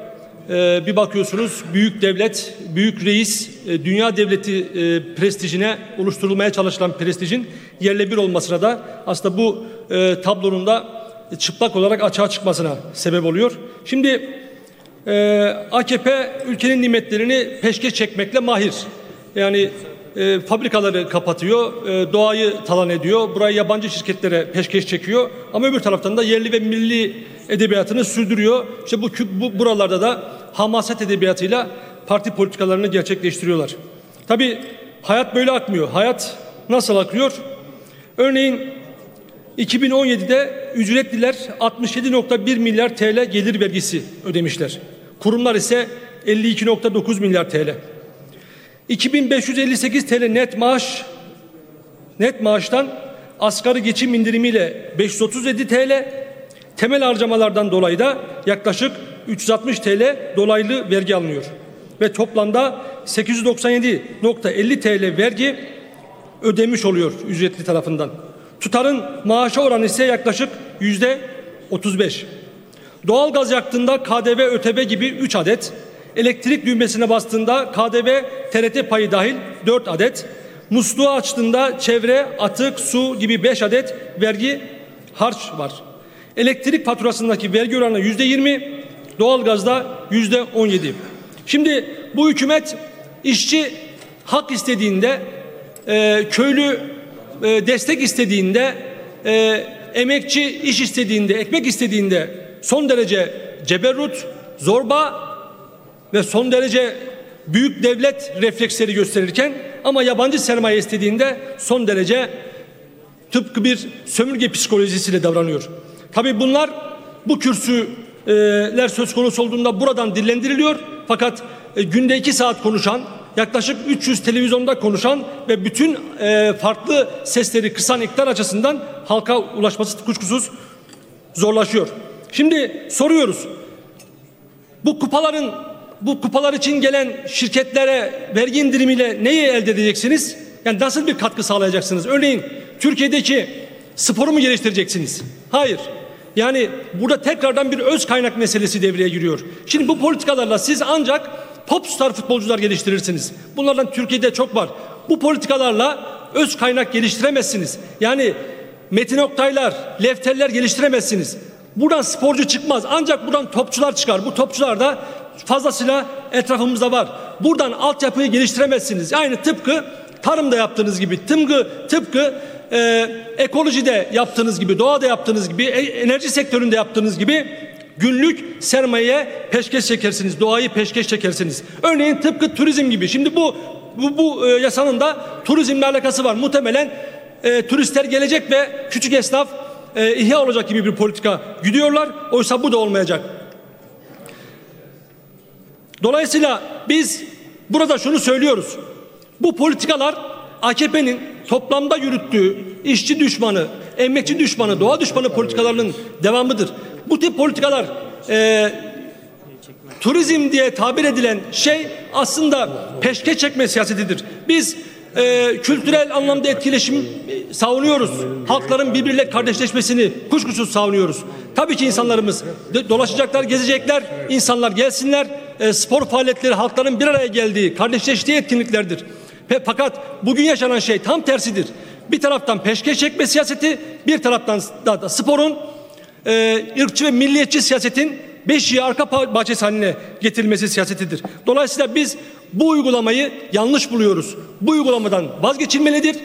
e, bir bakıyorsunuz büyük devlet, büyük reis, e, dünya devleti e, prestijine oluşturulmaya çalışılan prestijin yerle bir olmasına da aslında bu e, tablonun da çıplak olarak açığa çıkmasına sebep oluyor. Şimdi e, AKP ülkenin nimetlerini peşkeş çekmekle mahir. Yani e, fabrikaları kapatıyor, e, doğayı talan ediyor, burayı yabancı şirketlere peşkeş çekiyor. Ama öbür taraftan da yerli ve milli edebiyatını sürdürüyor. İşte bu, bu buralarda da hamaset edebiyatıyla parti politikalarını gerçekleştiriyorlar. Tabii hayat böyle akmıyor. Hayat nasıl akıyor? Örneğin 2017'de ücretliler 67.1 milyar TL gelir vergisi ödemişler. Kurumlar ise 52.9 milyar TL. 2558 TL net maaş net maaştan asgari geçim indirimiyle 537 TL, temel harcamalardan dolayı da yaklaşık 360 TL dolaylı vergi alınıyor. Ve toplamda 897.50 TL vergi ödemiş oluyor ücretli tarafından. Tutarın maaşa oranı ise yaklaşık yüzde 35. Doğalgaz yaktığında KDV, ÖTV gibi 3 adet, elektrik düğmesine bastığında KDV, TRT payı dahil 4 adet, musluğu açtığında çevre, atık, su gibi 5 adet vergi harç var. Elektrik faturasındaki vergi oranı yüzde 20, doğalgazda yüzde 17. Şimdi bu hükümet işçi hak istediğinde, e, köylü e, destek istediğinde, e, emekçi iş istediğinde, ekmek istediğinde son derece ceberrut, zorba ve son derece büyük devlet refleksleri gösterirken ama yabancı sermaye istediğinde son derece tıpkı bir sömürge psikolojisiyle davranıyor. Tabii bunlar bu kürsüler söz konusu olduğunda buradan dillendiriliyor. Fakat e, günde iki saat konuşan, yaklaşık 300 televizyonda konuşan ve bütün e, farklı sesleri kısan iktidar açısından halka ulaşması kuşkusuz zorlaşıyor. Şimdi soruyoruz. Bu kupaların bu kupalar için gelen şirketlere vergi indirimiyle neyi elde edeceksiniz? Yani nasıl bir katkı sağlayacaksınız? Örneğin Türkiye'deki sporu mu geliştireceksiniz? Hayır. Yani burada tekrardan bir öz kaynak meselesi devreye giriyor. Şimdi bu politikalarla siz ancak popstar futbolcular geliştirirsiniz. Bunlardan Türkiye'de çok var. Bu politikalarla öz kaynak geliştiremezsiniz. Yani Metin Oktaylar, Lefterler geliştiremezsiniz. Buradan sporcu çıkmaz. Ancak buradan topçular çıkar. Bu topçular da fazlasıyla etrafımızda var. Buradan altyapıyı geliştiremezsiniz. Aynı tıpkı tarımda yaptığınız gibi, tıpkı tıpkı e, ekolojide yaptığınız gibi, doğada yaptığınız gibi, e, enerji sektöründe yaptığınız gibi günlük sermayeye peşkeş çekersiniz, doğayı peşkeş çekersiniz. Örneğin tıpkı turizm gibi. Şimdi bu bu, bu e, yasanın da turizmle alakası var. Muhtemelen e, turistler gelecek ve küçük esnaf e, ihya olacak gibi bir politika gidiyorlar. Oysa bu da olmayacak. Dolayısıyla biz burada şunu söylüyoruz. Bu politikalar AKP'nin toplamda yürüttüğü işçi düşmanı, emekçi düşmanı, doğa düşmanı politikalarının devamıdır. Bu tip politikalar e, turizm diye tabir edilen şey aslında peşke çekme siyasetidir. Biz e, kültürel anlamda etkileşim savunuyoruz. Halkların birbiriyle kardeşleşmesini kuşkusuz savunuyoruz. Tabii ki insanlarımız dolaşacaklar, gezecekler, insanlar gelsinler. E, spor faaliyetleri halkların bir araya geldiği, kardeşleştiği etkinliklerdir. Fakat bugün yaşanan şey tam tersidir. Bir taraftan peşke çekme siyaseti, bir taraftan da, sporun e, ırkçı ve milliyetçi siyasetin beşiği arka bahçesi haline getirilmesi siyasetidir. Dolayısıyla biz bu uygulamayı yanlış buluyoruz. Bu uygulamadan vazgeçilmelidir.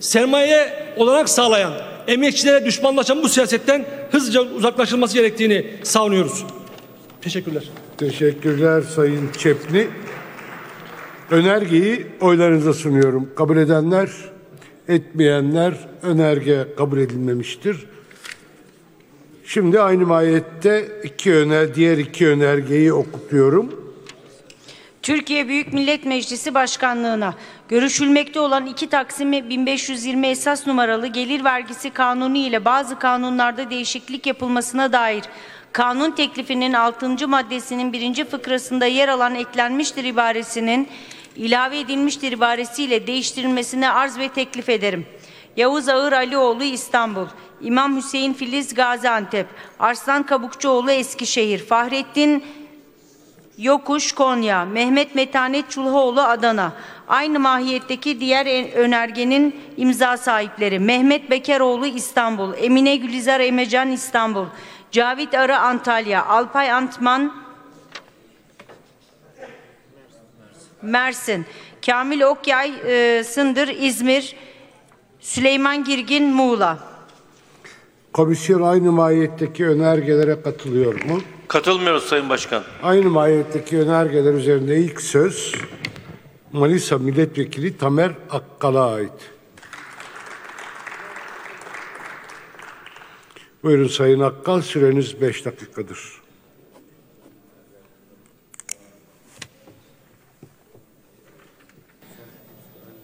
Sermayeye olanak sağlayan, emekçilere düşmanlaşan bu siyasetten hızlıca uzaklaşılması gerektiğini savunuyoruz. Teşekkürler. Teşekkürler Sayın Çepni. Önergeyi oylarınıza sunuyorum. Kabul edenler, etmeyenler önerge kabul edilmemiştir. Şimdi aynı mahiyette iki öner, diğer iki önergeyi okutuyorum. Türkiye Büyük Millet Meclisi Başkanlığına görüşülmekte olan 2 Taksim 1520 esas numaralı gelir vergisi kanunu ile bazı kanunlarda değişiklik yapılmasına dair kanun teklifinin 6. maddesinin 1. fıkrasında yer alan eklenmiştir ibaresinin ilave edilmiştir ibaresiyle değiştirilmesine arz ve teklif ederim. Yavuz Ağır Alioğlu İstanbul, İmam Hüseyin Filiz Gaziantep, Arslan Kabukçuoğlu Eskişehir, Fahrettin Yokuş Konya, Mehmet Metanet Çulhaoğlu Adana. Aynı mahiyetteki diğer en- önergenin imza sahipleri Mehmet Bekeroğlu İstanbul, Emine Gülizar Emecan İstanbul, Cavit Arı Antalya, Alpay Antman Mersin, Kamil Okyay e, Sındır İzmir, Süleyman Girgin Muğla. Komisyon aynı mahiyetteki önergelere katılıyor mu? Katılmıyoruz Sayın Başkan. Aynı mahiyetteki önergeler üzerinde ilk söz Manisa Milletvekili Tamer Akkal'a ait. Buyurun Sayın Akkal, süreniz 5 dakikadır.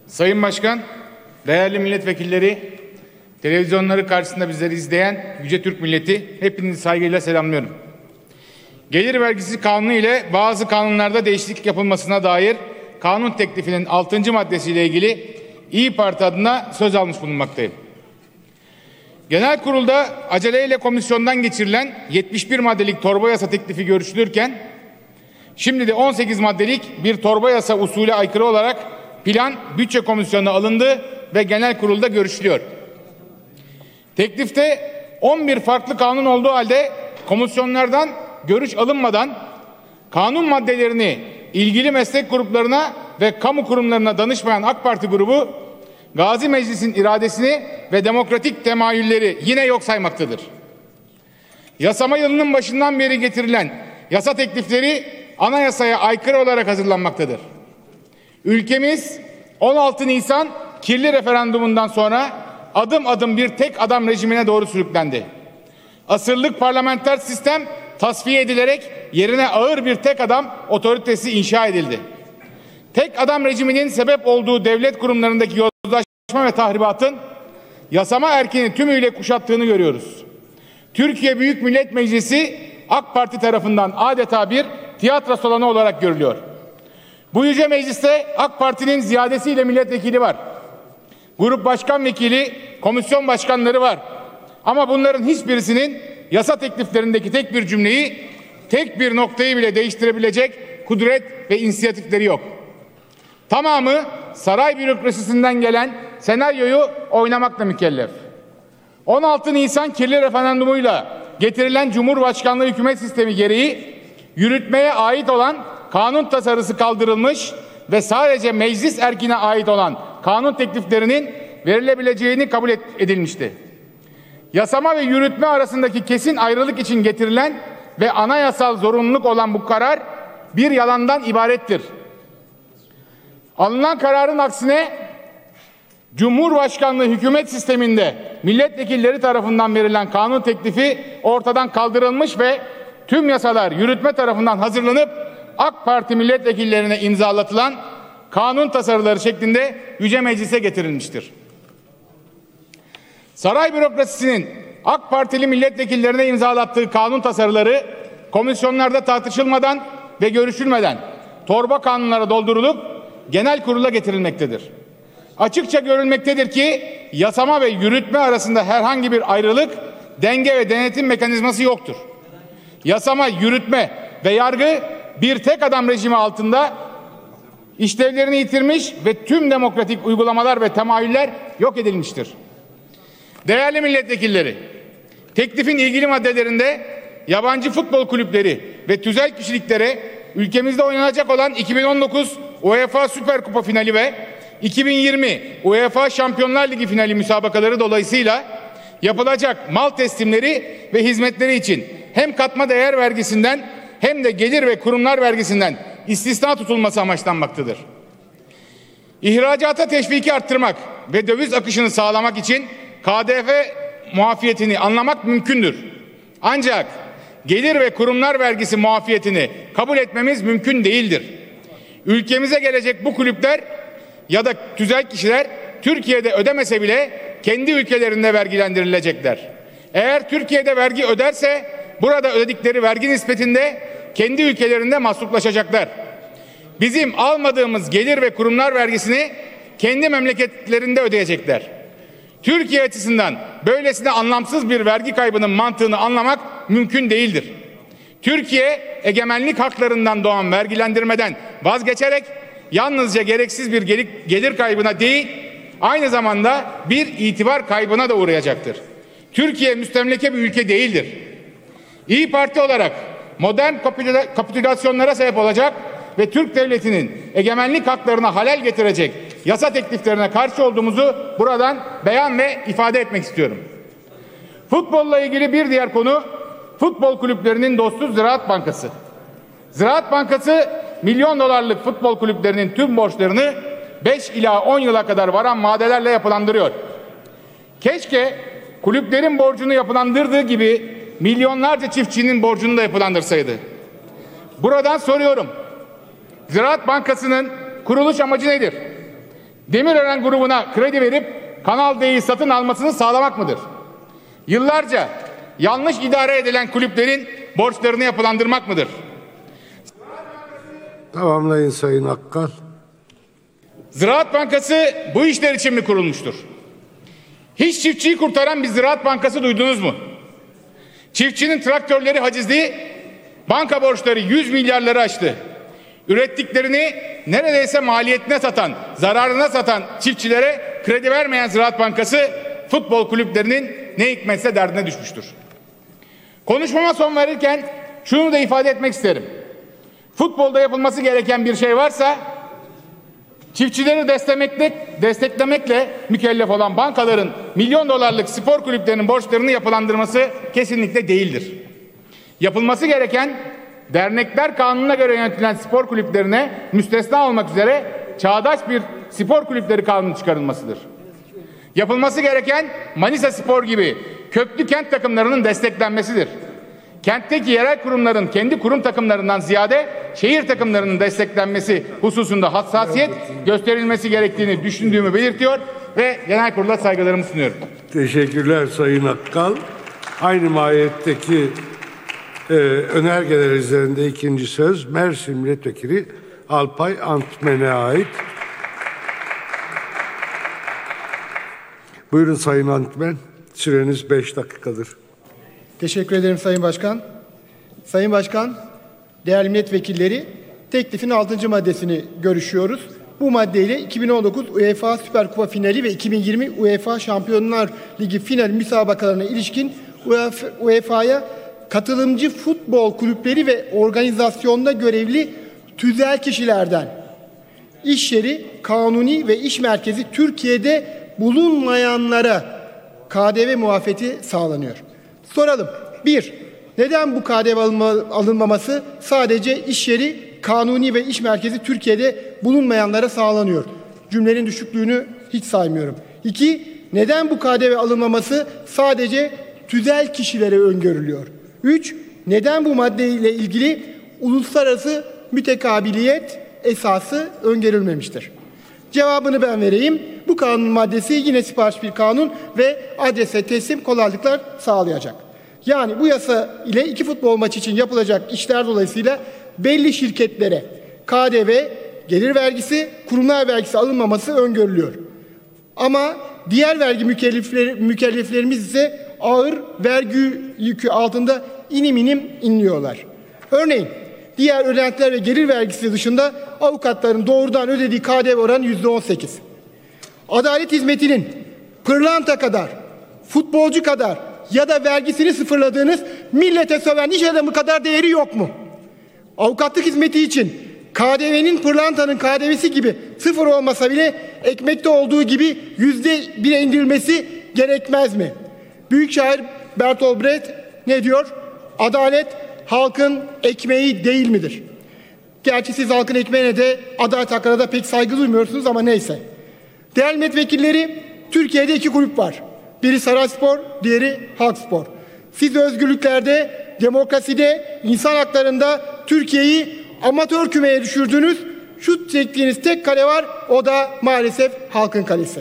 Sayın Başkan, değerli milletvekilleri, televizyonları karşısında bizleri izleyen Yüce Türk milleti hepinizi saygıyla selamlıyorum. Gelir vergisi kanunu ile bazı kanunlarda değişiklik yapılmasına dair kanun teklifinin 6. maddesiyle ilgili İyi Parti adına söz almış bulunmaktayım. Genel kurulda aceleyle komisyondan geçirilen 71 maddelik torba yasa teklifi görüşülürken şimdi de 18 maddelik bir torba yasa usulü aykırı olarak plan bütçe komisyonuna alındı ve genel kurulda görüşülüyor. Teklifte 11 farklı kanun olduğu halde komisyonlardan görüş alınmadan kanun maddelerini ilgili meslek gruplarına ve kamu kurumlarına danışmayan AK Parti grubu Gazi Meclis'in iradesini ve demokratik temayülleri yine yok saymaktadır. Yasama yılının başından beri getirilen yasa teklifleri anayasaya aykırı olarak hazırlanmaktadır. Ülkemiz 16 Nisan kirli referandumundan sonra adım adım bir tek adam rejimine doğru sürüklendi. Asırlık parlamenter sistem tasfiye edilerek yerine ağır bir tek adam otoritesi inşa edildi. Tek adam rejiminin sebep olduğu devlet kurumlarındaki yozlaşma ve tahribatın yasama erkini tümüyle kuşattığını görüyoruz. Türkiye Büyük Millet Meclisi AK Parti tarafından adeta bir tiyatro salonu olarak görülüyor. Bu yüce mecliste AK Parti'nin ziyadesiyle milletvekili var. Grup başkan vekili, komisyon başkanları var. Ama bunların hiçbirisinin yasa tekliflerindeki tek bir cümleyi, tek bir noktayı bile değiştirebilecek kudret ve inisiyatifleri yok. Tamamı saray bürokrasisinden gelen senaryoyu oynamakla mükellef. 16 Nisan kirli referandumuyla getirilen Cumhurbaşkanlığı hükümet sistemi gereği yürütmeye ait olan kanun tasarısı kaldırılmış ve sadece meclis erkine ait olan kanun tekliflerinin verilebileceğini kabul edilmişti. Yasama ve yürütme arasındaki kesin ayrılık için getirilen ve anayasal zorunluluk olan bu karar bir yalandan ibarettir. Alınan kararın aksine Cumhurbaşkanlığı hükümet sisteminde milletvekilleri tarafından verilen kanun teklifi ortadan kaldırılmış ve tüm yasalar yürütme tarafından hazırlanıp AK Parti milletvekillerine imzalatılan kanun tasarıları şeklinde Yüce Meclis'e getirilmiştir. Saray bürokrasisinin AK Partili milletvekillerine imzalattığı kanun tasarıları komisyonlarda tartışılmadan ve görüşülmeden torba kanunlara doldurulup genel kurula getirilmektedir. Açıkça görülmektedir ki yasama ve yürütme arasında herhangi bir ayrılık, denge ve denetim mekanizması yoktur. Yasama, yürütme ve yargı bir tek adam rejimi altında işlevlerini yitirmiş ve tüm demokratik uygulamalar ve temayüller yok edilmiştir. Değerli milletvekilleri, teklifin ilgili maddelerinde yabancı futbol kulüpleri ve tüzel kişiliklere ülkemizde oynanacak olan 2019 UEFA Süper Kupa finali ve 2020 UEFA Şampiyonlar Ligi finali müsabakaları dolayısıyla yapılacak mal teslimleri ve hizmetleri için hem katma değer vergisinden hem de gelir ve kurumlar vergisinden istisna tutulması amaçlanmaktadır. İhracata teşviki arttırmak ve döviz akışını sağlamak için KDV muafiyetini anlamak mümkündür. Ancak gelir ve kurumlar vergisi muafiyetini kabul etmemiz mümkün değildir. Ülkemize gelecek bu kulüpler ya da tüzel kişiler Türkiye'de ödemese bile kendi ülkelerinde vergilendirilecekler. Eğer Türkiye'de vergi öderse burada ödedikleri vergi nispetinde kendi ülkelerinde mahsuplaşacaklar. Bizim almadığımız gelir ve kurumlar vergisini kendi memleketlerinde ödeyecekler. Türkiye açısından böylesine anlamsız bir vergi kaybının mantığını anlamak mümkün değildir. Türkiye egemenlik haklarından doğan vergilendirmeden vazgeçerek yalnızca gereksiz bir gelir, kaybına değil, aynı zamanda bir itibar kaybına da uğrayacaktır. Türkiye müstemleke bir ülke değildir. İyi Parti olarak modern kapitülasyonlara sebep olacak ve Türk devletinin egemenlik haklarına halel getirecek yasa tekliflerine karşı olduğumuzu buradan beyan ve ifade etmek istiyorum. Futbolla ilgili bir diğer konu futbol kulüplerinin dostu Ziraat Bankası. Ziraat Bankası milyon dolarlık futbol kulüplerinin tüm borçlarını 5 ila 10 yıla kadar varan madelerle yapılandırıyor. Keşke kulüplerin borcunu yapılandırdığı gibi milyonlarca çiftçinin borcunu da yapılandırsaydı. Buradan soruyorum. Ziraat Bankası'nın kuruluş amacı nedir? Demirören grubuna kredi verip Kanal D'yi satın almasını sağlamak mıdır? Yıllarca yanlış idare edilen kulüplerin borçlarını yapılandırmak mıdır? Tamamlayın Sayın Akkal. Ziraat Bankası bu işler için mi kurulmuştur? Hiç çiftçiyi kurtaran bir Ziraat Bankası duydunuz mu? Çiftçinin traktörleri hacizli, banka borçları 100 milyarları aştı. Ürettiklerini neredeyse maliyetine satan, zararına satan çiftçilere kredi vermeyen Ziraat Bankası futbol kulüplerinin ne hikmetse derdine düşmüştür. Konuşmama son verirken şunu da ifade etmek isterim. Futbolda yapılması gereken bir şey varsa çiftçileri desteklemekle, desteklemekle mükellef olan bankaların milyon dolarlık spor kulüplerinin borçlarını yapılandırması kesinlikle değildir. Yapılması gereken dernekler kanununa göre yönetilen spor kulüplerine müstesna olmak üzere çağdaş bir spor kulüpleri kanunu çıkarılmasıdır. Yapılması gereken Manisa Spor gibi köklü kent takımlarının desteklenmesidir. Kentteki yerel kurumların kendi kurum takımlarından ziyade şehir takımlarının desteklenmesi hususunda hassasiyet gösterilmesi gerektiğini düşündüğümü belirtiyor ve genel kurula saygılarımı sunuyorum. Teşekkürler Sayın Akkal. Aynı mahiyetteki e, önergeler üzerinde ikinci söz Mersin Milletvekili Alpay Antmen'e ait. Buyurun Sayın Antmen. Süreniz 5 dakikadır. Teşekkür ederim Sayın Başkan. Sayın Başkan, değerli milletvekilleri, teklifin 6. maddesini görüşüyoruz. Bu maddeyle 2019 UEFA Süper Kupa finali ve 2020 UEFA Şampiyonlar Ligi final müsabakalarına ilişkin UEFA'ya katılımcı futbol kulüpleri ve organizasyonda görevli tüzel kişilerden iş yeri, kanuni ve iş merkezi Türkiye'de bulunmayanlara KDV muafiyeti sağlanıyor. Soralım. Bir, neden bu KDV alınma, alınmaması sadece iş yeri, kanuni ve iş merkezi Türkiye'de bulunmayanlara sağlanıyor? Cümlenin düşüklüğünü hiç saymıyorum. İki, neden bu KDV alınmaması sadece tüzel kişilere öngörülüyor? Üç, neden bu maddeyle ilgili uluslararası mütekabiliyet esası öngörülmemiştir? Cevabını ben vereyim. Bu kanun maddesi yine sipariş bir kanun ve adrese teslim kolaylıklar sağlayacak. Yani bu yasa ile iki futbol maçı için yapılacak işler dolayısıyla belli şirketlere KDV, gelir vergisi, kurumlar vergisi alınmaması öngörülüyor. Ama diğer vergi mükellefleri, mükelleflerimiz ise ağır vergi yükü altında inim inim inliyorlar. Örneğin diğer ödentiler ve gelir vergisi dışında avukatların doğrudan ödediği KDV oranı yüzde on sekiz. Adalet hizmetinin pırlanta kadar, futbolcu kadar ya da vergisini sıfırladığınız millete söven iş adamı kadar değeri yok mu? Avukatlık hizmeti için KDV'nin pırlantanın KDV'si gibi sıfır olmasa bile ekmekte olduğu gibi yüzde bire indirilmesi gerekmez mi? Büyük şair Bertolt Brecht ne diyor? Adalet halkın ekmeği değil midir? Gerçi siz halkın ekmeğine de adalet hakkına da pek saygı duymuyorsunuz ama neyse. Değerli milletvekilleri Türkiye'de iki kulüp var. Biri Sarayspor, diğeri Halkspor. Siz özgürlüklerde, demokraside, insan haklarında Türkiye'yi amatör kümeye düşürdünüz. Şu çektiğiniz tek kale var, o da maalesef halkın kalesi.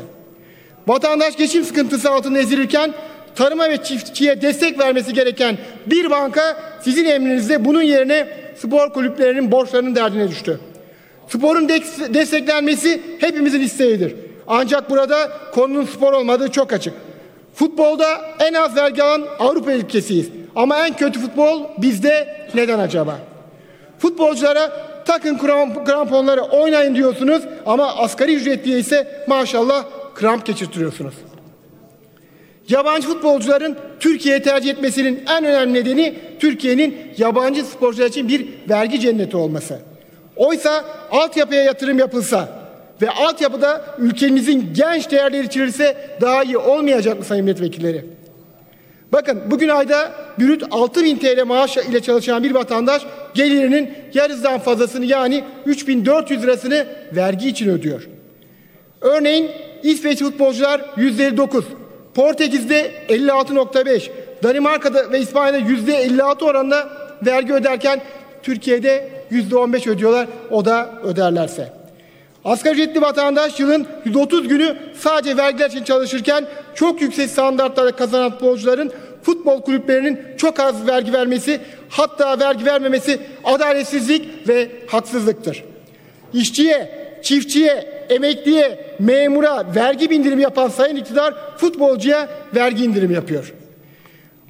Vatandaş geçim sıkıntısı altında ezilirken tarıma ve çiftçiye destek vermesi gereken bir banka sizin emrinizde bunun yerine spor kulüplerinin borçlarının derdine düştü. Sporun desteklenmesi hepimizin isteğidir. Ancak burada konunun spor olmadığı çok açık. Futbolda en az vergi alan Avrupa ülkesiyiz. Ama en kötü futbol bizde neden acaba? Futbolculara takın kramponları oynayın diyorsunuz ama asgari ücretliye ise maşallah kramp geçirtiyorsunuz. Yabancı futbolcuların Türkiye'ye tercih etmesinin en önemli nedeni Türkiye'nin yabancı sporcular için bir vergi cenneti olması. Oysa altyapıya yatırım yapılsa ve altyapıda ülkemizin genç değerleri içerilse daha iyi olmayacak mı sayın milletvekilleri? Bakın bugün ayda bürüt 6 bin TL maaş ile çalışan bir vatandaş gelirinin yarısından fazlasını yani 3400 lirasını vergi için ödüyor. Örneğin İsveç futbolcular %59, Portekiz'de 56.5, Danimarka'da ve İspanya'da %56 oranında vergi öderken Türkiye'de %15 ödüyorlar. O da öderlerse. Asgari ücretli vatandaş yılın 130 günü sadece vergiler için çalışırken çok yüksek standartlarda kazanan futbolcuların futbol kulüplerinin çok az vergi vermesi hatta vergi vermemesi adaletsizlik ve haksızlıktır. İşçiye, çiftçiye, emekliye, memura vergi bindirimi yapan sayın iktidar futbolcuya vergi indirimi yapıyor.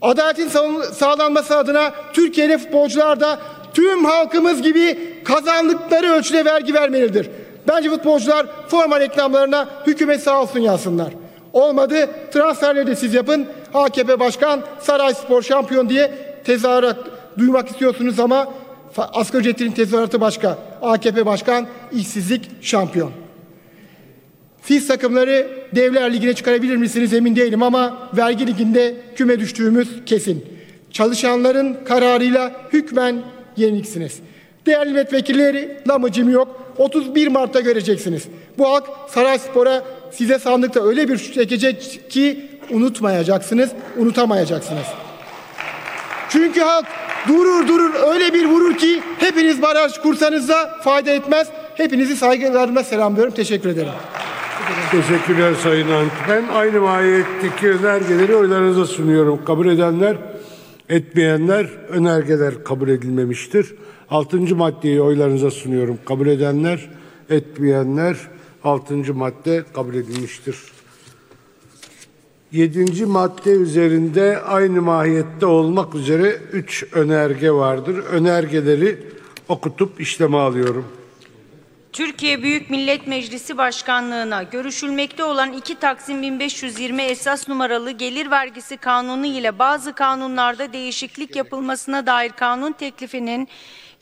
Adaletin sağlanması adına Türkiye'de futbolcular da tüm halkımız gibi kazandıkları ölçüde vergi vermelidir. Bence futbolcular forma reklamlarına hükümet sağ olsun yazsınlar. Olmadı transferleri de siz yapın. AKP Başkan Saray Spor şampiyon diye tezahürat duymak istiyorsunuz ama asgari ücretinin tezahüratı başka. AKP Başkan işsizlik şampiyon. Siz takımları Devler Ligi'ne çıkarabilir misiniz emin değilim ama vergi liginde küme düştüğümüz kesin. Çalışanların kararıyla hükmen yeniliksiniz. Değerli milletvekilleri lamıcım yok. 31 Mart'ta göreceksiniz. Bu halk Sarayspor'a size sandıkta öyle bir çekecek ki unutmayacaksınız, unutamayacaksınız. Çünkü halk durur durur öyle bir vurur ki hepiniz baraj kursanız da fayda etmez. Hepinizi saygılarımla selamlıyorum. Teşekkür ederim. Teşekkürler Sayın Ant. Ben aynı mahiyetteki önergeleri oylarınıza sunuyorum. Kabul edenler, etmeyenler önergeler kabul edilmemiştir. Altıncı maddeyi oylarınıza sunuyorum. Kabul edenler, etmeyenler altıncı madde kabul edilmiştir. Yedinci madde üzerinde aynı mahiyette olmak üzere üç önerge vardır. Önergeleri okutup işleme alıyorum. Türkiye Büyük Millet Meclisi Başkanlığına görüşülmekte olan 2 Taksim 1520 esas numaralı gelir vergisi kanunu ile bazı kanunlarda değişiklik yapılmasına dair kanun teklifinin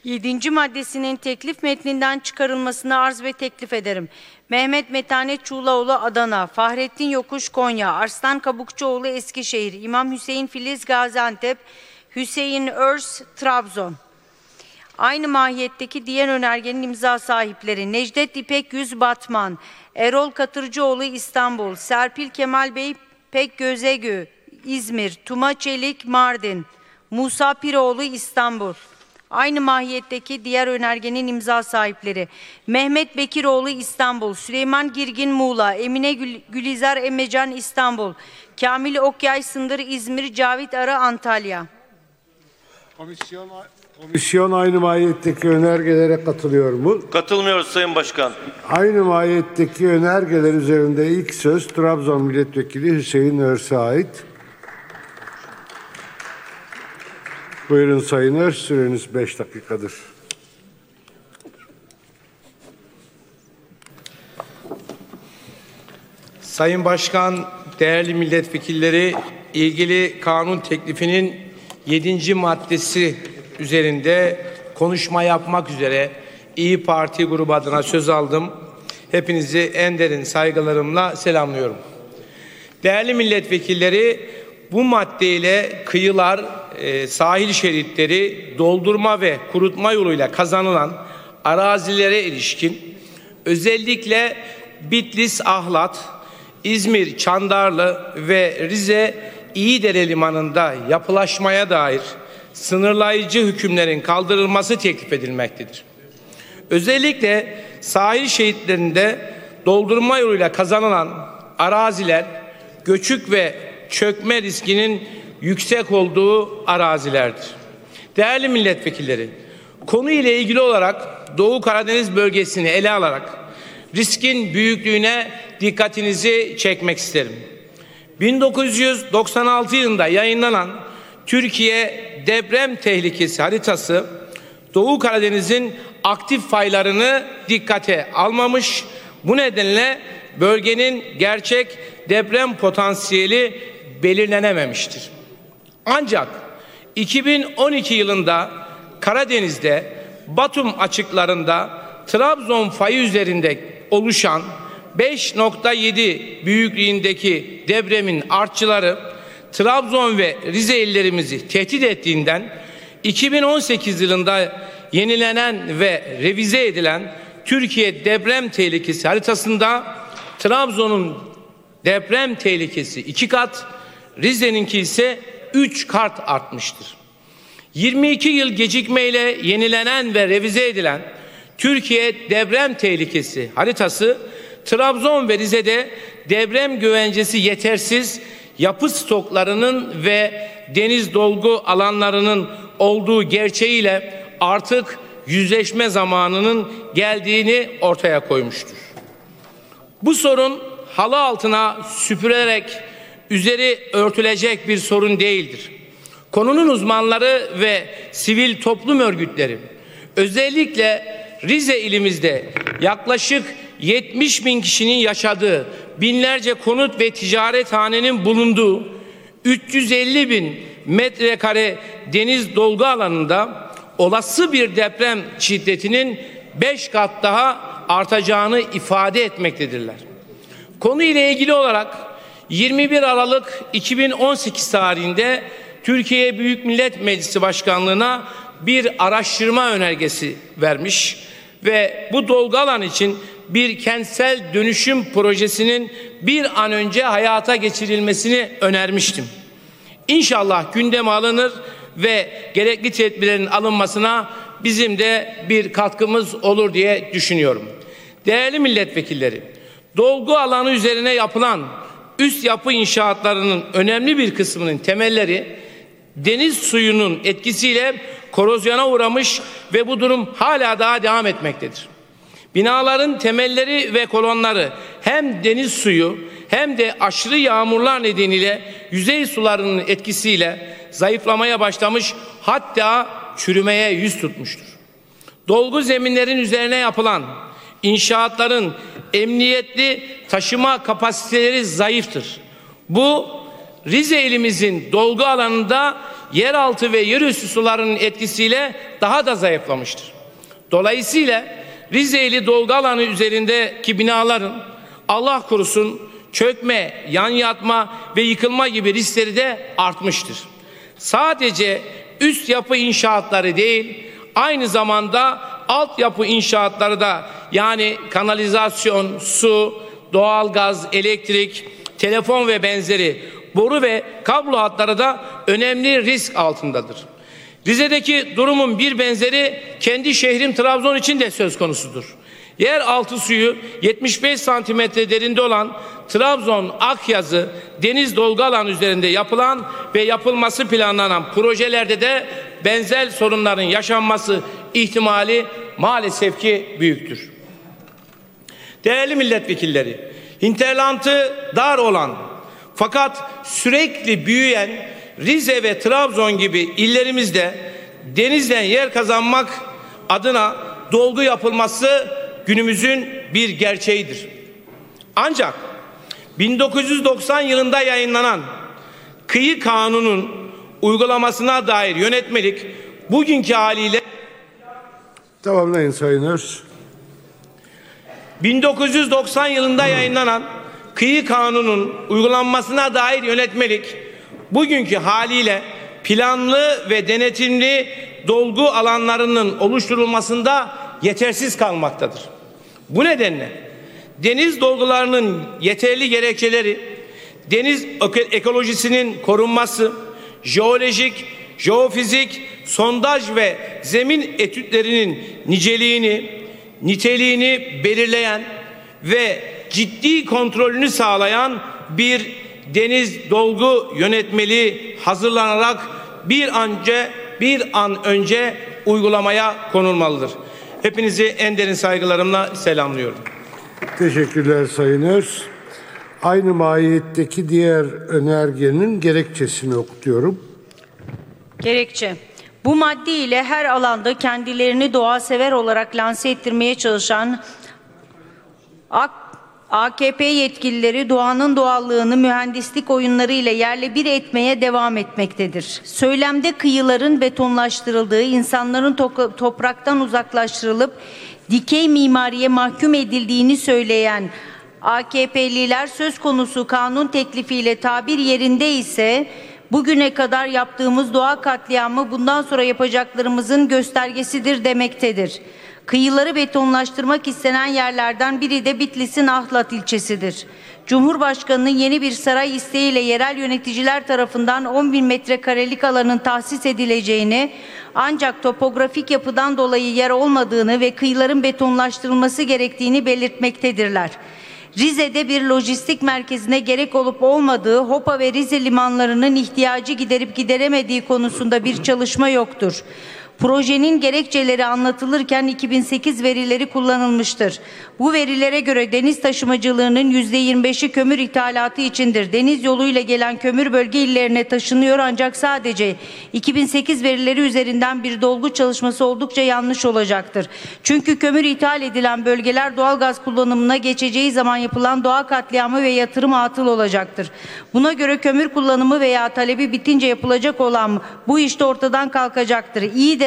7. maddesinin teklif metninden çıkarılmasını arz ve teklif ederim. Mehmet Metanet Çuğlaoğlu Adana, Fahrettin Yokuş Konya, Arslan Kabukçuoğlu Eskişehir, İmam Hüseyin Filiz Gaziantep, Hüseyin Örs Trabzon. Aynı mahiyetteki diğer önergenin imza sahipleri Necdet İpek Yüz Batman, Erol Katırcıoğlu İstanbul, Serpil Kemal Bey Pek Gözegü İzmir, Tuma Çelik Mardin, Musa Piroğlu İstanbul. Aynı mahiyetteki diğer önergenin imza sahipleri Mehmet Bekiroğlu İstanbul, Süleyman Girgin Muğla, Emine Gül Gülizar Emecan İstanbul, Kamil Okyay Sındır İzmir, Cavit Arı Antalya. Komisyon, komisyon aynı mahiyetteki önergelere katılıyor mu? Katılmıyoruz Sayın Başkan. Aynı mahiyetteki önergeler üzerinde ilk söz Trabzon Milletvekili Hüseyin Örs'e ait. Buyurun Sayın Örs, süreniz 5 dakikadır. Sayın Başkan, değerli milletvekilleri, ilgili kanun teklifinin 7. maddesi üzerinde konuşma yapmak üzere İyi Parti grubu adına söz aldım. Hepinizi en derin saygılarımla selamlıyorum. Değerli milletvekilleri, bu maddeyle kıyılar, e, sahil şeritleri doldurma ve kurutma yoluyla kazanılan arazilere ilişkin özellikle Bitlis Ahlat, İzmir Çandarlı ve Rize İyidere Limanı'nda yapılaşmaya dair sınırlayıcı hükümlerin kaldırılması teklif edilmektedir. Özellikle sahil şehitlerinde doldurma yoluyla kazanılan araziler göçük ve çökme riskinin yüksek olduğu arazilerdir. Değerli milletvekilleri, konu ile ilgili olarak Doğu Karadeniz bölgesini ele alarak riskin büyüklüğüne dikkatinizi çekmek isterim. 1996 yılında yayınlanan Türkiye deprem tehlikesi haritası Doğu Karadeniz'in aktif faylarını dikkate almamış. Bu nedenle bölgenin gerçek deprem potansiyeli belirlenememiştir. Ancak 2012 yılında Karadeniz'de Batum açıklarında Trabzon fayı üzerinde oluşan 5.7 büyüklüğündeki depremin artçıları Trabzon ve Rize illerimizi tehdit ettiğinden 2018 yılında yenilenen ve revize edilen Türkiye deprem tehlikesi haritasında Trabzon'un deprem tehlikesi iki kat, Rize'ninki ise üç kat artmıştır. 22 yıl gecikmeyle yenilenen ve revize edilen Türkiye deprem tehlikesi haritası Trabzon ve Rize'de deprem güvencesi yetersiz yapı stoklarının ve deniz dolgu alanlarının olduğu gerçeğiyle artık yüzleşme zamanının geldiğini ortaya koymuştur. Bu sorun halı altına süpürerek üzeri örtülecek bir sorun değildir. Konunun uzmanları ve sivil toplum örgütleri özellikle Rize ilimizde yaklaşık 70 bin kişinin yaşadığı binlerce konut ve ticarethanenin bulunduğu 350 bin metrekare deniz dolgu alanında olası bir deprem şiddetinin 5 kat daha artacağını ifade etmektedirler. Konu ile ilgili olarak 21 Aralık 2018 tarihinde Türkiye Büyük Millet Meclisi Başkanlığına bir araştırma önergesi vermiş ve bu dolgu alan için bir kentsel dönüşüm projesinin bir an önce hayata geçirilmesini önermiştim. İnşallah gündeme alınır ve gerekli tedbirlerin alınmasına bizim de bir katkımız olur diye düşünüyorum. Değerli milletvekilleri, dolgu alanı üzerine yapılan üst yapı inşaatlarının önemli bir kısmının temelleri deniz suyunun etkisiyle korozyona uğramış ve bu durum hala daha devam etmektedir. Binaların temelleri ve kolonları hem deniz suyu hem de aşırı yağmurlar nedeniyle yüzey sularının etkisiyle zayıflamaya başlamış hatta çürümeye yüz tutmuştur. Dolgu zeminlerin üzerine yapılan inşaatların emniyetli taşıma kapasiteleri zayıftır. Bu Rize ilimizin dolgu alanında yeraltı ve yerüstü sularının etkisiyle daha da zayıflamıştır. Dolayısıyla Rize ili dolgu alanı üzerindeki binaların Allah korusun çökme, yan yatma ve yıkılma gibi riskleri de artmıştır. Sadece üst yapı inşaatları değil, aynı zamanda altyapı inşaatları da yani kanalizasyon, su, doğalgaz, elektrik, telefon ve benzeri boru ve kablo hatları da önemli risk altındadır. Rize'deki durumun bir benzeri kendi şehrim Trabzon için de söz konusudur. Yer altı suyu 75 santimetre derinde olan Trabzon Akyazı deniz dolgu alanı üzerinde yapılan ve yapılması planlanan projelerde de benzer sorunların yaşanması ihtimali maalesef ki büyüktür. Değerli milletvekilleri, hinterlantı dar olan fakat sürekli büyüyen Rize ve Trabzon gibi illerimizde denizden yer kazanmak adına dolgu yapılması günümüzün bir gerçeğidir. Ancak 1990 yılında yayınlanan kıyı kanunun uygulamasına dair yönetmelik bugünkü haliyle Tamamlayın Sayın Öz. 1990 yılında yayınlanan kıyı kanunun uygulanmasına dair yönetmelik bugünkü haliyle planlı ve denetimli dolgu alanlarının oluşturulmasında yetersiz kalmaktadır. Bu nedenle deniz dolgularının yeterli gerekçeleri, deniz ekolojisinin korunması, jeolojik, jeofizik, sondaj ve zemin etütlerinin niceliğini, niteliğini belirleyen ve ciddi kontrolünü sağlayan bir deniz dolgu yönetmeliği hazırlanarak bir anca bir an önce uygulamaya konulmalıdır. Hepinizi en derin saygılarımla selamlıyorum. Teşekkürler Sayın Öz. Aynı mahiyetteki diğer önergenin gerekçesini okutuyorum. Gerekçe. Bu madde ile her alanda kendilerini doğa sever olarak lanse ettirmeye çalışan AK AKP yetkilileri doğanın doğallığını mühendislik oyunları ile yerle bir etmeye devam etmektedir. Söylemde kıyıların betonlaştırıldığı, insanların to- topraktan uzaklaştırılıp dikey mimariye mahkum edildiğini söyleyen AKP'liler söz konusu kanun teklifiyle tabir yerinde ise bugüne kadar yaptığımız doğa katliamı bundan sonra yapacaklarımızın göstergesidir demektedir. Kıyıları betonlaştırmak istenen yerlerden biri de Bitlis'in Ahlat ilçesidir. Cumhurbaşkanının yeni bir saray isteğiyle yerel yöneticiler tarafından 10 bin metrekarelik alanın tahsis edileceğini ancak topografik yapıdan dolayı yer olmadığını ve kıyıların betonlaştırılması gerektiğini belirtmektedirler. Rize'de bir lojistik merkezine gerek olup olmadığı Hopa ve Rize limanlarının ihtiyacı giderip gideremediği konusunda bir çalışma yoktur. Projenin gerekçeleri anlatılırken 2008 verileri kullanılmıştır. Bu verilere göre deniz taşımacılığının %25'i kömür ithalatı içindir. Deniz yoluyla gelen kömür bölge illerine taşınıyor ancak sadece 2008 verileri üzerinden bir dolgu çalışması oldukça yanlış olacaktır. Çünkü kömür ithal edilen bölgeler doğalgaz kullanımına geçeceği zaman yapılan doğa katliamı ve yatırım atıl olacaktır. Buna göre kömür kullanımı veya talebi bitince yapılacak olan bu işte ortadan kalkacaktır.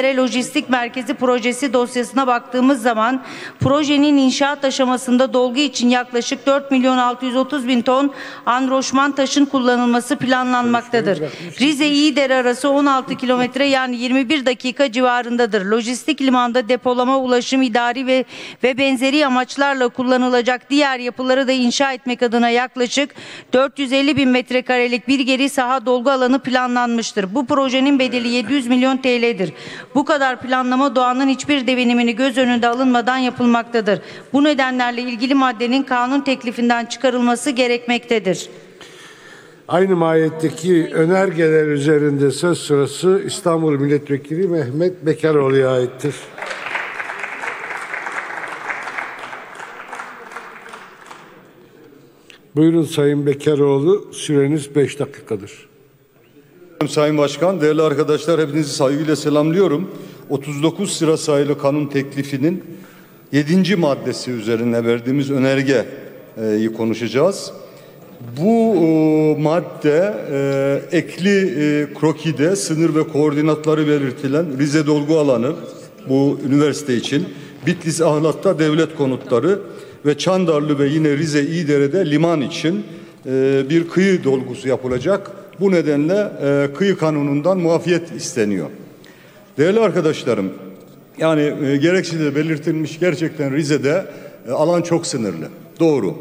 İyidere Lojistik Merkezi projesi dosyasına baktığımız zaman projenin inşaat aşamasında dolgu için yaklaşık 4 milyon 630 bin ton anroşman taşın kullanılması planlanmaktadır. Rize İyidere arası 16 kilometre yani 21 dakika civarındadır. Lojistik limanda depolama, ulaşım, idari ve ve benzeri amaçlarla kullanılacak diğer yapıları da inşa etmek adına yaklaşık 450 bin metrekarelik bir geri saha dolgu alanı planlanmıştır. Bu projenin bedeli 700 milyon TL'dir. Bu kadar planlama doğanın hiçbir devinimini göz önünde alınmadan yapılmaktadır. Bu nedenlerle ilgili maddenin kanun teklifinden çıkarılması gerekmektedir. Aynı mahiyetteki önergeler üzerinde söz sırası İstanbul Milletvekili Mehmet Bekaroğlu'ya aittir. Buyurun Sayın Bekaroğlu, süreniz 5 dakikadır. Sayın Başkan, değerli arkadaşlar hepinizi saygıyla selamlıyorum. 39 sıra sayılı kanun teklifinin 7. maddesi üzerine verdiğimiz önergeyi konuşacağız. Bu e, madde e, ekli e, krokide sınır ve koordinatları belirtilen Rize dolgu alanı bu üniversite için Bitlis Ahlat'ta devlet konutları ve Çandarlı ve yine Rize İğdere'de liman için e, bir kıyı dolgusu yapılacak. Bu nedenle e, kıyı kanunundan muafiyet isteniyor. Değerli arkadaşlarım, Yani e, gerekçede de belirtilmiş gerçekten Rize'de e, alan çok sınırlı. Doğru.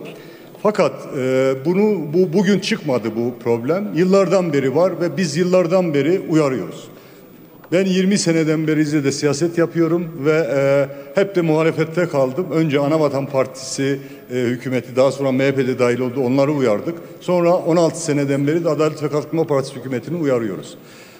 Fakat e, bunu bu bugün çıkmadı bu problem. Yıllardan beri var ve biz yıllardan beri uyarıyoruz. Ben 20 seneden beri Rize'de siyaset yapıyorum ve e, hep de muhalefette kaldım. Önce Anavatan Partisi e, hükümeti daha sonra MHP'de dahil oldu onları uyardık. Sonra 16 seneden beri de Adalet ve Kalkınma Partisi hükümetini uyarıyoruz.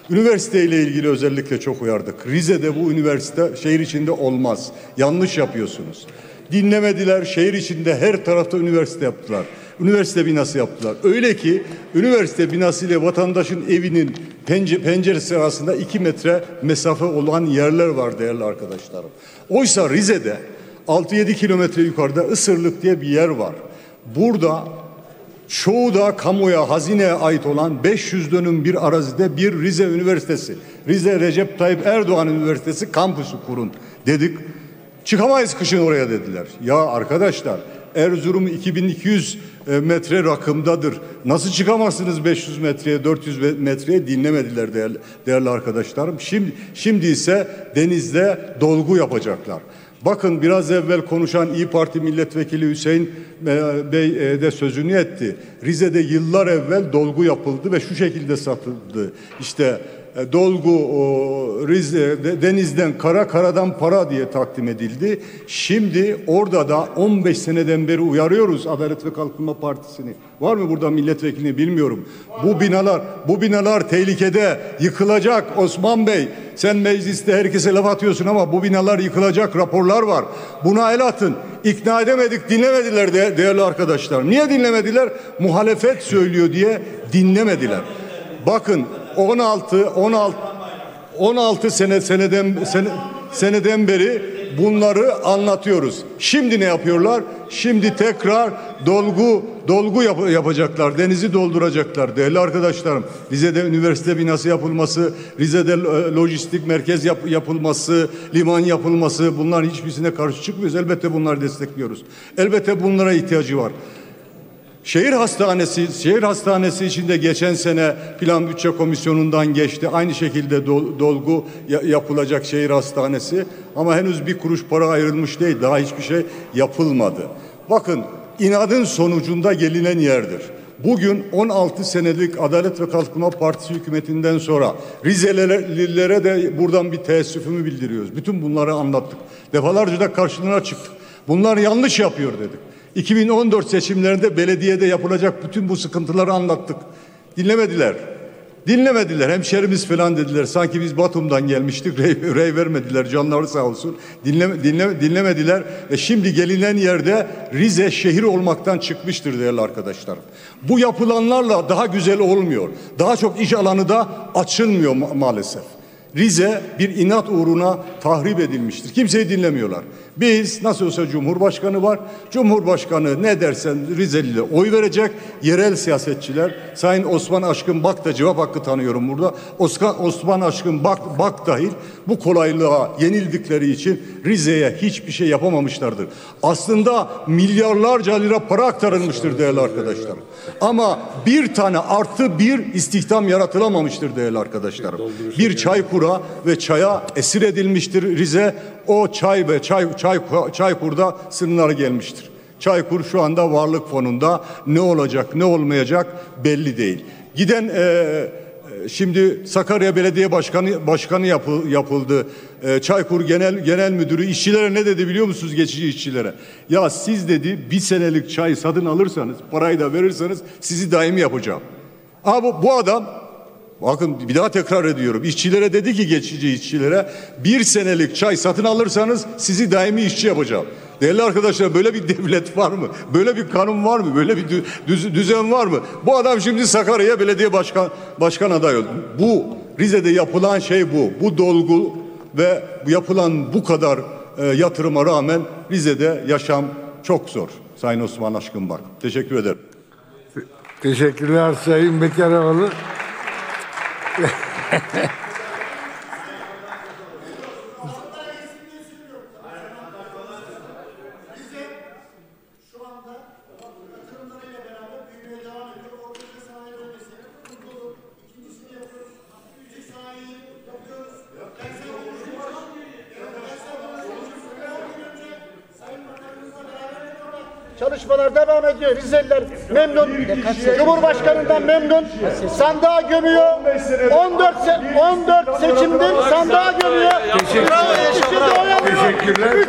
Üniversite ile ilgili özellikle çok uyardık. Rize'de bu üniversite şehir içinde olmaz. Yanlış yapıyorsunuz. Dinlemediler. Şehir içinde her tarafta üniversite yaptılar. Üniversite binası yaptılar. Öyle ki üniversite binası ile vatandaşın evinin pence- penceresi arasında iki metre mesafe olan yerler var değerli arkadaşlarım. Oysa Rize'de 6-7 kilometre yukarıda Isırlık diye bir yer var. Burada çoğu da kamuya, hazineye ait olan 500 dönüm bir arazide bir Rize Üniversitesi, Rize Recep Tayyip Erdoğan Üniversitesi kampüsü kurun dedik. Çıkamayız kışın oraya dediler. Ya arkadaşlar Erzurum 2200 e, metre rakımdadır. Nasıl çıkamazsınız 500 metreye 400 me- metreye dinlemediler değerli, değerli arkadaşlarım. Şimdi, şimdi ise denizde dolgu yapacaklar. Bakın biraz evvel konuşan İyi Parti milletvekili Hüseyin e, Bey e, de sözünü etti. Rize'de yıllar evvel dolgu yapıldı ve şu şekilde satıldı. İşte dolgu o, Rize de- denizden kara karadan para diye takdim edildi. Şimdi orada da 15 seneden beri uyarıyoruz Adalet ve Kalkınma Partisi'ni. Var mı burada milletvekili bilmiyorum. Bu binalar bu binalar tehlikede yıkılacak Osman Bey. Sen mecliste herkese laf atıyorsun ama bu binalar yıkılacak raporlar var. Buna el atın. İkna edemedik dinlemediler de, değerli arkadaşlar. Niye dinlemediler? Muhalefet söylüyor diye dinlemediler. Bakın 16 16 16 sene seneden sene, seneden beri bunları anlatıyoruz. Şimdi ne yapıyorlar? Şimdi tekrar dolgu dolgu yap- yapacaklar. Denizi dolduracaklar. Değerli arkadaşlarım, Rize'de üniversite binası yapılması, Rize'de e, lojistik merkez yap- yapılması, liman yapılması bunların hiçbirisine karşı çıkmıyoruz. Elbette bunları destekliyoruz. Elbette bunlara ihtiyacı var. Şehir hastanesi, şehir hastanesi içinde geçen sene plan bütçe komisyonundan geçti. Aynı şekilde dol- dolgu ya- yapılacak şehir hastanesi ama henüz bir kuruş para ayrılmış değil. Daha hiçbir şey yapılmadı. Bakın inadın sonucunda gelinen yerdir. Bugün 16 senelik Adalet ve Kalkınma Partisi hükümetinden sonra Rizelilere de buradan bir teessüfümü bildiriyoruz. Bütün bunları anlattık. Defalarca da karşılarına çıktık. Bunlar yanlış yapıyor dedik. 2014 seçimlerinde belediyede yapılacak bütün bu sıkıntıları anlattık. Dinlemediler. Dinlemediler. Hemşerimiz falan dediler. Sanki biz Batum'dan gelmiştik. Rey, rey vermediler. Canları sağ olsun. Dinle, dinle, dinlemediler. E şimdi gelinen yerde Rize şehir olmaktan çıkmıştır değerli arkadaşlarım. Bu yapılanlarla daha güzel olmuyor. Daha çok iş alanı da açılmıyor ma- maalesef. Rize bir inat uğruna tahrip edilmiştir. Kimseyi dinlemiyorlar. Biz nasıl olsa Cumhurbaşkanı var. Cumhurbaşkanı ne dersen Rizeli'de oy verecek. Yerel siyasetçiler Sayın Osman Aşkın Bak da cevap hakkı tanıyorum burada. Osman, Osman Aşkın Bak, Bak dahil bu kolaylığa yenildikleri için Rize'ye hiçbir şey yapamamışlardır. Aslında milyarlarca lira para aktarılmıştır değerli arkadaşlar. Ama bir tane artı bir istihdam yaratılamamıştır değerli arkadaşlarım. Bir Çaykur'a ve çaya esir edilmiştir Rize. O çay ve çay, çay, Çaykur'da sınırlara gelmiştir. Çaykur şu anda varlık fonunda ne olacak ne olmayacak belli değil. Giden e, e, şimdi Sakarya Belediye Başkanı başkanı yapı, yapıldı. E, Çaykur Genel Genel Müdürü işçilere ne dedi biliyor musunuz geçici işçilere? Ya siz dedi bir senelik çay satın alırsanız parayı da verirseniz sizi daimi yapacağım. Ama bu, bu adam Bakın bir daha tekrar ediyorum. İşçilere dedi ki geçici işçilere bir senelik çay satın alırsanız sizi daimi işçi yapacağım. Değerli arkadaşlar böyle bir devlet var mı? Böyle bir kanun var mı? Böyle bir dü- düz- düzen var mı? Bu adam şimdi Sakarya'ya belediye başkan başkan adayı oldu. Bu Rize'de yapılan şey bu. Bu dolgu ve yapılan bu kadar e, yatırıma rağmen Rize'de yaşam çok zor. Sayın Osman Aşkın bak. Teşekkür ederim. Teşekkürler Sayın Bekaroğlu. ハハハハ。Çalışmalar devam ediyor. Rizeliler memnun. Cumhurbaşkanından memnun. Sandığa gömüyor. 14 se 14 seçimdir sandığa gömüyor. Teşekkürler. 3-0.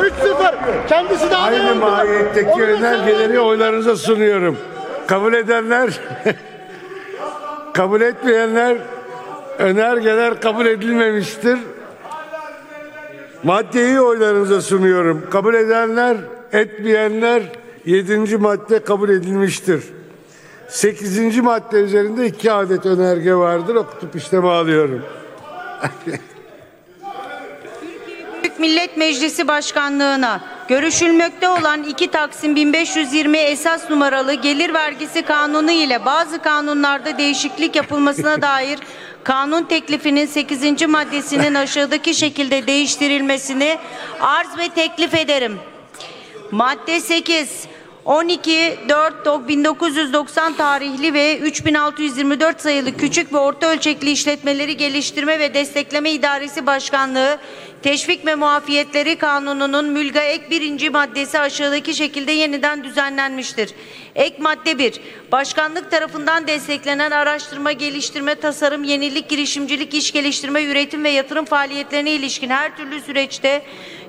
3-0. Kendisi de aday Aynı mahiyetteki önergeleri oylarınıza sunuyorum. Kabul edenler, kabul etmeyenler, önergeler kabul edilmemiştir. Maddeyi oylarınıza sunuyorum. Kabul edenler, etmeyenler yedinci madde kabul edilmiştir. Sekizinci madde üzerinde iki adet önerge vardır. Okutup işleme alıyorum. Büyük Millet Meclisi Başkanlığına görüşülmekte olan 2 Taksim 1520 esas numaralı gelir vergisi kanunu ile bazı kanunlarda değişiklik yapılmasına dair kanun teklifinin 8. maddesinin aşağıdaki şekilde değiştirilmesini arz ve teklif ederim. Madde 8 12 4 1990 tarihli ve 3624 sayılı küçük ve orta ölçekli işletmeleri geliştirme ve destekleme idaresi başkanlığı Teşvik ve Muafiyetleri Kanunu'nun mülga ek birinci maddesi aşağıdaki şekilde yeniden düzenlenmiştir. Ek madde 1. Başkanlık tarafından desteklenen araştırma, geliştirme, tasarım, yenilik, girişimcilik, iş geliştirme, üretim ve yatırım faaliyetlerine ilişkin her türlü süreçte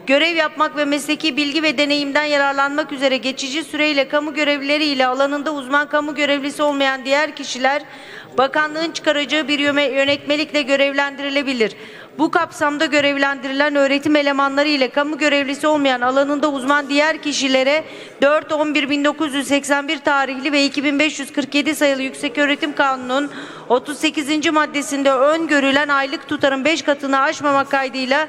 görev yapmak ve mesleki bilgi ve deneyimden yararlanmak üzere geçici süreyle kamu görevlileri ile alanında uzman kamu görevlisi olmayan diğer kişiler bakanlığın çıkaracağı bir yönetmelikle görevlendirilebilir. Bu kapsamda görevlendirilen öğretim elemanları ile kamu görevlisi olmayan alanında uzman diğer kişilere 4-11-1981 tarihli ve 2547 sayılı Yükseköğretim Kanunu'nun 38. maddesinde öngörülen aylık tutarın 5 katını aşmamak kaydıyla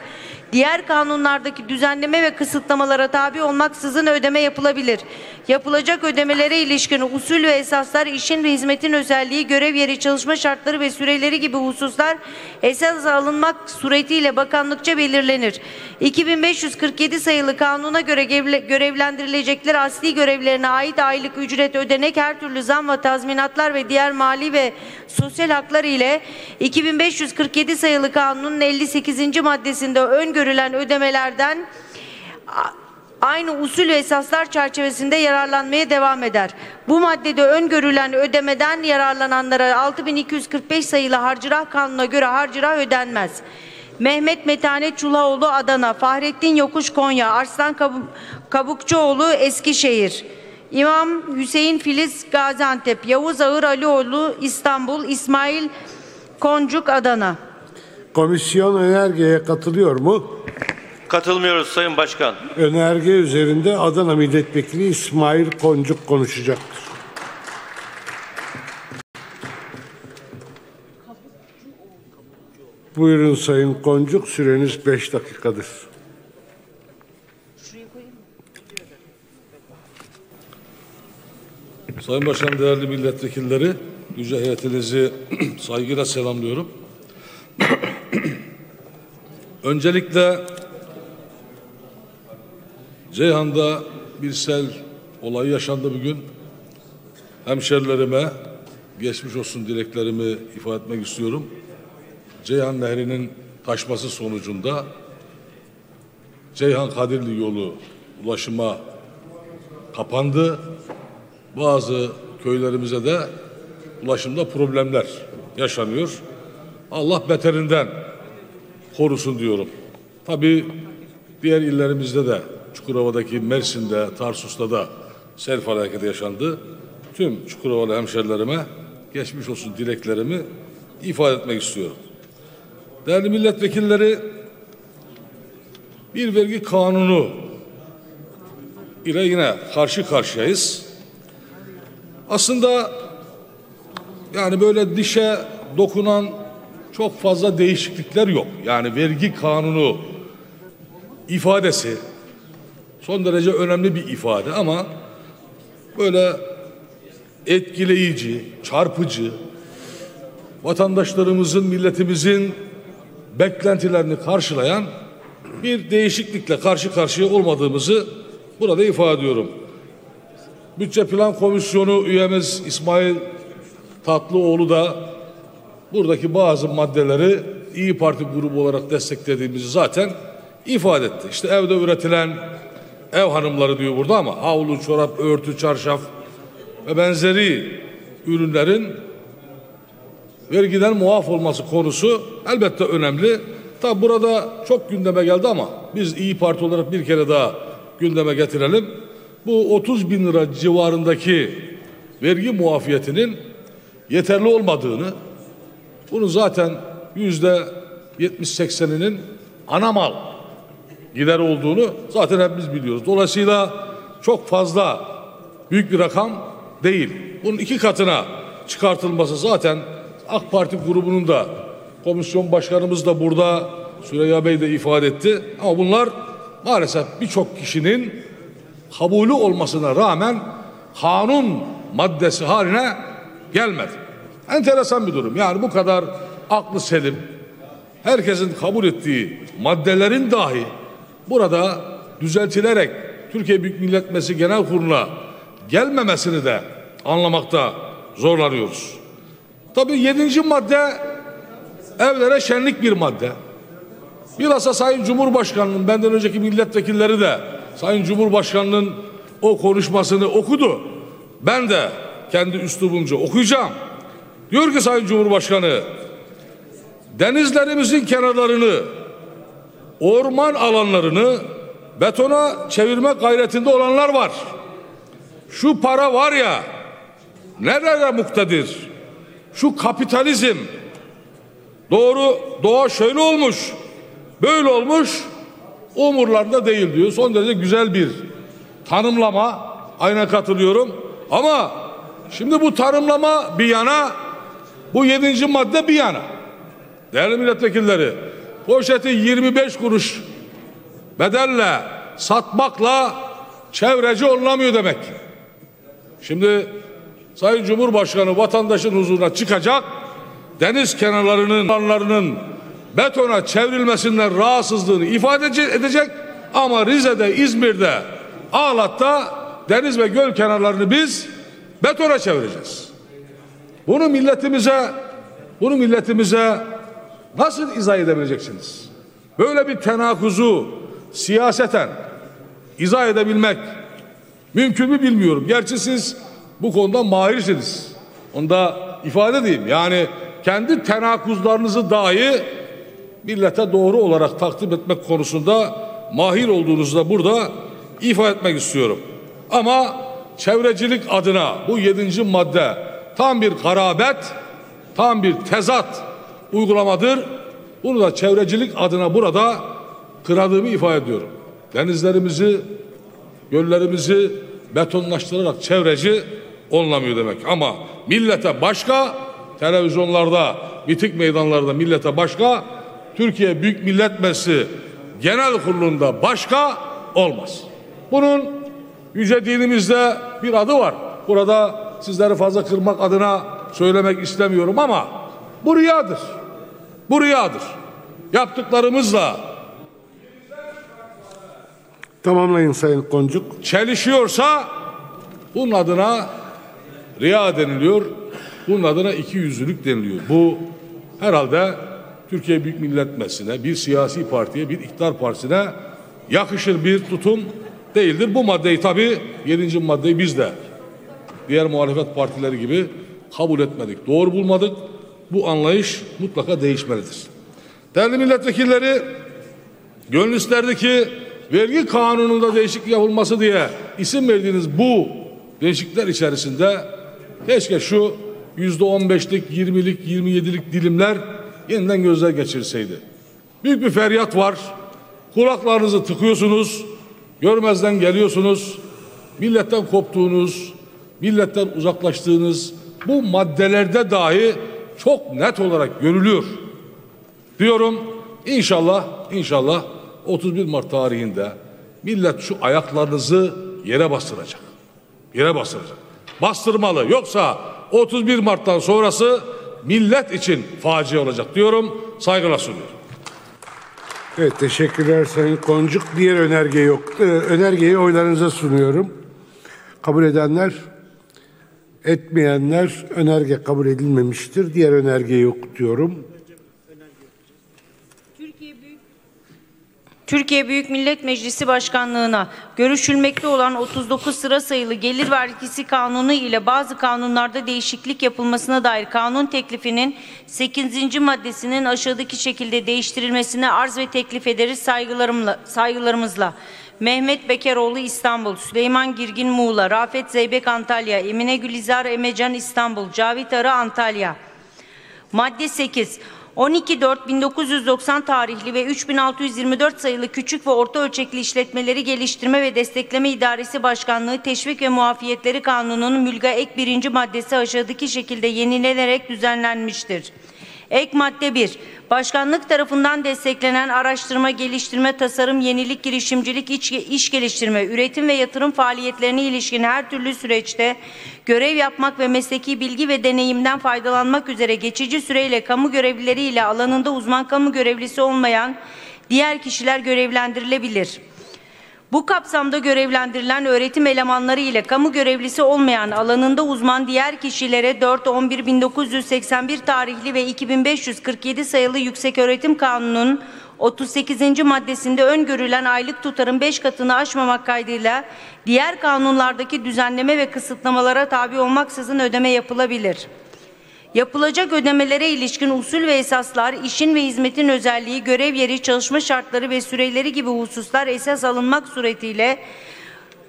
diğer kanunlardaki düzenleme ve kısıtlamalara tabi olmaksızın ödeme yapılabilir. Yapılacak ödemelere ilişkin usul ve esaslar işin ve hizmetin özelliği, görev yeri, çalışma şartları ve süreleri gibi hususlar esas alınmak suretiyle bakanlıkça belirlenir. 2547 sayılı kanuna göre görevlendirilecekler asli görevlerine ait aylık ücret ödenek her türlü zam ve tazminatlar ve diğer mali ve sosyal haklar ile 2547 sayılı kanunun 58. maddesinde öngörülen ödemelerden aynı usul ve esaslar çerçevesinde yararlanmaya devam eder. Bu maddede öngörülen ödemeden yararlananlara 6245 sayılı harcırah kanuna göre harcırah ödenmez. Mehmet Metane Çulaoğlu Adana, Fahrettin Yokuş Konya, Arslan Kabu- Kabukçuoğlu Eskişehir. İmam Hüseyin Filiz Gaziantep, Yavuz Ağır Alioğlu İstanbul, İsmail Koncuk Adana. Komisyon önergeye katılıyor mu? Katılmıyoruz Sayın Başkan. Önerge üzerinde Adana Milletvekili İsmail Koncuk konuşacaktır. Buyurun Sayın Koncuk, süreniz 5 dakikadır. Sayın Başkan, değerli milletvekilleri, yüce heyetinizi saygıyla selamlıyorum. Öncelikle Ceyhan'da bir sel olayı yaşandı bugün. Hemşerilerime geçmiş olsun dileklerimi ifade etmek istiyorum. Ceyhan Nehri'nin taşması sonucunda Ceyhan Kadirli yolu ulaşıma kapandı. Bazı köylerimize de ulaşımda problemler yaşanıyor. Allah beterinden korusun diyorum. Tabii diğer illerimizde de Çukurova'daki Mersin'de, Tarsus'ta da sel felaketi yaşandı. Tüm Çukurovalı hemşerilerime geçmiş olsun dileklerimi ifade etmek istiyorum. Değerli milletvekilleri, bir vergi kanunu ile yine karşı karşıyayız. Aslında yani böyle dişe dokunan çok fazla değişiklikler yok. Yani vergi kanunu ifadesi son derece önemli bir ifade ama böyle etkileyici, çarpıcı, vatandaşlarımızın, milletimizin beklentilerini karşılayan bir değişiklikle karşı karşıya olmadığımızı burada ifade ediyorum. Bütçe Plan Komisyonu üyemiz İsmail Tatlıoğlu da buradaki bazı maddeleri İyi Parti grubu olarak desteklediğimizi zaten ifade etti. İşte evde üretilen ev hanımları diyor burada ama havlu, çorap, örtü, çarşaf ve benzeri ürünlerin vergiden muaf olması konusu elbette önemli. Tabi burada çok gündeme geldi ama biz İyi Parti olarak bir kere daha gündeme getirelim. Bu 30 bin lira civarındaki vergi muafiyetinin yeterli olmadığını, bunun zaten yüzde 70-80'inin ana mal gider olduğunu zaten hepimiz biliyoruz. Dolayısıyla çok fazla büyük bir rakam değil. Bunun iki katına çıkartılması zaten AK Parti grubunun da komisyon başkanımız da burada Süreyya Bey de ifade etti. Ama bunlar maalesef birçok kişinin kabulü olmasına rağmen kanun maddesi haline gelmedi. Enteresan bir durum. Yani bu kadar aklı selim, herkesin kabul ettiği maddelerin dahi burada düzeltilerek Türkiye Büyük Millet Meclisi Genel Kurulu'na gelmemesini de anlamakta zorlanıyoruz. Tabii yedinci madde evlere şenlik bir madde. Bilhassa Sayın Cumhurbaşkanı'nın benden önceki milletvekilleri de Sayın Cumhurbaşkanı'nın o konuşmasını okudu. Ben de kendi üslubumca okuyacağım. Diyor ki Sayın Cumhurbaşkanı denizlerimizin kenarlarını orman alanlarını betona çevirme gayretinde olanlar var. Şu para var ya nerede muktedir? Şu kapitalizm doğru doğa şöyle olmuş böyle olmuş umurlarında değil diyor. Son derece güzel bir tanımlama aynen katılıyorum ama şimdi bu tanımlama bir yana bu yedinci madde bir yana değerli milletvekilleri poşeti 25 kuruş bedelle satmakla çevreci olunamıyor demek. Şimdi Sayın Cumhurbaşkanı vatandaşın huzuruna çıkacak, deniz kenarlarının betona çevrilmesinden rahatsızlığını ifade edecek ama Rize'de, İzmir'de, Ağlat'ta deniz ve göl kenarlarını biz betona çevireceğiz. Bunu milletimize bunu milletimize nasıl izah edebileceksiniz? Böyle bir tenakuzu siyaseten izah edebilmek mümkün mü bilmiyorum. Gerçi siz bu konuda mahirsiniz. Onu da ifade edeyim. Yani kendi tenakuzlarınızı dahi millete doğru olarak takdim etmek konusunda mahir olduğunuzu da burada ifade etmek istiyorum. Ama çevrecilik adına bu yedinci madde tam bir garabet, tam bir tezat uygulamadır. Bunu da çevrecilik adına burada kınadığımı ifade ediyorum. Denizlerimizi, göllerimizi betonlaştırarak çevreci olunamıyor demek. Ama millete başka, televizyonlarda, bitik meydanlarda millete başka, Türkiye Büyük Millet Meclisi Genel Kurulu'nda başka olmaz. Bunun yüce dinimizde bir adı var. Burada sizleri fazla kırmak adına söylemek istemiyorum ama bu riyadır. Bu riyadır. Yaptıklarımızla Tamamlayın Sayın Koncuk. çelişiyorsa bunun adına riya deniliyor. Bunun adına iki yüzlülük deniliyor. Bu herhalde Türkiye Büyük Millet Meclisi'ne, bir siyasi partiye, bir iktidar partisine yakışır bir tutum değildir. Bu maddeyi tabii yedinci maddeyi biz de diğer muhalefet partileri gibi kabul etmedik. Doğru bulmadık. Bu anlayış mutlaka değişmelidir. Değerli milletvekilleri, gönül isterdi ki vergi kanununda değişiklik yapılması diye isim verdiğiniz bu değişiklikler içerisinde keşke şu yüzde on beşlik, yirmilik, yirmi yedilik dilimler yeniden gözden geçirseydi. Büyük bir feryat var. Kulaklarınızı tıkıyorsunuz, görmezden geliyorsunuz. Milletten koptuğunuz, milletten uzaklaştığınız bu maddelerde dahi çok net olarak görülüyor. Diyorum inşallah inşallah 31 Mart tarihinde millet şu ayaklarınızı yere bastıracak. Yere bastıracak. Bastırmalı. Yoksa 31 Mart'tan sonrası millet için facia olacak diyorum. Saygılar sunuyorum. Evet teşekkürler Sayın Koncuk. Diğer önerge yok. Ee, önergeyi oylarınıza sunuyorum. Kabul edenler, etmeyenler önerge kabul edilmemiştir. Diğer önerge yok diyorum. Türkiye Büyük Millet Meclisi Başkanlığına görüşülmekte olan 39 sıra sayılı gelir vergisi kanunu ile bazı kanunlarda değişiklik yapılmasına dair kanun teklifinin 8. maddesinin aşağıdaki şekilde değiştirilmesine arz ve teklif ederiz saygılarımla, saygılarımızla. Mehmet Bekeroğlu İstanbul, Süleyman Girgin Muğla, Rafet Zeybek Antalya, Emine Gülizar Emecan İstanbul, Cavit Arı Antalya. Madde 8. 12.4.1990 tarihli ve 3624 sayılı küçük ve orta ölçekli işletmeleri geliştirme ve destekleme idaresi başkanlığı teşvik ve muafiyetleri kanununun mülga ek birinci maddesi aşağıdaki şekilde yenilenerek düzenlenmiştir. Ek madde 1. Başkanlık tarafından desteklenen araştırma, geliştirme, tasarım, yenilik, girişimcilik, iç, iş geliştirme, üretim ve yatırım faaliyetlerine ilişkin her türlü süreçte görev yapmak ve mesleki bilgi ve deneyimden faydalanmak üzere geçici süreyle kamu görevlileriyle alanında uzman kamu görevlisi olmayan diğer kişiler görevlendirilebilir. Bu kapsamda görevlendirilen öğretim elemanları ile kamu görevlisi olmayan alanında uzman diğer kişilere 4-11-1981 tarihli ve 2547 sayılı Yükseköğretim Kanunu'nun 38. maddesinde öngörülen aylık tutarın 5 katını aşmamak kaydıyla diğer kanunlardaki düzenleme ve kısıtlamalara tabi olmaksızın ödeme yapılabilir. Yapılacak ödemelere ilişkin usul ve esaslar, işin ve hizmetin özelliği, görev yeri, çalışma şartları ve süreleri gibi hususlar esas alınmak suretiyle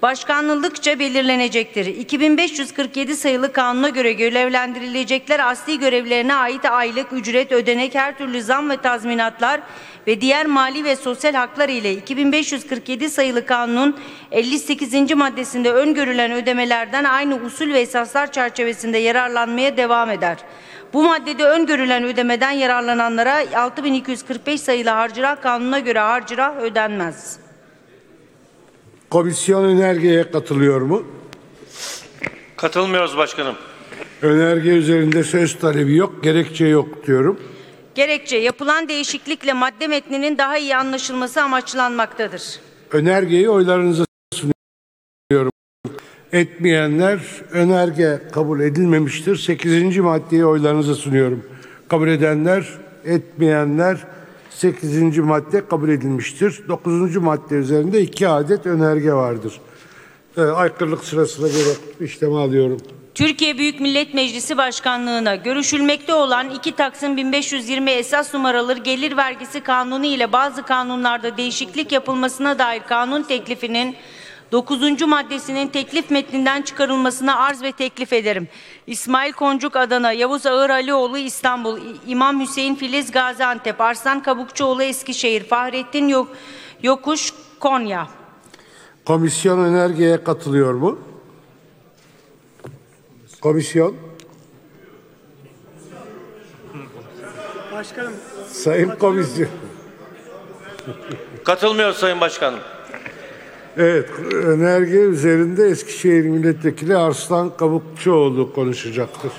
başkanlılıkça belirlenecektir. 2547 sayılı kanuna göre görevlendirilecekler asli görevlerine ait aylık, ücret, ödenek, her türlü zam ve tazminatlar ve diğer mali ve sosyal haklar ile 2547 sayılı kanunun 58. maddesinde öngörülen ödemelerden aynı usul ve esaslar çerçevesinde yararlanmaya devam eder. Bu maddede öngörülen ödemeden yararlananlara 6245 sayılı harcırah kanununa göre harcırah ödenmez. Komisyon önergeye katılıyor mu? Katılmıyoruz başkanım. Önerge üzerinde söz talebi yok, gerekçe yok diyorum. Gerekçe yapılan değişiklikle madde metninin daha iyi anlaşılması amaçlanmaktadır. Önergeyi oylarınıza sunuyorum. Etmeyenler önerge kabul edilmemiştir. 8. maddeyi oylarınıza sunuyorum. Kabul edenler, etmeyenler 8. madde kabul edilmiştir. 9. madde üzerinde iki adet önerge vardır. Ee, aykırılık sırasına göre işlemi alıyorum. Türkiye Büyük Millet Meclisi Başkanlığına görüşülmekte olan 2 Taksim 1520 esas numaralı gelir vergisi kanunu ile bazı kanunlarda değişiklik yapılmasına dair kanun teklifinin 9. maddesinin teklif metninden çıkarılmasına arz ve teklif ederim. İsmail Koncuk Adana, Yavuz Ağır Alioğlu İstanbul, İmam Hüseyin Filiz Gaziantep, Arslan Kabukçuoğlu Eskişehir, Fahrettin Yok Yokuş Konya. Komisyon önergeye katılıyor mu? Komisyon. Başkanım. Sayın Komisyon. Katılmıyoruz Sayın Başkanım. Evet, önerge üzerinde Eskişehir Milletvekili Arslan Kabukçuoğlu konuşacaktır.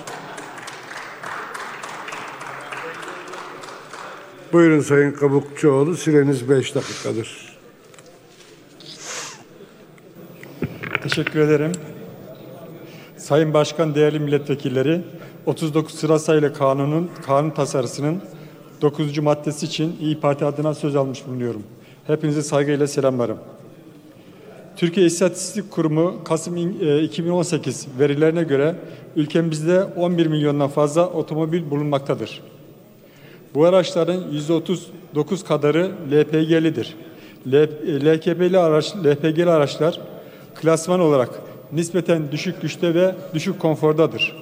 Buyurun Sayın Kabukçuoğlu, süreniz 5 dakikadır. Teşekkür ederim. Sayın Başkan, değerli milletvekilleri, 39 sıra sayılı kanunun kanun tasarısının 9. maddesi için İyi Parti adına söz almış bulunuyorum. Hepinizi saygıyla selamlarım. Türkiye İstatistik Kurumu Kasım 2018 verilerine göre ülkemizde 11 milyondan fazla otomobil bulunmaktadır. Bu araçların %39 kadarı LPG'lidir. LKB'li araç, LPG'li araçlar klasman olarak nispeten düşük güçte ve düşük konfordadır.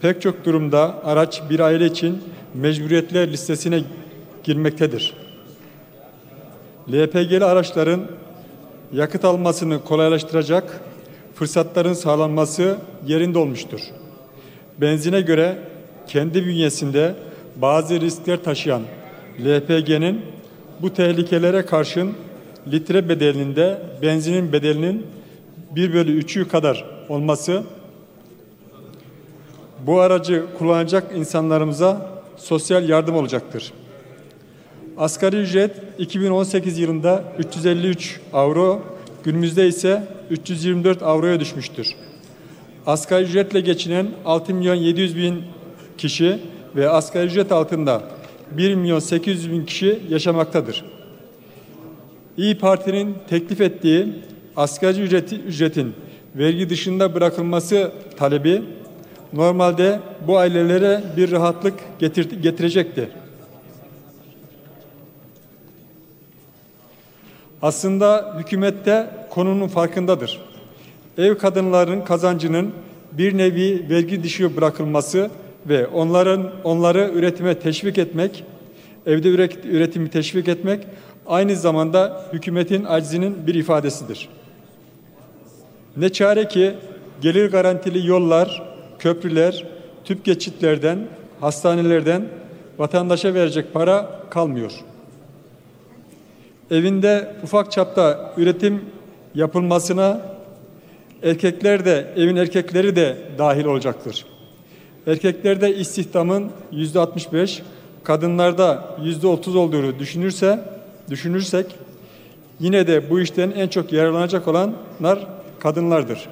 Pek çok durumda araç bir aile için mecburiyetler listesine girmektedir. LPG'li araçların yakıt almasını kolaylaştıracak fırsatların sağlanması yerinde olmuştur. Benzine göre kendi bünyesinde bazı riskler taşıyan LPG'nin bu tehlikelere karşın litre bedelinde benzinin bedelinin 1 bölü 3'ü kadar olması bu aracı kullanacak insanlarımıza sosyal yardım olacaktır. Asgari ücret 2018 yılında 353 avro, günümüzde ise 324 avroya düşmüştür. Asgari ücretle geçinen 6 milyon 700 bin kişi ve asgari ücret altında 1 milyon 800 bin kişi yaşamaktadır. İyi Parti'nin teklif ettiği asgari ücreti, ücretin vergi dışında bırakılması talebi normalde bu ailelere bir rahatlık getir, getirecekti. Aslında hükümette konunun farkındadır. Ev kadınlarının kazancının bir nevi vergi dışı bırakılması ve onların onları üretime teşvik etmek, evde üret, üretimi teşvik etmek aynı zamanda hükümetin aczinin bir ifadesidir. Ne çare ki gelir garantili yollar, köprüler, tüp geçitlerden, hastanelerden vatandaşa verecek para kalmıyor. Evinde ufak çapta üretim yapılmasına erkekler de evin erkekleri de dahil olacaktır. Erkeklerde istihdamın yüzde 65, kadınlarda yüzde 30 olduğunu düşünürse düşünürsek yine de bu işten en çok yararlanacak olanlar kadınlardır.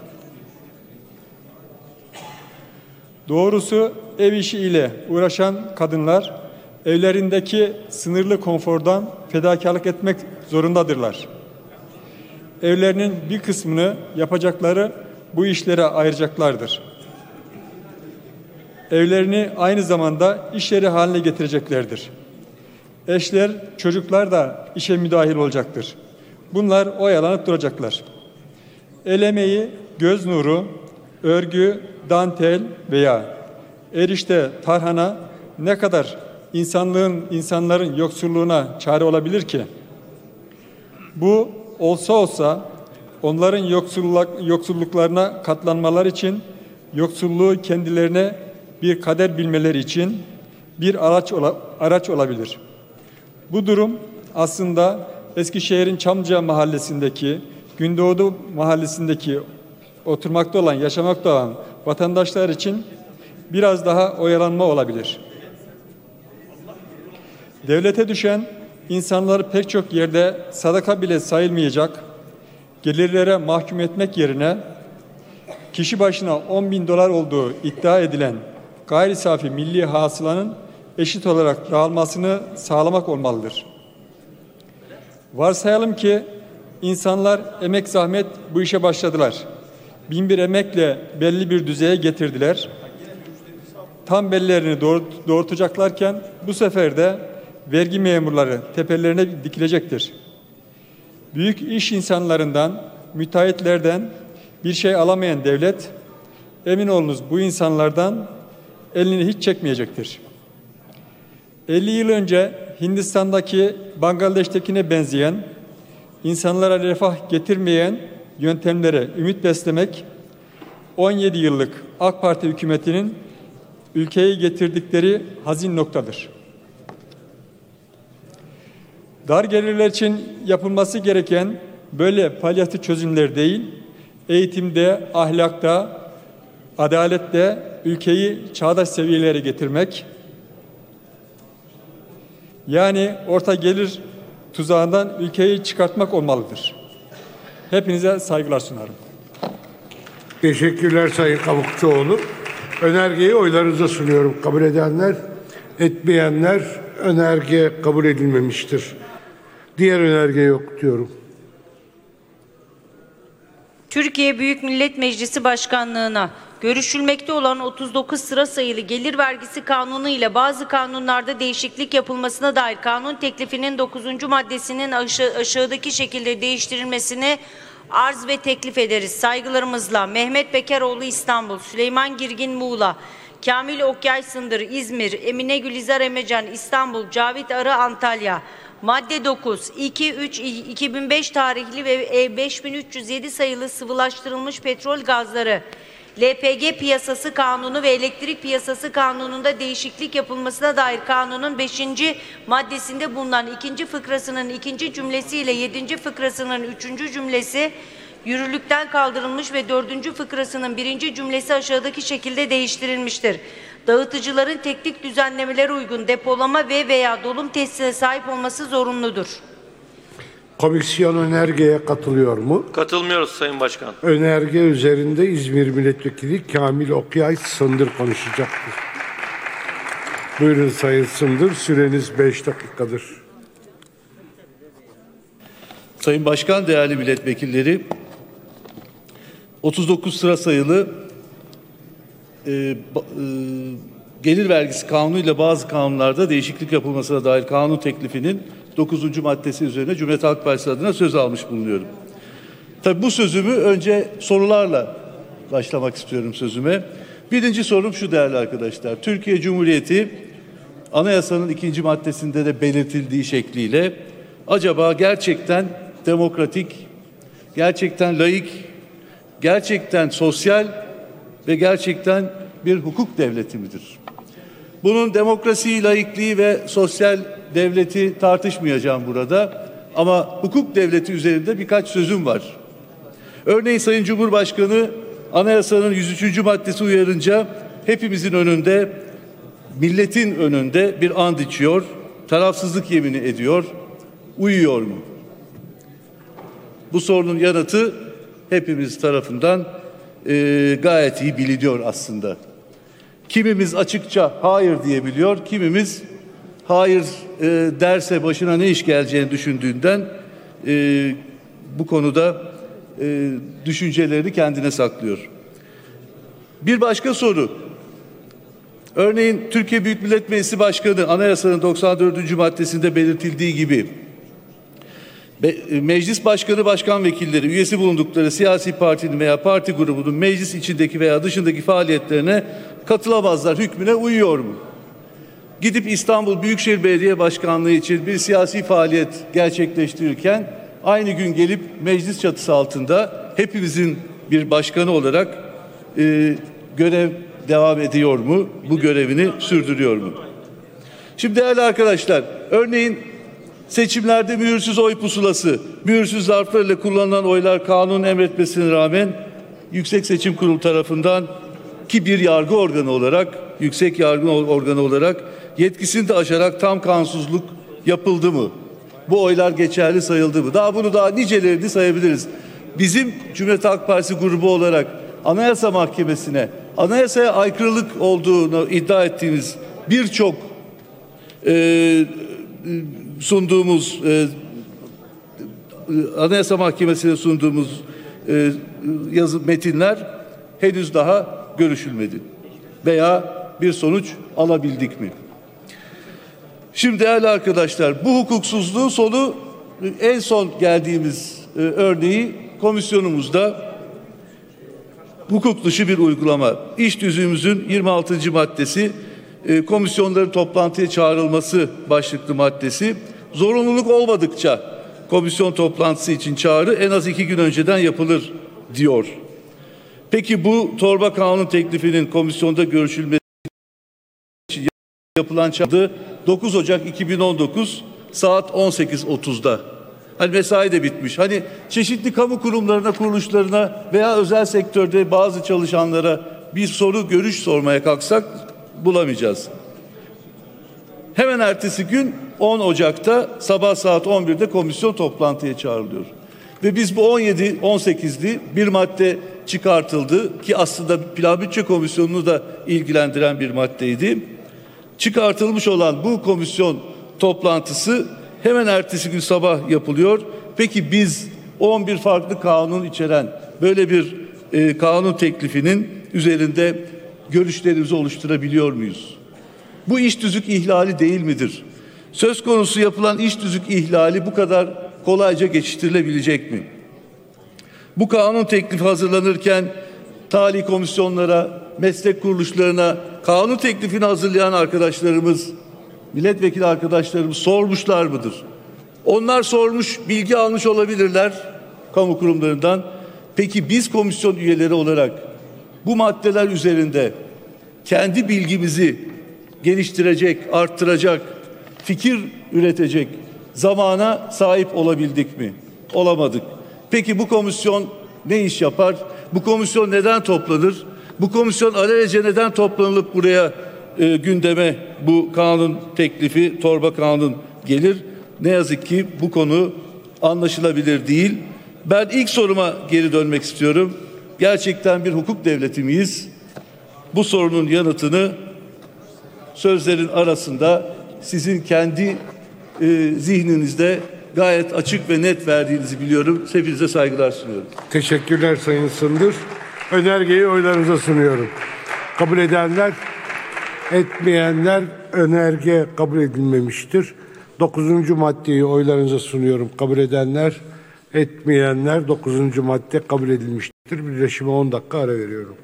Doğrusu ev işi ile uğraşan kadınlar evlerindeki sınırlı konfordan fedakarlık etmek zorundadırlar. Evlerinin bir kısmını yapacakları bu işlere ayıracaklardır. Evlerini aynı zamanda iş yeri haline getireceklerdir. Eşler, çocuklar da işe müdahil olacaktır. Bunlar oyalanıp duracaklar. El emeği, göz nuru, örgü, dantel veya erişte, tarhana ne kadar insanlığın insanların yoksulluğuna çare olabilir ki? Bu olsa olsa onların yoksulluk, yoksulluklarına katlanmalar için yoksulluğu kendilerine bir kader bilmeleri için bir araç ola, araç olabilir. Bu durum aslında Eskişehir'in Çamlıca mahallesindeki Gündoğdu mahallesindeki oturmakta olan, yaşamakta olan vatandaşlar için biraz daha oyalanma olabilir. Devlete düşen insanları pek çok yerde sadaka bile sayılmayacak gelirlere mahkum etmek yerine kişi başına 10 bin dolar olduğu iddia edilen gayri safi milli hasılanın eşit olarak dağılmasını sağlamak olmalıdır. Varsayalım ki insanlar emek zahmet bu işe başladılar. Bin bir emekle belli bir düzeye getirdiler. Tam bellerini doğurtacaklarken bu sefer de vergi memurları tepelerine dikilecektir. Büyük iş insanlarından, müteahhitlerden bir şey alamayan devlet, emin olunuz bu insanlardan elini hiç çekmeyecektir. 50 yıl önce Hindistan'daki Bangladeş'tekine benzeyen, insanlara refah getirmeyen yöntemlere ümit beslemek, 17 yıllık AK Parti hükümetinin ülkeyi getirdikleri hazin noktadır. Dar gelirler için yapılması gereken böyle palyatif çözümler değil, eğitimde, ahlakta, adalette ülkeyi çağdaş seviyelere getirmek, yani orta gelir tuzağından ülkeyi çıkartmak olmalıdır. Hepinize saygılar sunarım. Teşekkürler Sayın Kabukçuoğlu. Önergeyi oylarınıza sunuyorum. Kabul edenler, etmeyenler önerge kabul edilmemiştir. Diğer önerge yok diyorum. Türkiye Büyük Millet Meclisi Başkanlığına görüşülmekte olan 39 sıra sayılı gelir vergisi kanunu ile bazı kanunlarda değişiklik yapılmasına dair kanun teklifinin 9. maddesinin aşağı, aşağıdaki şekilde değiştirilmesini arz ve teklif ederiz. Saygılarımızla Mehmet Bekaroğlu İstanbul, Süleyman Girgin Muğla, Kamil Okyay Sındır İzmir, Emine Gülizar Emecan İstanbul, Cavit Arı Antalya, Madde 9, 2-3-2005 tarihli ve 5307 sayılı sıvılaştırılmış petrol gazları LPG piyasası kanunu ve elektrik piyasası kanununda değişiklik yapılmasına dair kanunun 5. maddesinde bulunan ikinci fıkrasının ikinci cümlesiyle 7. fıkrasının üçüncü cümlesi yürürlükten kaldırılmış ve dördüncü fıkrasının birinci cümlesi aşağıdaki şekilde değiştirilmiştir. Dağıtıcıların teknik düzenlemelere uygun depolama ve veya dolum tesisine sahip olması zorunludur. Komisyon önergeye katılıyor mu? Katılmıyoruz Sayın Başkan. Önerge üzerinde İzmir Milletvekili Kamil Okyay Sındır konuşacaktır. Buyurun Sayın Sındır, süreniz 5 dakikadır. Sayın Başkan, değerli milletvekilleri, 39 sıra sayılı e, ba- e, gelir vergisi kanunu ile bazı kanunlarda değişiklik yapılmasına dair kanun teklifinin 9. maddesi üzerine Cumhuriyet Halk Partisi adına söz almış bulunuyorum. Tabii bu sözümü önce sorularla başlamak istiyorum sözüme. Birinci sorum şu değerli arkadaşlar. Türkiye Cumhuriyeti anayasanın ikinci maddesinde de belirtildiği şekliyle acaba gerçekten demokratik, gerçekten laik, gerçekten sosyal ve gerçekten bir hukuk devleti midir? Bunun demokrasi, laikliği ve sosyal devleti tartışmayacağım burada. Ama hukuk devleti üzerinde birkaç sözüm var. Örneğin Sayın Cumhurbaşkanı anayasanın 103. maddesi uyarınca hepimizin önünde, milletin önünde bir and içiyor, tarafsızlık yemini ediyor, uyuyor mu? Bu sorunun yanıtı hepimiz tarafından e, gayet iyi biliniyor aslında. Kimimiz açıkça hayır diyebiliyor, kimimiz hayır e, derse başına ne iş geleceğini düşündüğünden e, bu konuda e, düşüncelerini kendine saklıyor. Bir başka soru. Örneğin Türkiye Büyük Millet Meclisi Başkanı anayasanın 94. maddesinde belirtildiği gibi Meclis Başkanı, Başkan Vekilleri, üyesi bulundukları siyasi partinin veya parti grubunun meclis içindeki veya dışındaki faaliyetlerine katılamazlar hükmüne uyuyor mu? Gidip İstanbul Büyükşehir Belediye Başkanlığı için bir siyasi faaliyet gerçekleştirirken aynı gün gelip meclis çatısı altında hepimizin bir başkanı olarak e, görev devam ediyor mu? Bu görevini sürdürüyor mu? Şimdi değerli arkadaşlar, örneğin seçimlerde mühürsüz oy pusulası, mühürsüz zarflarla kullanılan oylar kanun emretmesine rağmen Yüksek Seçim Kurulu tarafından ki bir yargı organı olarak, yüksek yargı organı olarak yetkisini de aşarak tam kanunsuzluk yapıldı mı? Bu oylar geçerli sayıldı mı? Daha bunu daha nicelerini sayabiliriz. Bizim Cumhuriyet Halk Partisi grubu olarak Anayasa Mahkemesi'ne anayasaya aykırılık olduğunu iddia ettiğimiz birçok e, sunduğumuz e, Anayasa Mahkemesi'ne sunduğumuz e, yazı metinler henüz daha görüşülmedi veya bir sonuç alabildik mi? Şimdi değerli arkadaşlar bu hukuksuzluğun sonu en son geldiğimiz e, örneği komisyonumuzda hukuk dışı bir uygulama. İş düzüğümüzün 26. maddesi e, komisyonların toplantıya çağrılması başlıklı maddesi zorunluluk olmadıkça komisyon toplantısı için çağrı en az iki gün önceden yapılır diyor. Peki bu torba kanun teklifinin komisyonda görüşülmesi için yapılan çağrı 9 Ocak 2019 saat 18.30'da. Hani mesai de bitmiş. Hani çeşitli kamu kurumlarına, kuruluşlarına veya özel sektörde bazı çalışanlara bir soru, görüş sormaya kalksak bulamayacağız. Hemen ertesi gün 10 Ocak'ta sabah saat 11'de komisyon toplantıya çağrılıyor. Ve biz bu 17 18'li bir madde çıkartıldı ki aslında Plan Bütçe Komisyonu'nu da ilgilendiren bir maddeydi. Çıkartılmış olan bu komisyon toplantısı hemen ertesi gün sabah yapılıyor. Peki biz 11 farklı kanun içeren böyle bir e, kanun teklifinin üzerinde görüşlerimizi oluşturabiliyor muyuz? Bu iş tüzük ihlali değil midir? Söz konusu yapılan iş tüzük ihlali bu kadar kolayca geçiştirilebilecek mi? Bu kanun teklifi hazırlanırken tali komisyonlara, meslek kuruluşlarına kanun teklifini hazırlayan arkadaşlarımız, milletvekili arkadaşlarımız sormuşlar mıdır? Onlar sormuş, bilgi almış olabilirler kamu kurumlarından. Peki biz komisyon üyeleri olarak bu maddeler üzerinde kendi bilgimizi geliştirecek, arttıracak, fikir üretecek zamana sahip olabildik mi? Olamadık. Peki bu komisyon ne iş yapar? Bu komisyon neden toplanır? Bu komisyon alelece neden toplanılıp buraya e, gündeme bu kanun teklifi, torba kanun gelir? Ne yazık ki bu konu anlaşılabilir değil. Ben ilk soruma geri dönmek istiyorum. Gerçekten bir hukuk devleti miyiz? Bu sorunun yanıtını sözlerin arasında sizin kendi e, zihninizde gayet açık ve net verdiğinizi biliyorum. Hepinize saygılar sunuyorum. Teşekkürler Sayın Sındır. Önergeyi oylarınıza sunuyorum. Kabul edenler, etmeyenler önerge kabul edilmemiştir. Dokuzuncu maddeyi oylarınıza sunuyorum. Kabul edenler, etmeyenler dokuzuncu madde kabul edilmiştir. Birleşime 10 dakika ara veriyorum.